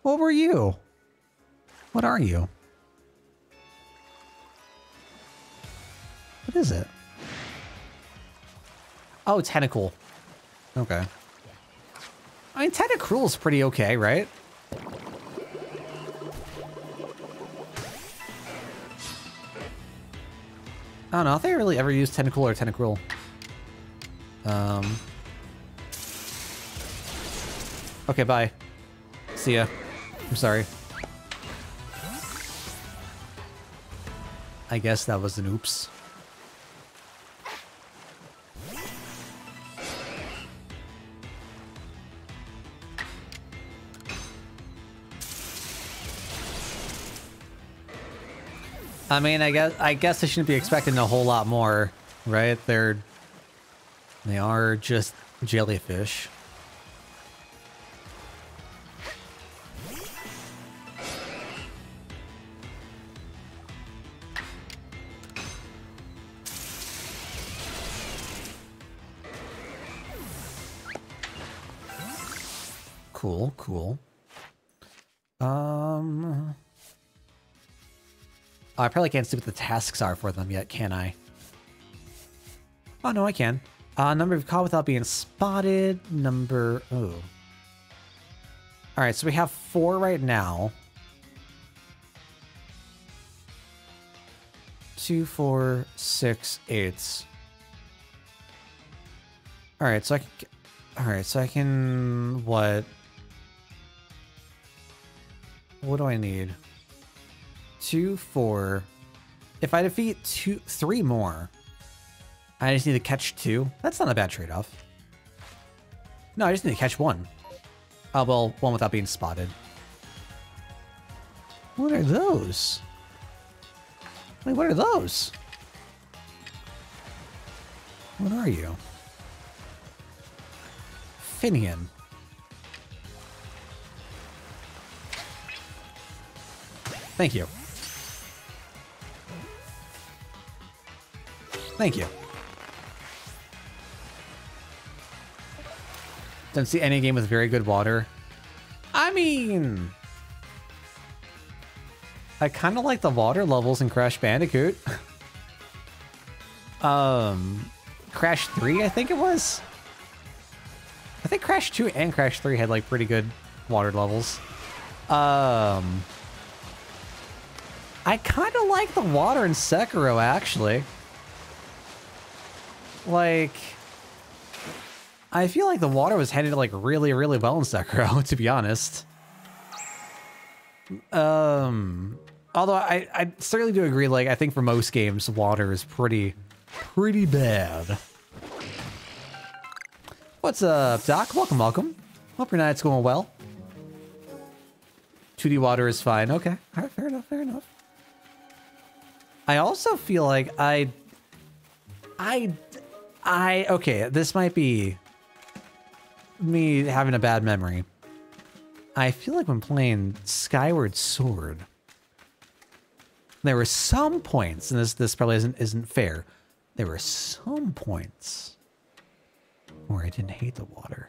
What were you? What are you? What is it? Oh, Tentacool. Okay. I mean, Tentacruel's pretty okay, right? I don't know I think I really ever used Tentacool or Tentacruel. Um. Okay, bye. See ya. I'm sorry. I guess that was an oops. I mean, I guess I guess I shouldn't be expecting a whole lot more, right? They're they are just jellyfish. Cool, cool. Um, oh, I probably can't see what the tasks are for them yet, can I? Oh, no, I can. Uh, number of caught without being spotted. Number, oh. All right, so we have four right now. Two, four, six, eight. All right, so I can, all right, so I can, what? What do I need? Two, four. If I defeat two, three more, I just need to catch two. That's not a bad trade-off. No, I just need to catch one. Oh, well, one without being spotted. What are those? Wait, what are those? What are you? Finneon. Thank you. Thank you. Don't see any game with very good water. I mean... I kind of like the water levels in Crash Bandicoot. um, Crash 3, I think it was? I think Crash 2 and Crash 3 had like pretty good water levels. Um, I kind of like the water in Sekiro actually. Like, I feel like the water was handled like really, really well in Sekiro, to be honest. Um, although I, I certainly do agree. Like, I think for most games, water is pretty, pretty bad. What's up, Doc? Welcome, welcome. Hope your night's going well. 2D water is fine. Okay. All right, fair enough, fair enough. I also feel like I... I... I... Okay, this might be me having a bad memory. I feel like when playing Skyward Sword, there were some points, and this this probably isn't isn't fair. There were some points where I didn't hate the water.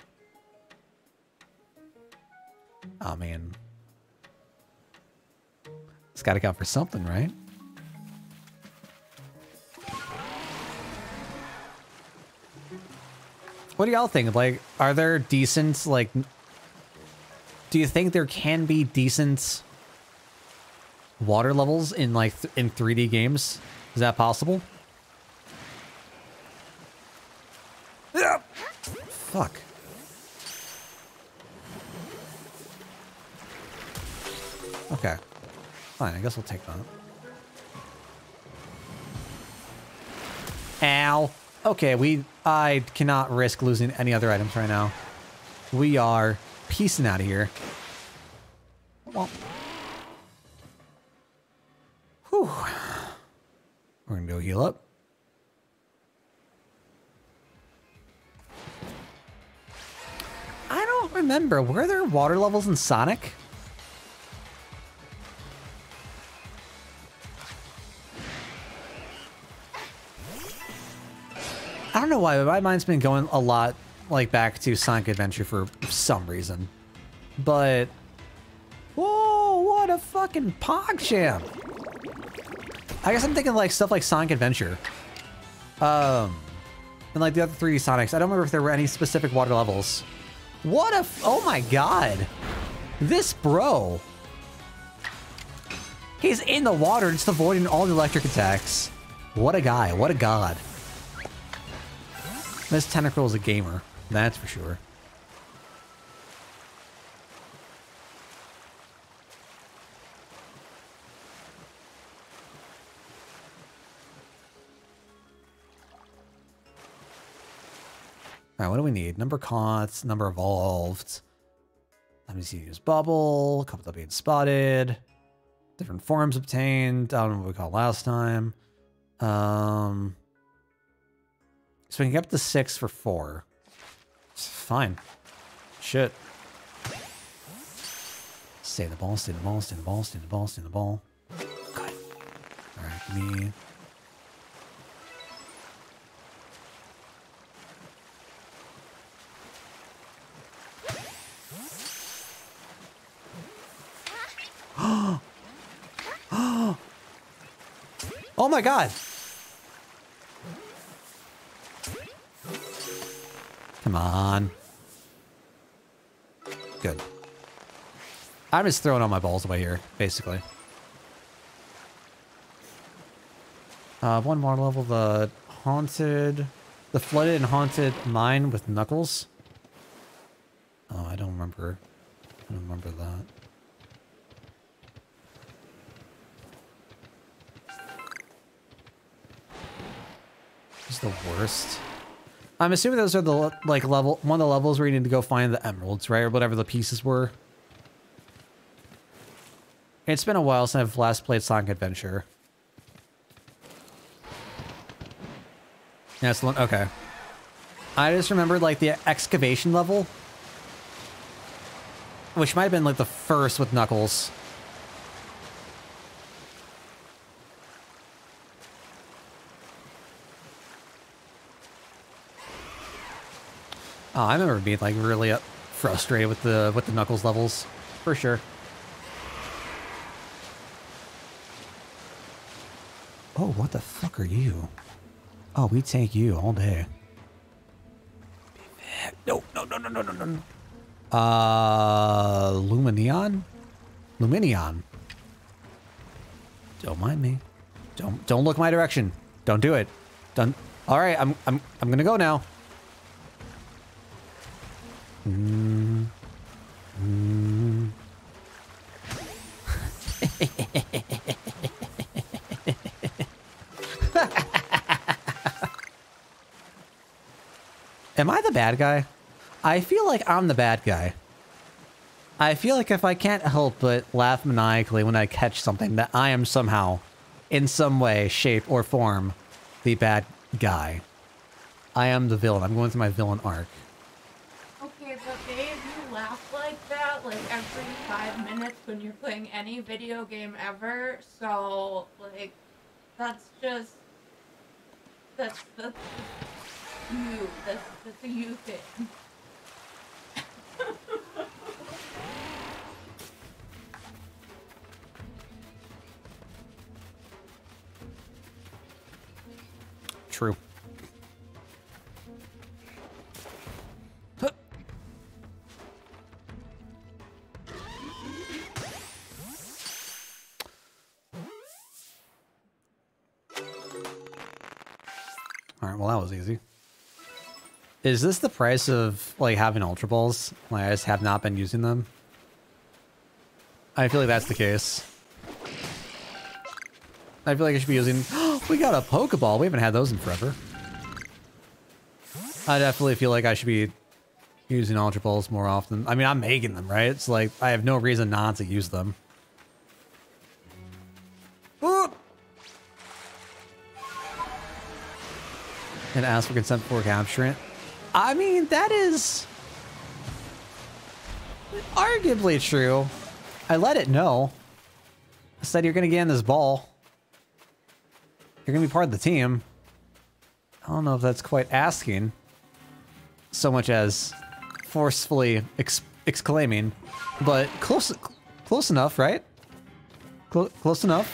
Oh man. It's gotta count for something, right? What do y'all think? Like, are there decent, like, do you think there can be decent water levels in, like, in 3D games? Is that possible? Yeah. Fuck. Okay. Fine, I guess we'll take that. Ow. Okay, we... I cannot risk losing any other items right now. We are piecing out of here. Whew. We're gonna go heal up. I don't remember. Were there water levels in Sonic? Don't know why, but my mind's been going a lot like back to Sonic Adventure for some reason. But whoa, what a fucking PogChamp! I guess I'm thinking like stuff like Sonic Adventure. Um, and like the other 3D Sonics. I don't remember if there were any specific water levels. What a oh my god, this bro. He's in the water, just avoiding all the electric attacks. What a guy! What a god! This Tentacool is a gamer, that's for sure. Alright, what do we need? Number caught, number evolved. Let me see, use bubble, couple that being spotted, different forms obtained. I don't know what we called last time. Um, so we can get up to six for four. It's fine. Shit. Stay the ball, stay the ball, stay the ball, stay the ball, stay the ball. Good. Alright, me. oh my god! Come on. Good. I'm just throwing all my balls away here, basically. Uh, one more level, the haunted, the flooded and haunted mine with Knuckles. Oh, I don't remember. I don't remember that. He's the worst. I'm assuming those are the like level one of the levels where you need to go find the emeralds, right, or whatever the pieces were. It's been a while since I've last played Sonic Adventure. Yeah, it's okay. I just remembered like the excavation level, which might have been like the first with Knuckles. Oh, I remember being like really frustrated with the with the Knuckles levels, for sure. Oh, what the fuck are you? Oh, we take you all day. No, no, no, no, no, no, no. Uh, Lumineon? Lumineon. Don't mind me. Don't don't look my direction. Don't do it. Don't. All right, I'm I'm I'm gonna go now. Am I the bad guy? I feel like I'm the bad guy. I feel like if I can't help but laugh maniacally when I catch something, that I am somehow, in some way, shape, or form, the bad guy. I am the villain. I'm going through my villain arc. Okay, but babe, you laugh like every five minutes when you're playing any video game ever. So like, that's just that's that's you. That's that's a you thing. True. Well that was easy. Is this the price of like having Ultra Balls? Like I just have not been using them. I feel like that's the case. I feel like I should be using. we got a Pokeball. We haven't had those in forever. I definitely feel like I should be using Ultra Balls more often. I mean, I'm making them, right? It's like I have no reason not to use them. And ask for consent before capturing it. I mean, that is arguably true. I let it know. I said you're gonna get in this ball. You're gonna be part of the team. I don't know if that's quite asking so much as forcefully ex exclaiming, but close, close enough, right? Cl close enough.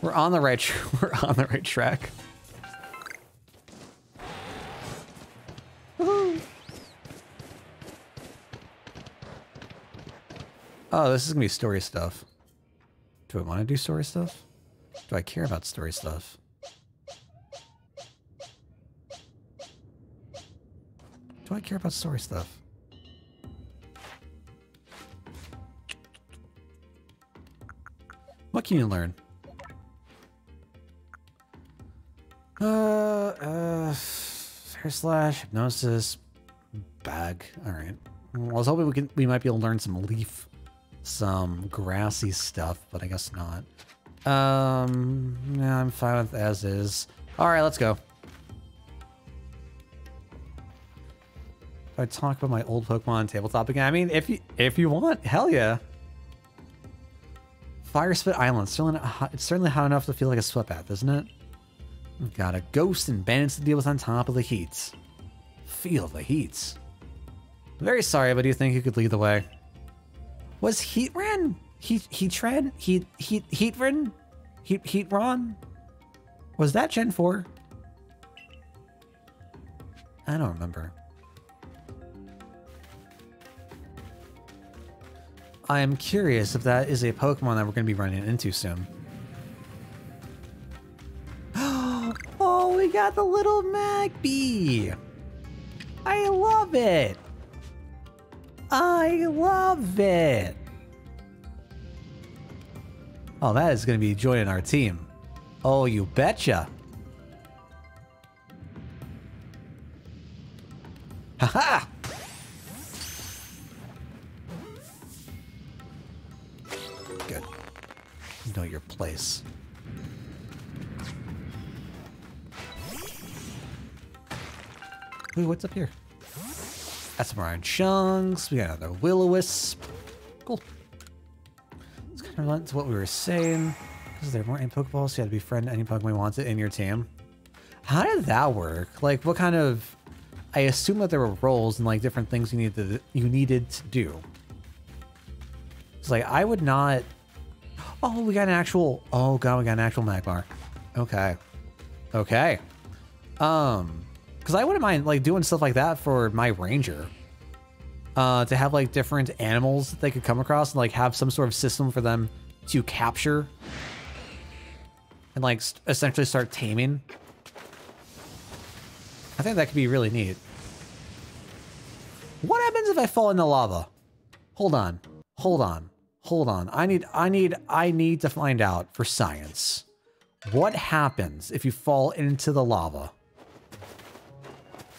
We're on the right. we're on the right track. Oh, this is gonna be story stuff. Do I want to do story stuff? Do I care about story stuff? Do I care about story stuff? What can you learn? Uh, uh, Air Slash, hypnosis, bag. All right. Well, I was hoping we can we might be able to learn some leaf, some grassy stuff, but I guess not. Um, yeah, I'm fine with as is. All right, let's go. If I talk about my old Pokemon tabletop again, I mean, if you if you want, hell yeah. Firespit Island. It's certainly, hot, it's certainly hot enough to feel like a sweat bath, isn't it? We've got a ghost and bandits to deal with on top of the heats. Feel the heats. Very sorry, but do you think you could lead the way? Was Heatran? Heat Heatran? Heat Heat Heatran? Heat Heatron? Was that Gen 4? I don't remember. I am curious if that is a Pokemon that we're going to be running into soon. oh, we got the little Magby. I love it. I love it. Oh, that is going to be joining our team. Oh, you betcha. Haha! Good. Know your place. Ooh, what's up here? Got some iron chunks. We got another will-o-wisp. Cool. It's kind of related to what we were saying. Because there weren't any Pokeballs, so you had to befriend any Pokemon you wanted in your team. How did that work? Like, what kind of... I assume that there were roles and, like, different things you needed to, you needed to do. It's like, I would not... Oh, we got an actual... Oh, God, we got an actual Magmar. Okay. Okay. Um... Because I wouldn't mind like doing stuff like that for my ranger. Uh, to have like different animals that they could come across and like have some sort of system for them to capture and like essentially start taming. I think that could be really neat. What happens if I fall in the lava? Hold on. Hold on. Hold on. I need I need I need to find out for science. What happens if you fall into the lava?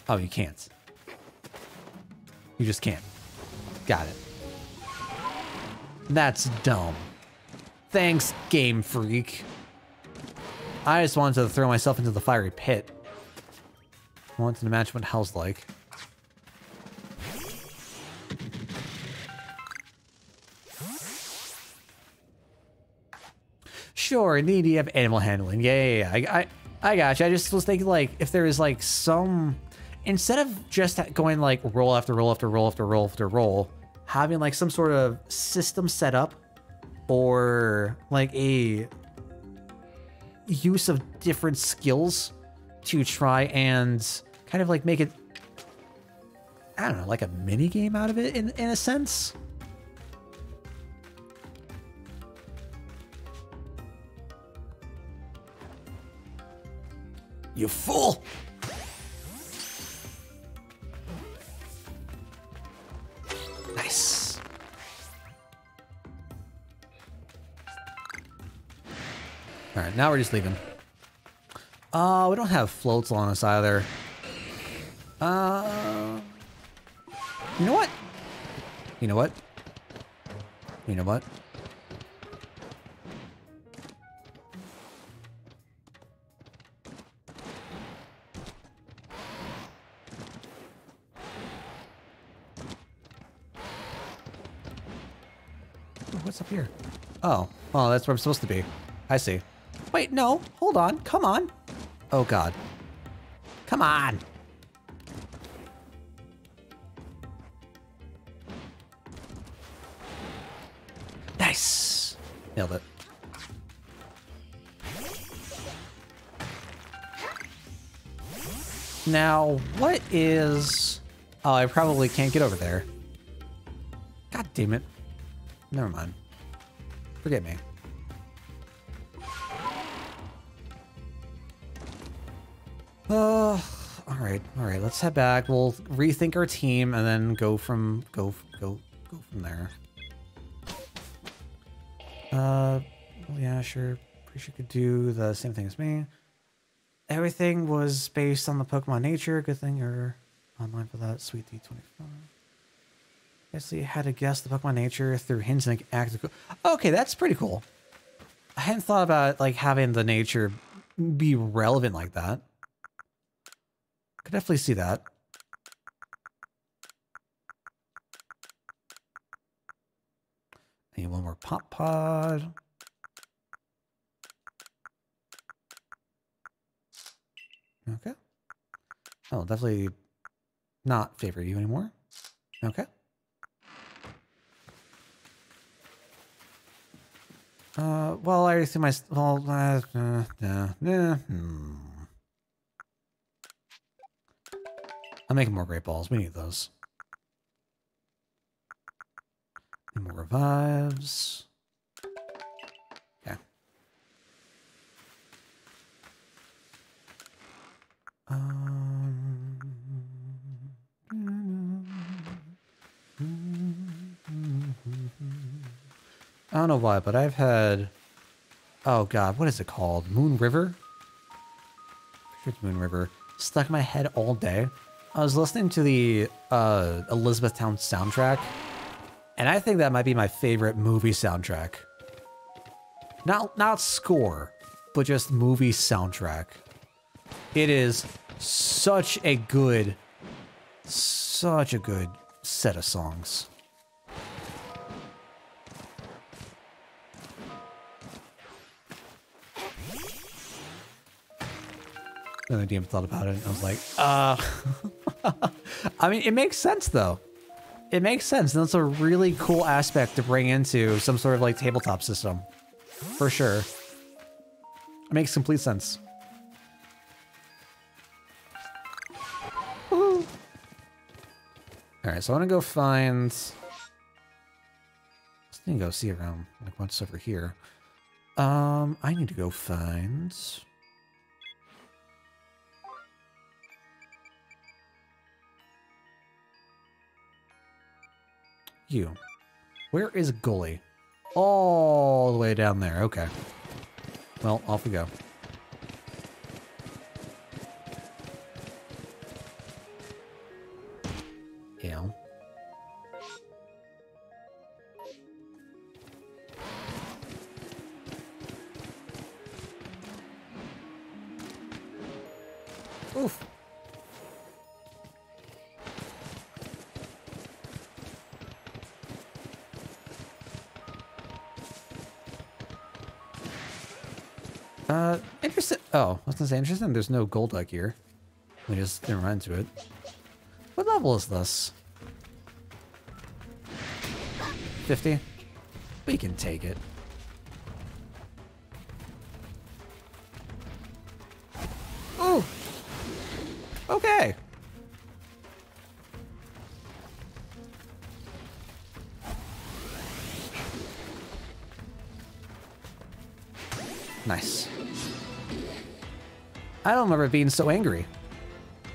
Oh, you can't. You just can't. Got it. That's dumb. Thanks, Game Freak. I just wanted to throw myself into the fiery pit. I wanted to imagine what hell's like. Sure, indeed, you have animal handling. Yeah, yeah, yeah. I, I, I got you. I just was thinking, like, if there is, like, some... Instead of just going, like, roll after roll after roll after roll after roll, having, like, some sort of system set up or, like, a use of different skills to try and kind of, like, make it... I don't know, like a mini game out of it, in, in a sense? You fool! Now we're just leaving. Uh, we don't have floats on us either. Uh, you know what? You know what? You know what? What's up here? Oh, oh, that's where I'm supposed to be. I see. Wait, no, hold on, come on. Oh God. Come on. Nice. Nailed it. Now, what is... Oh, I probably can't get over there. God damn it. Never mind. Forget me. Right, all right. Let's head back. We'll rethink our team and then go from go go go from there. Uh, well, yeah, sure. Pretty sure you could do the same thing as me. Everything was based on the Pokemon nature. Good thing you're online for that. Sweet D25. Guess you had to guess the Pokemon nature through hints and active. Okay, that's pretty cool. I hadn't thought about like having the nature be relevant like that. Could definitely see that. Need one more pop pod. Okay. I'll definitely not favor you anymore. Okay. Uh, well, I already threw my, well, uh, uh, uh, hmm. I'm making more great balls. We need those. Need more revives. Okay. Um, I don't know why, but I've had. Oh god, what is it called? Moon River? It's Moon River. Stuck in my head all day. I was listening to the uh, Elizabethtown soundtrack, and I think that might be my favorite movie soundtrack. Not not score, but just movie soundtrack. It is such a good, such a good set of songs. And I even thought about it. I was like, uh, I mean, it makes sense though. It makes sense. And that's a really cool aspect to bring into some sort of like tabletop system. For sure. It makes complete sense. All right, so I want to go find. Let's go see around like what's over here. Um, I need to go find. You. Where is Gully? All the way down there. Okay. Well, off we go. Uh, interesting. Oh, I was gonna say interesting. There's no gold like here. We just didn't run into it. What level is this? 50? We can take it. Remember being so angry.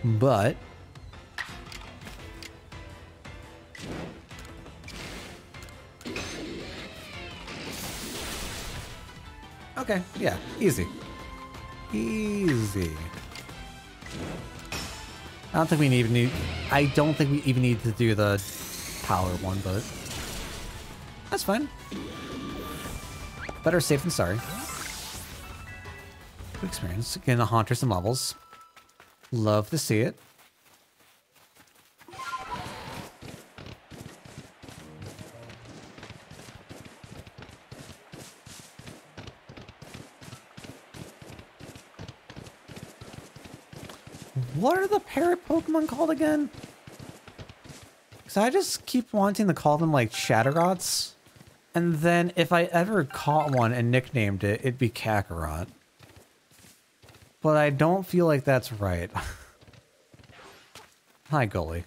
But... Okay, yeah, easy. Easy. I don't think we even need... I don't think we even need to do the power one, but... That's fine. Better safe than sorry. Experience. Getting the Haunter some levels. Love to see it. What are the parrot Pokemon called again? Because I just keep wanting to call them like Chatterots. And then if I ever caught one and nicknamed it, it'd be Kakarot. But I don't feel like that's right. Hi, Gully.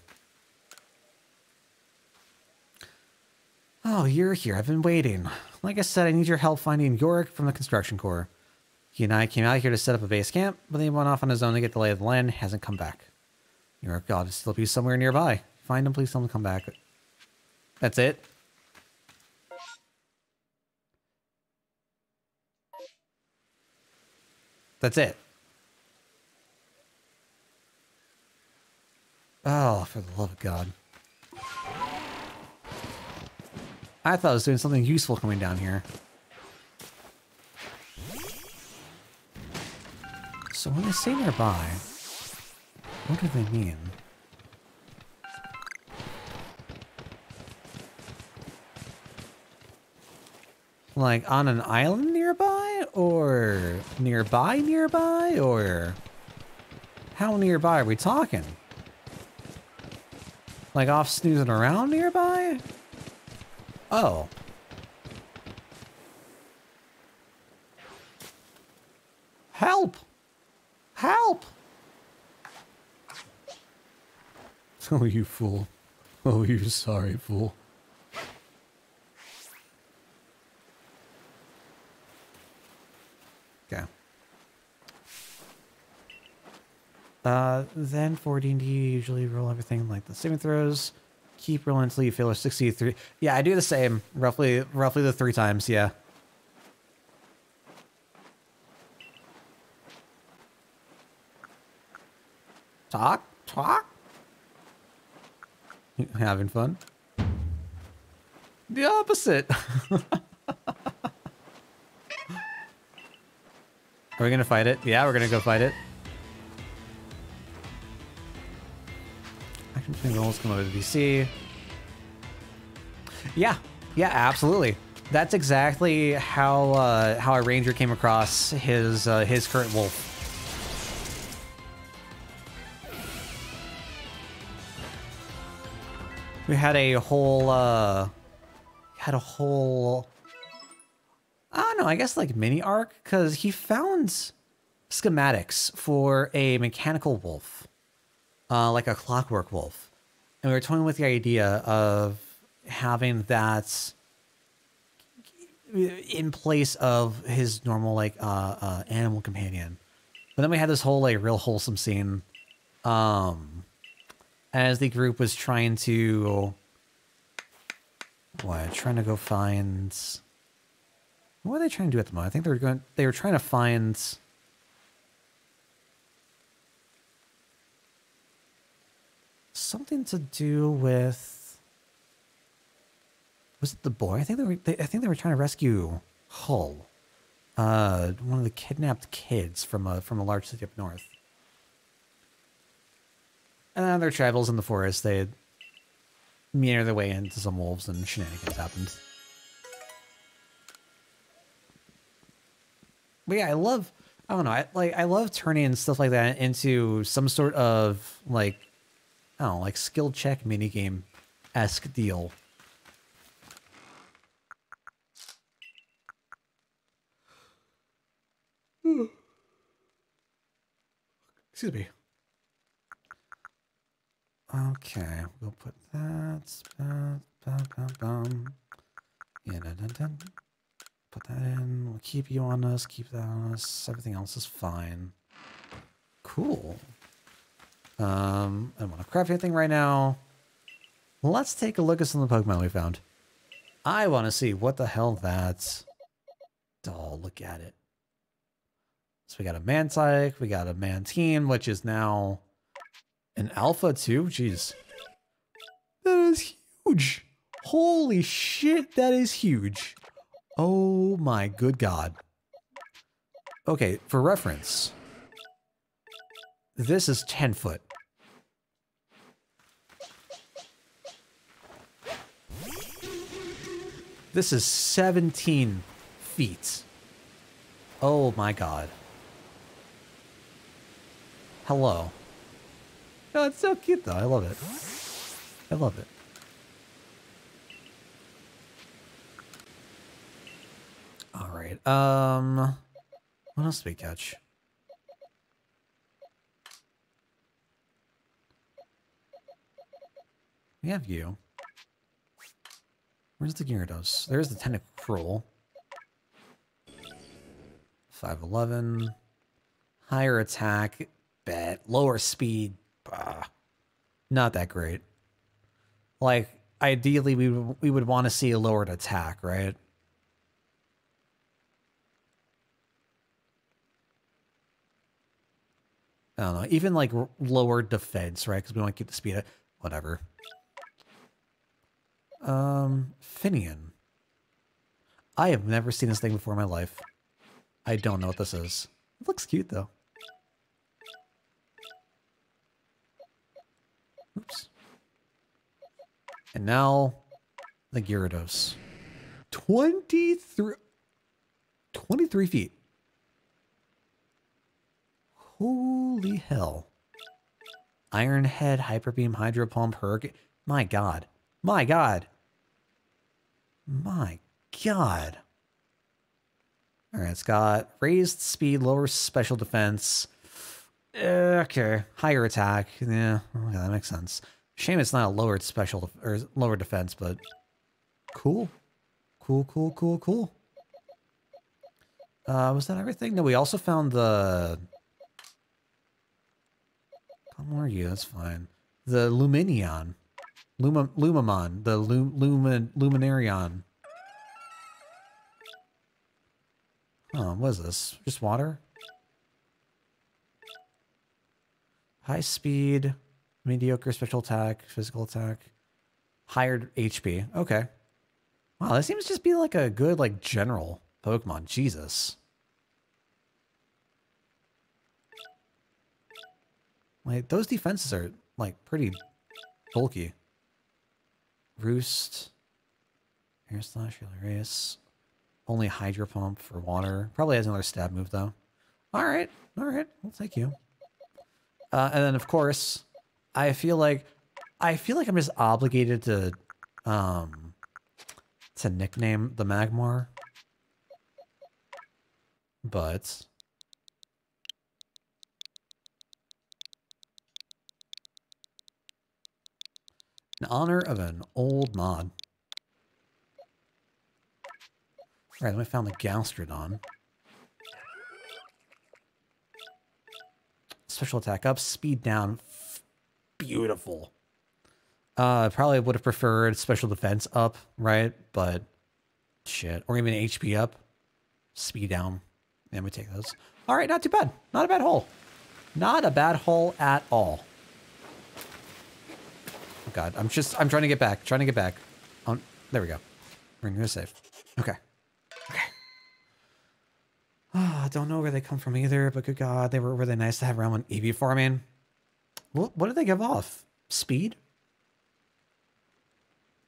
Oh, you're here. I've been waiting. Like I said, I need your help finding Yorick from the construction corps. He and I came out here to set up a base camp, but he went off on his own to get the lay of the land, hasn't come back. Yorick got to still be somewhere nearby. Find him, please tell him to come back. That's it? That's it. Oh, for the love of God. I thought I was doing something useful coming down here. So when they say nearby, what do they mean? Like on an island nearby? Or nearby nearby? Or how nearby are we talking? Like off snoozing around nearby? Oh. Help! Help! Oh, you fool. Oh, you sorry fool. Okay. Uh, then for D&D, you usually roll everything like the saving throws. Keep rolling until you fail a 63. Yeah, I do the same. Roughly, roughly the three times, yeah. Talk? Talk? Having fun? The opposite. Are we gonna fight it? Yeah, we're gonna go fight it. Between come over to DC. Yeah, yeah, absolutely. That's exactly how uh, how a ranger came across his uh, his current wolf. We had a whole uh, had a whole I don't know, I guess like mini arc because he found schematics for a mechanical wolf, uh, like a clockwork wolf. And we were toying with the idea of having that in place of his normal like uh, uh animal companion. But then we had this whole like real wholesome scene. Um as the group was trying to what trying to go find what are they trying to do at the moment? I think they were going they were trying to find something to do with was it the boy? I think they were. They, I think they were trying to rescue Hull, uh, one of the kidnapped kids from a from a large city up north. And on their travels in the forest, they meander their way into some wolves and shenanigans happened. But yeah, I love. I don't know. I like. I love turning stuff like that into some sort of like, I don't know, like skill check minigame esque deal. Excuse me. Okay, we'll put that. Bum, bum, bum. Yeah, dun, dun, dun. Put that in. We'll keep you on us. Keep that on us. Everything else is fine. Cool. Um, I don't want to craft anything right now. Let's take a look at some of the Pokemon we found. I want to see what the hell that's. Oh, look at it. So we got a Mantyke, we got a Mantine, which is now an Alpha too. Jeez. That is huge. Holy shit, that is huge. Oh my good god. Okay, for reference, this is 10 foot. This is 17 feet. Oh my god. Hello. Oh, it's so cute though. I love it. I love it. All right. Um, what else did we catch? We have you. Where's the Gyarados? There's the Tentacruel. 5'11". Higher attack bet. Lower speed, bah, not that great. Like, ideally, we, we would want to see a lowered attack, right? I don't know. Even like lower defense, right? Because we want to keep the speed at whatever. Um, Finneon. I have never seen this thing before in my life. I don't know what this is. It looks cute though. Oops. And now the Gyarados. 23, 23 feet. Holy hell. Iron Head, Hyper Beam, Hydro Pump, Hurricane. My god. My god. My god. Alright, it's got raised speed, lower special defense. Okay, higher attack. Yeah, okay, that makes sense. Shame it's not a lowered special or lower defense, but cool, cool, cool, cool, cool. Uh, was that everything? No, we also found the. Where are you? That's fine. The Lumineon, Luma, Lumamon, the Lum, Lumin, Luminarion. Oh, what is this? Just water? High speed, mediocre special attack, physical attack, higher HP. Okay. Wow, that seems to just be like a good, like, general Pokemon. Jesus. Like, those defenses are, like, pretty bulky. Roost. Air Slash, Race. Only Hydro Pump for water. Probably has another stab move, though. Alright, alright. We'll take you. Uh, and then, of course, I feel like I feel like I'm just obligated to um to nickname the Magmar. But honor of an old mod. All right, then we found the Gastrodon. Special attack up, speed down. Beautiful. Uh, probably would have preferred special defense up, right? But shit. Or even HP up, speed down. And we take those. All right, not too bad. Not a bad hole. Not a bad hole at all. Oh god, I'm just, I'm trying to get back, trying to get back. On, there we go. We're gonna save. Okay. Okay. Ah, I don't know where they come from either, but good god, they were really nice to have around when EV farming. What, what did they give off? Speed?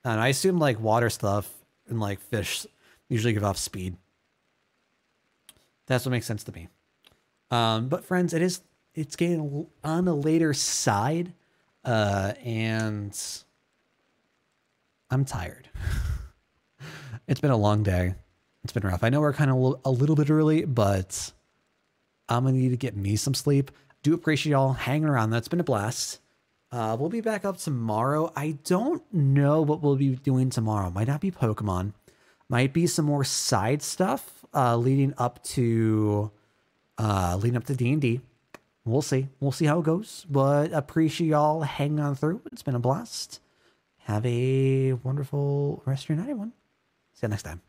And I assume like water stuff and like fish usually give off speed. That's what makes sense to me. Um, but friends, it is it's getting on the later side, uh, and I'm tired. it's been a long day. It's been rough. I know we're kind of a little bit early, but I'm gonna need to get me some sleep. Do appreciate y'all hanging around. That's been a blast. Uh, we'll be back up tomorrow. I don't know what we'll be doing tomorrow. Might not be Pokemon. Might be some more side stuff uh, leading up to uh, leading up to D and D. We'll see. We'll see how it goes. But appreciate y'all hanging on through. It's been a blast. Have a wonderful rest of your night, everyone. See you next time.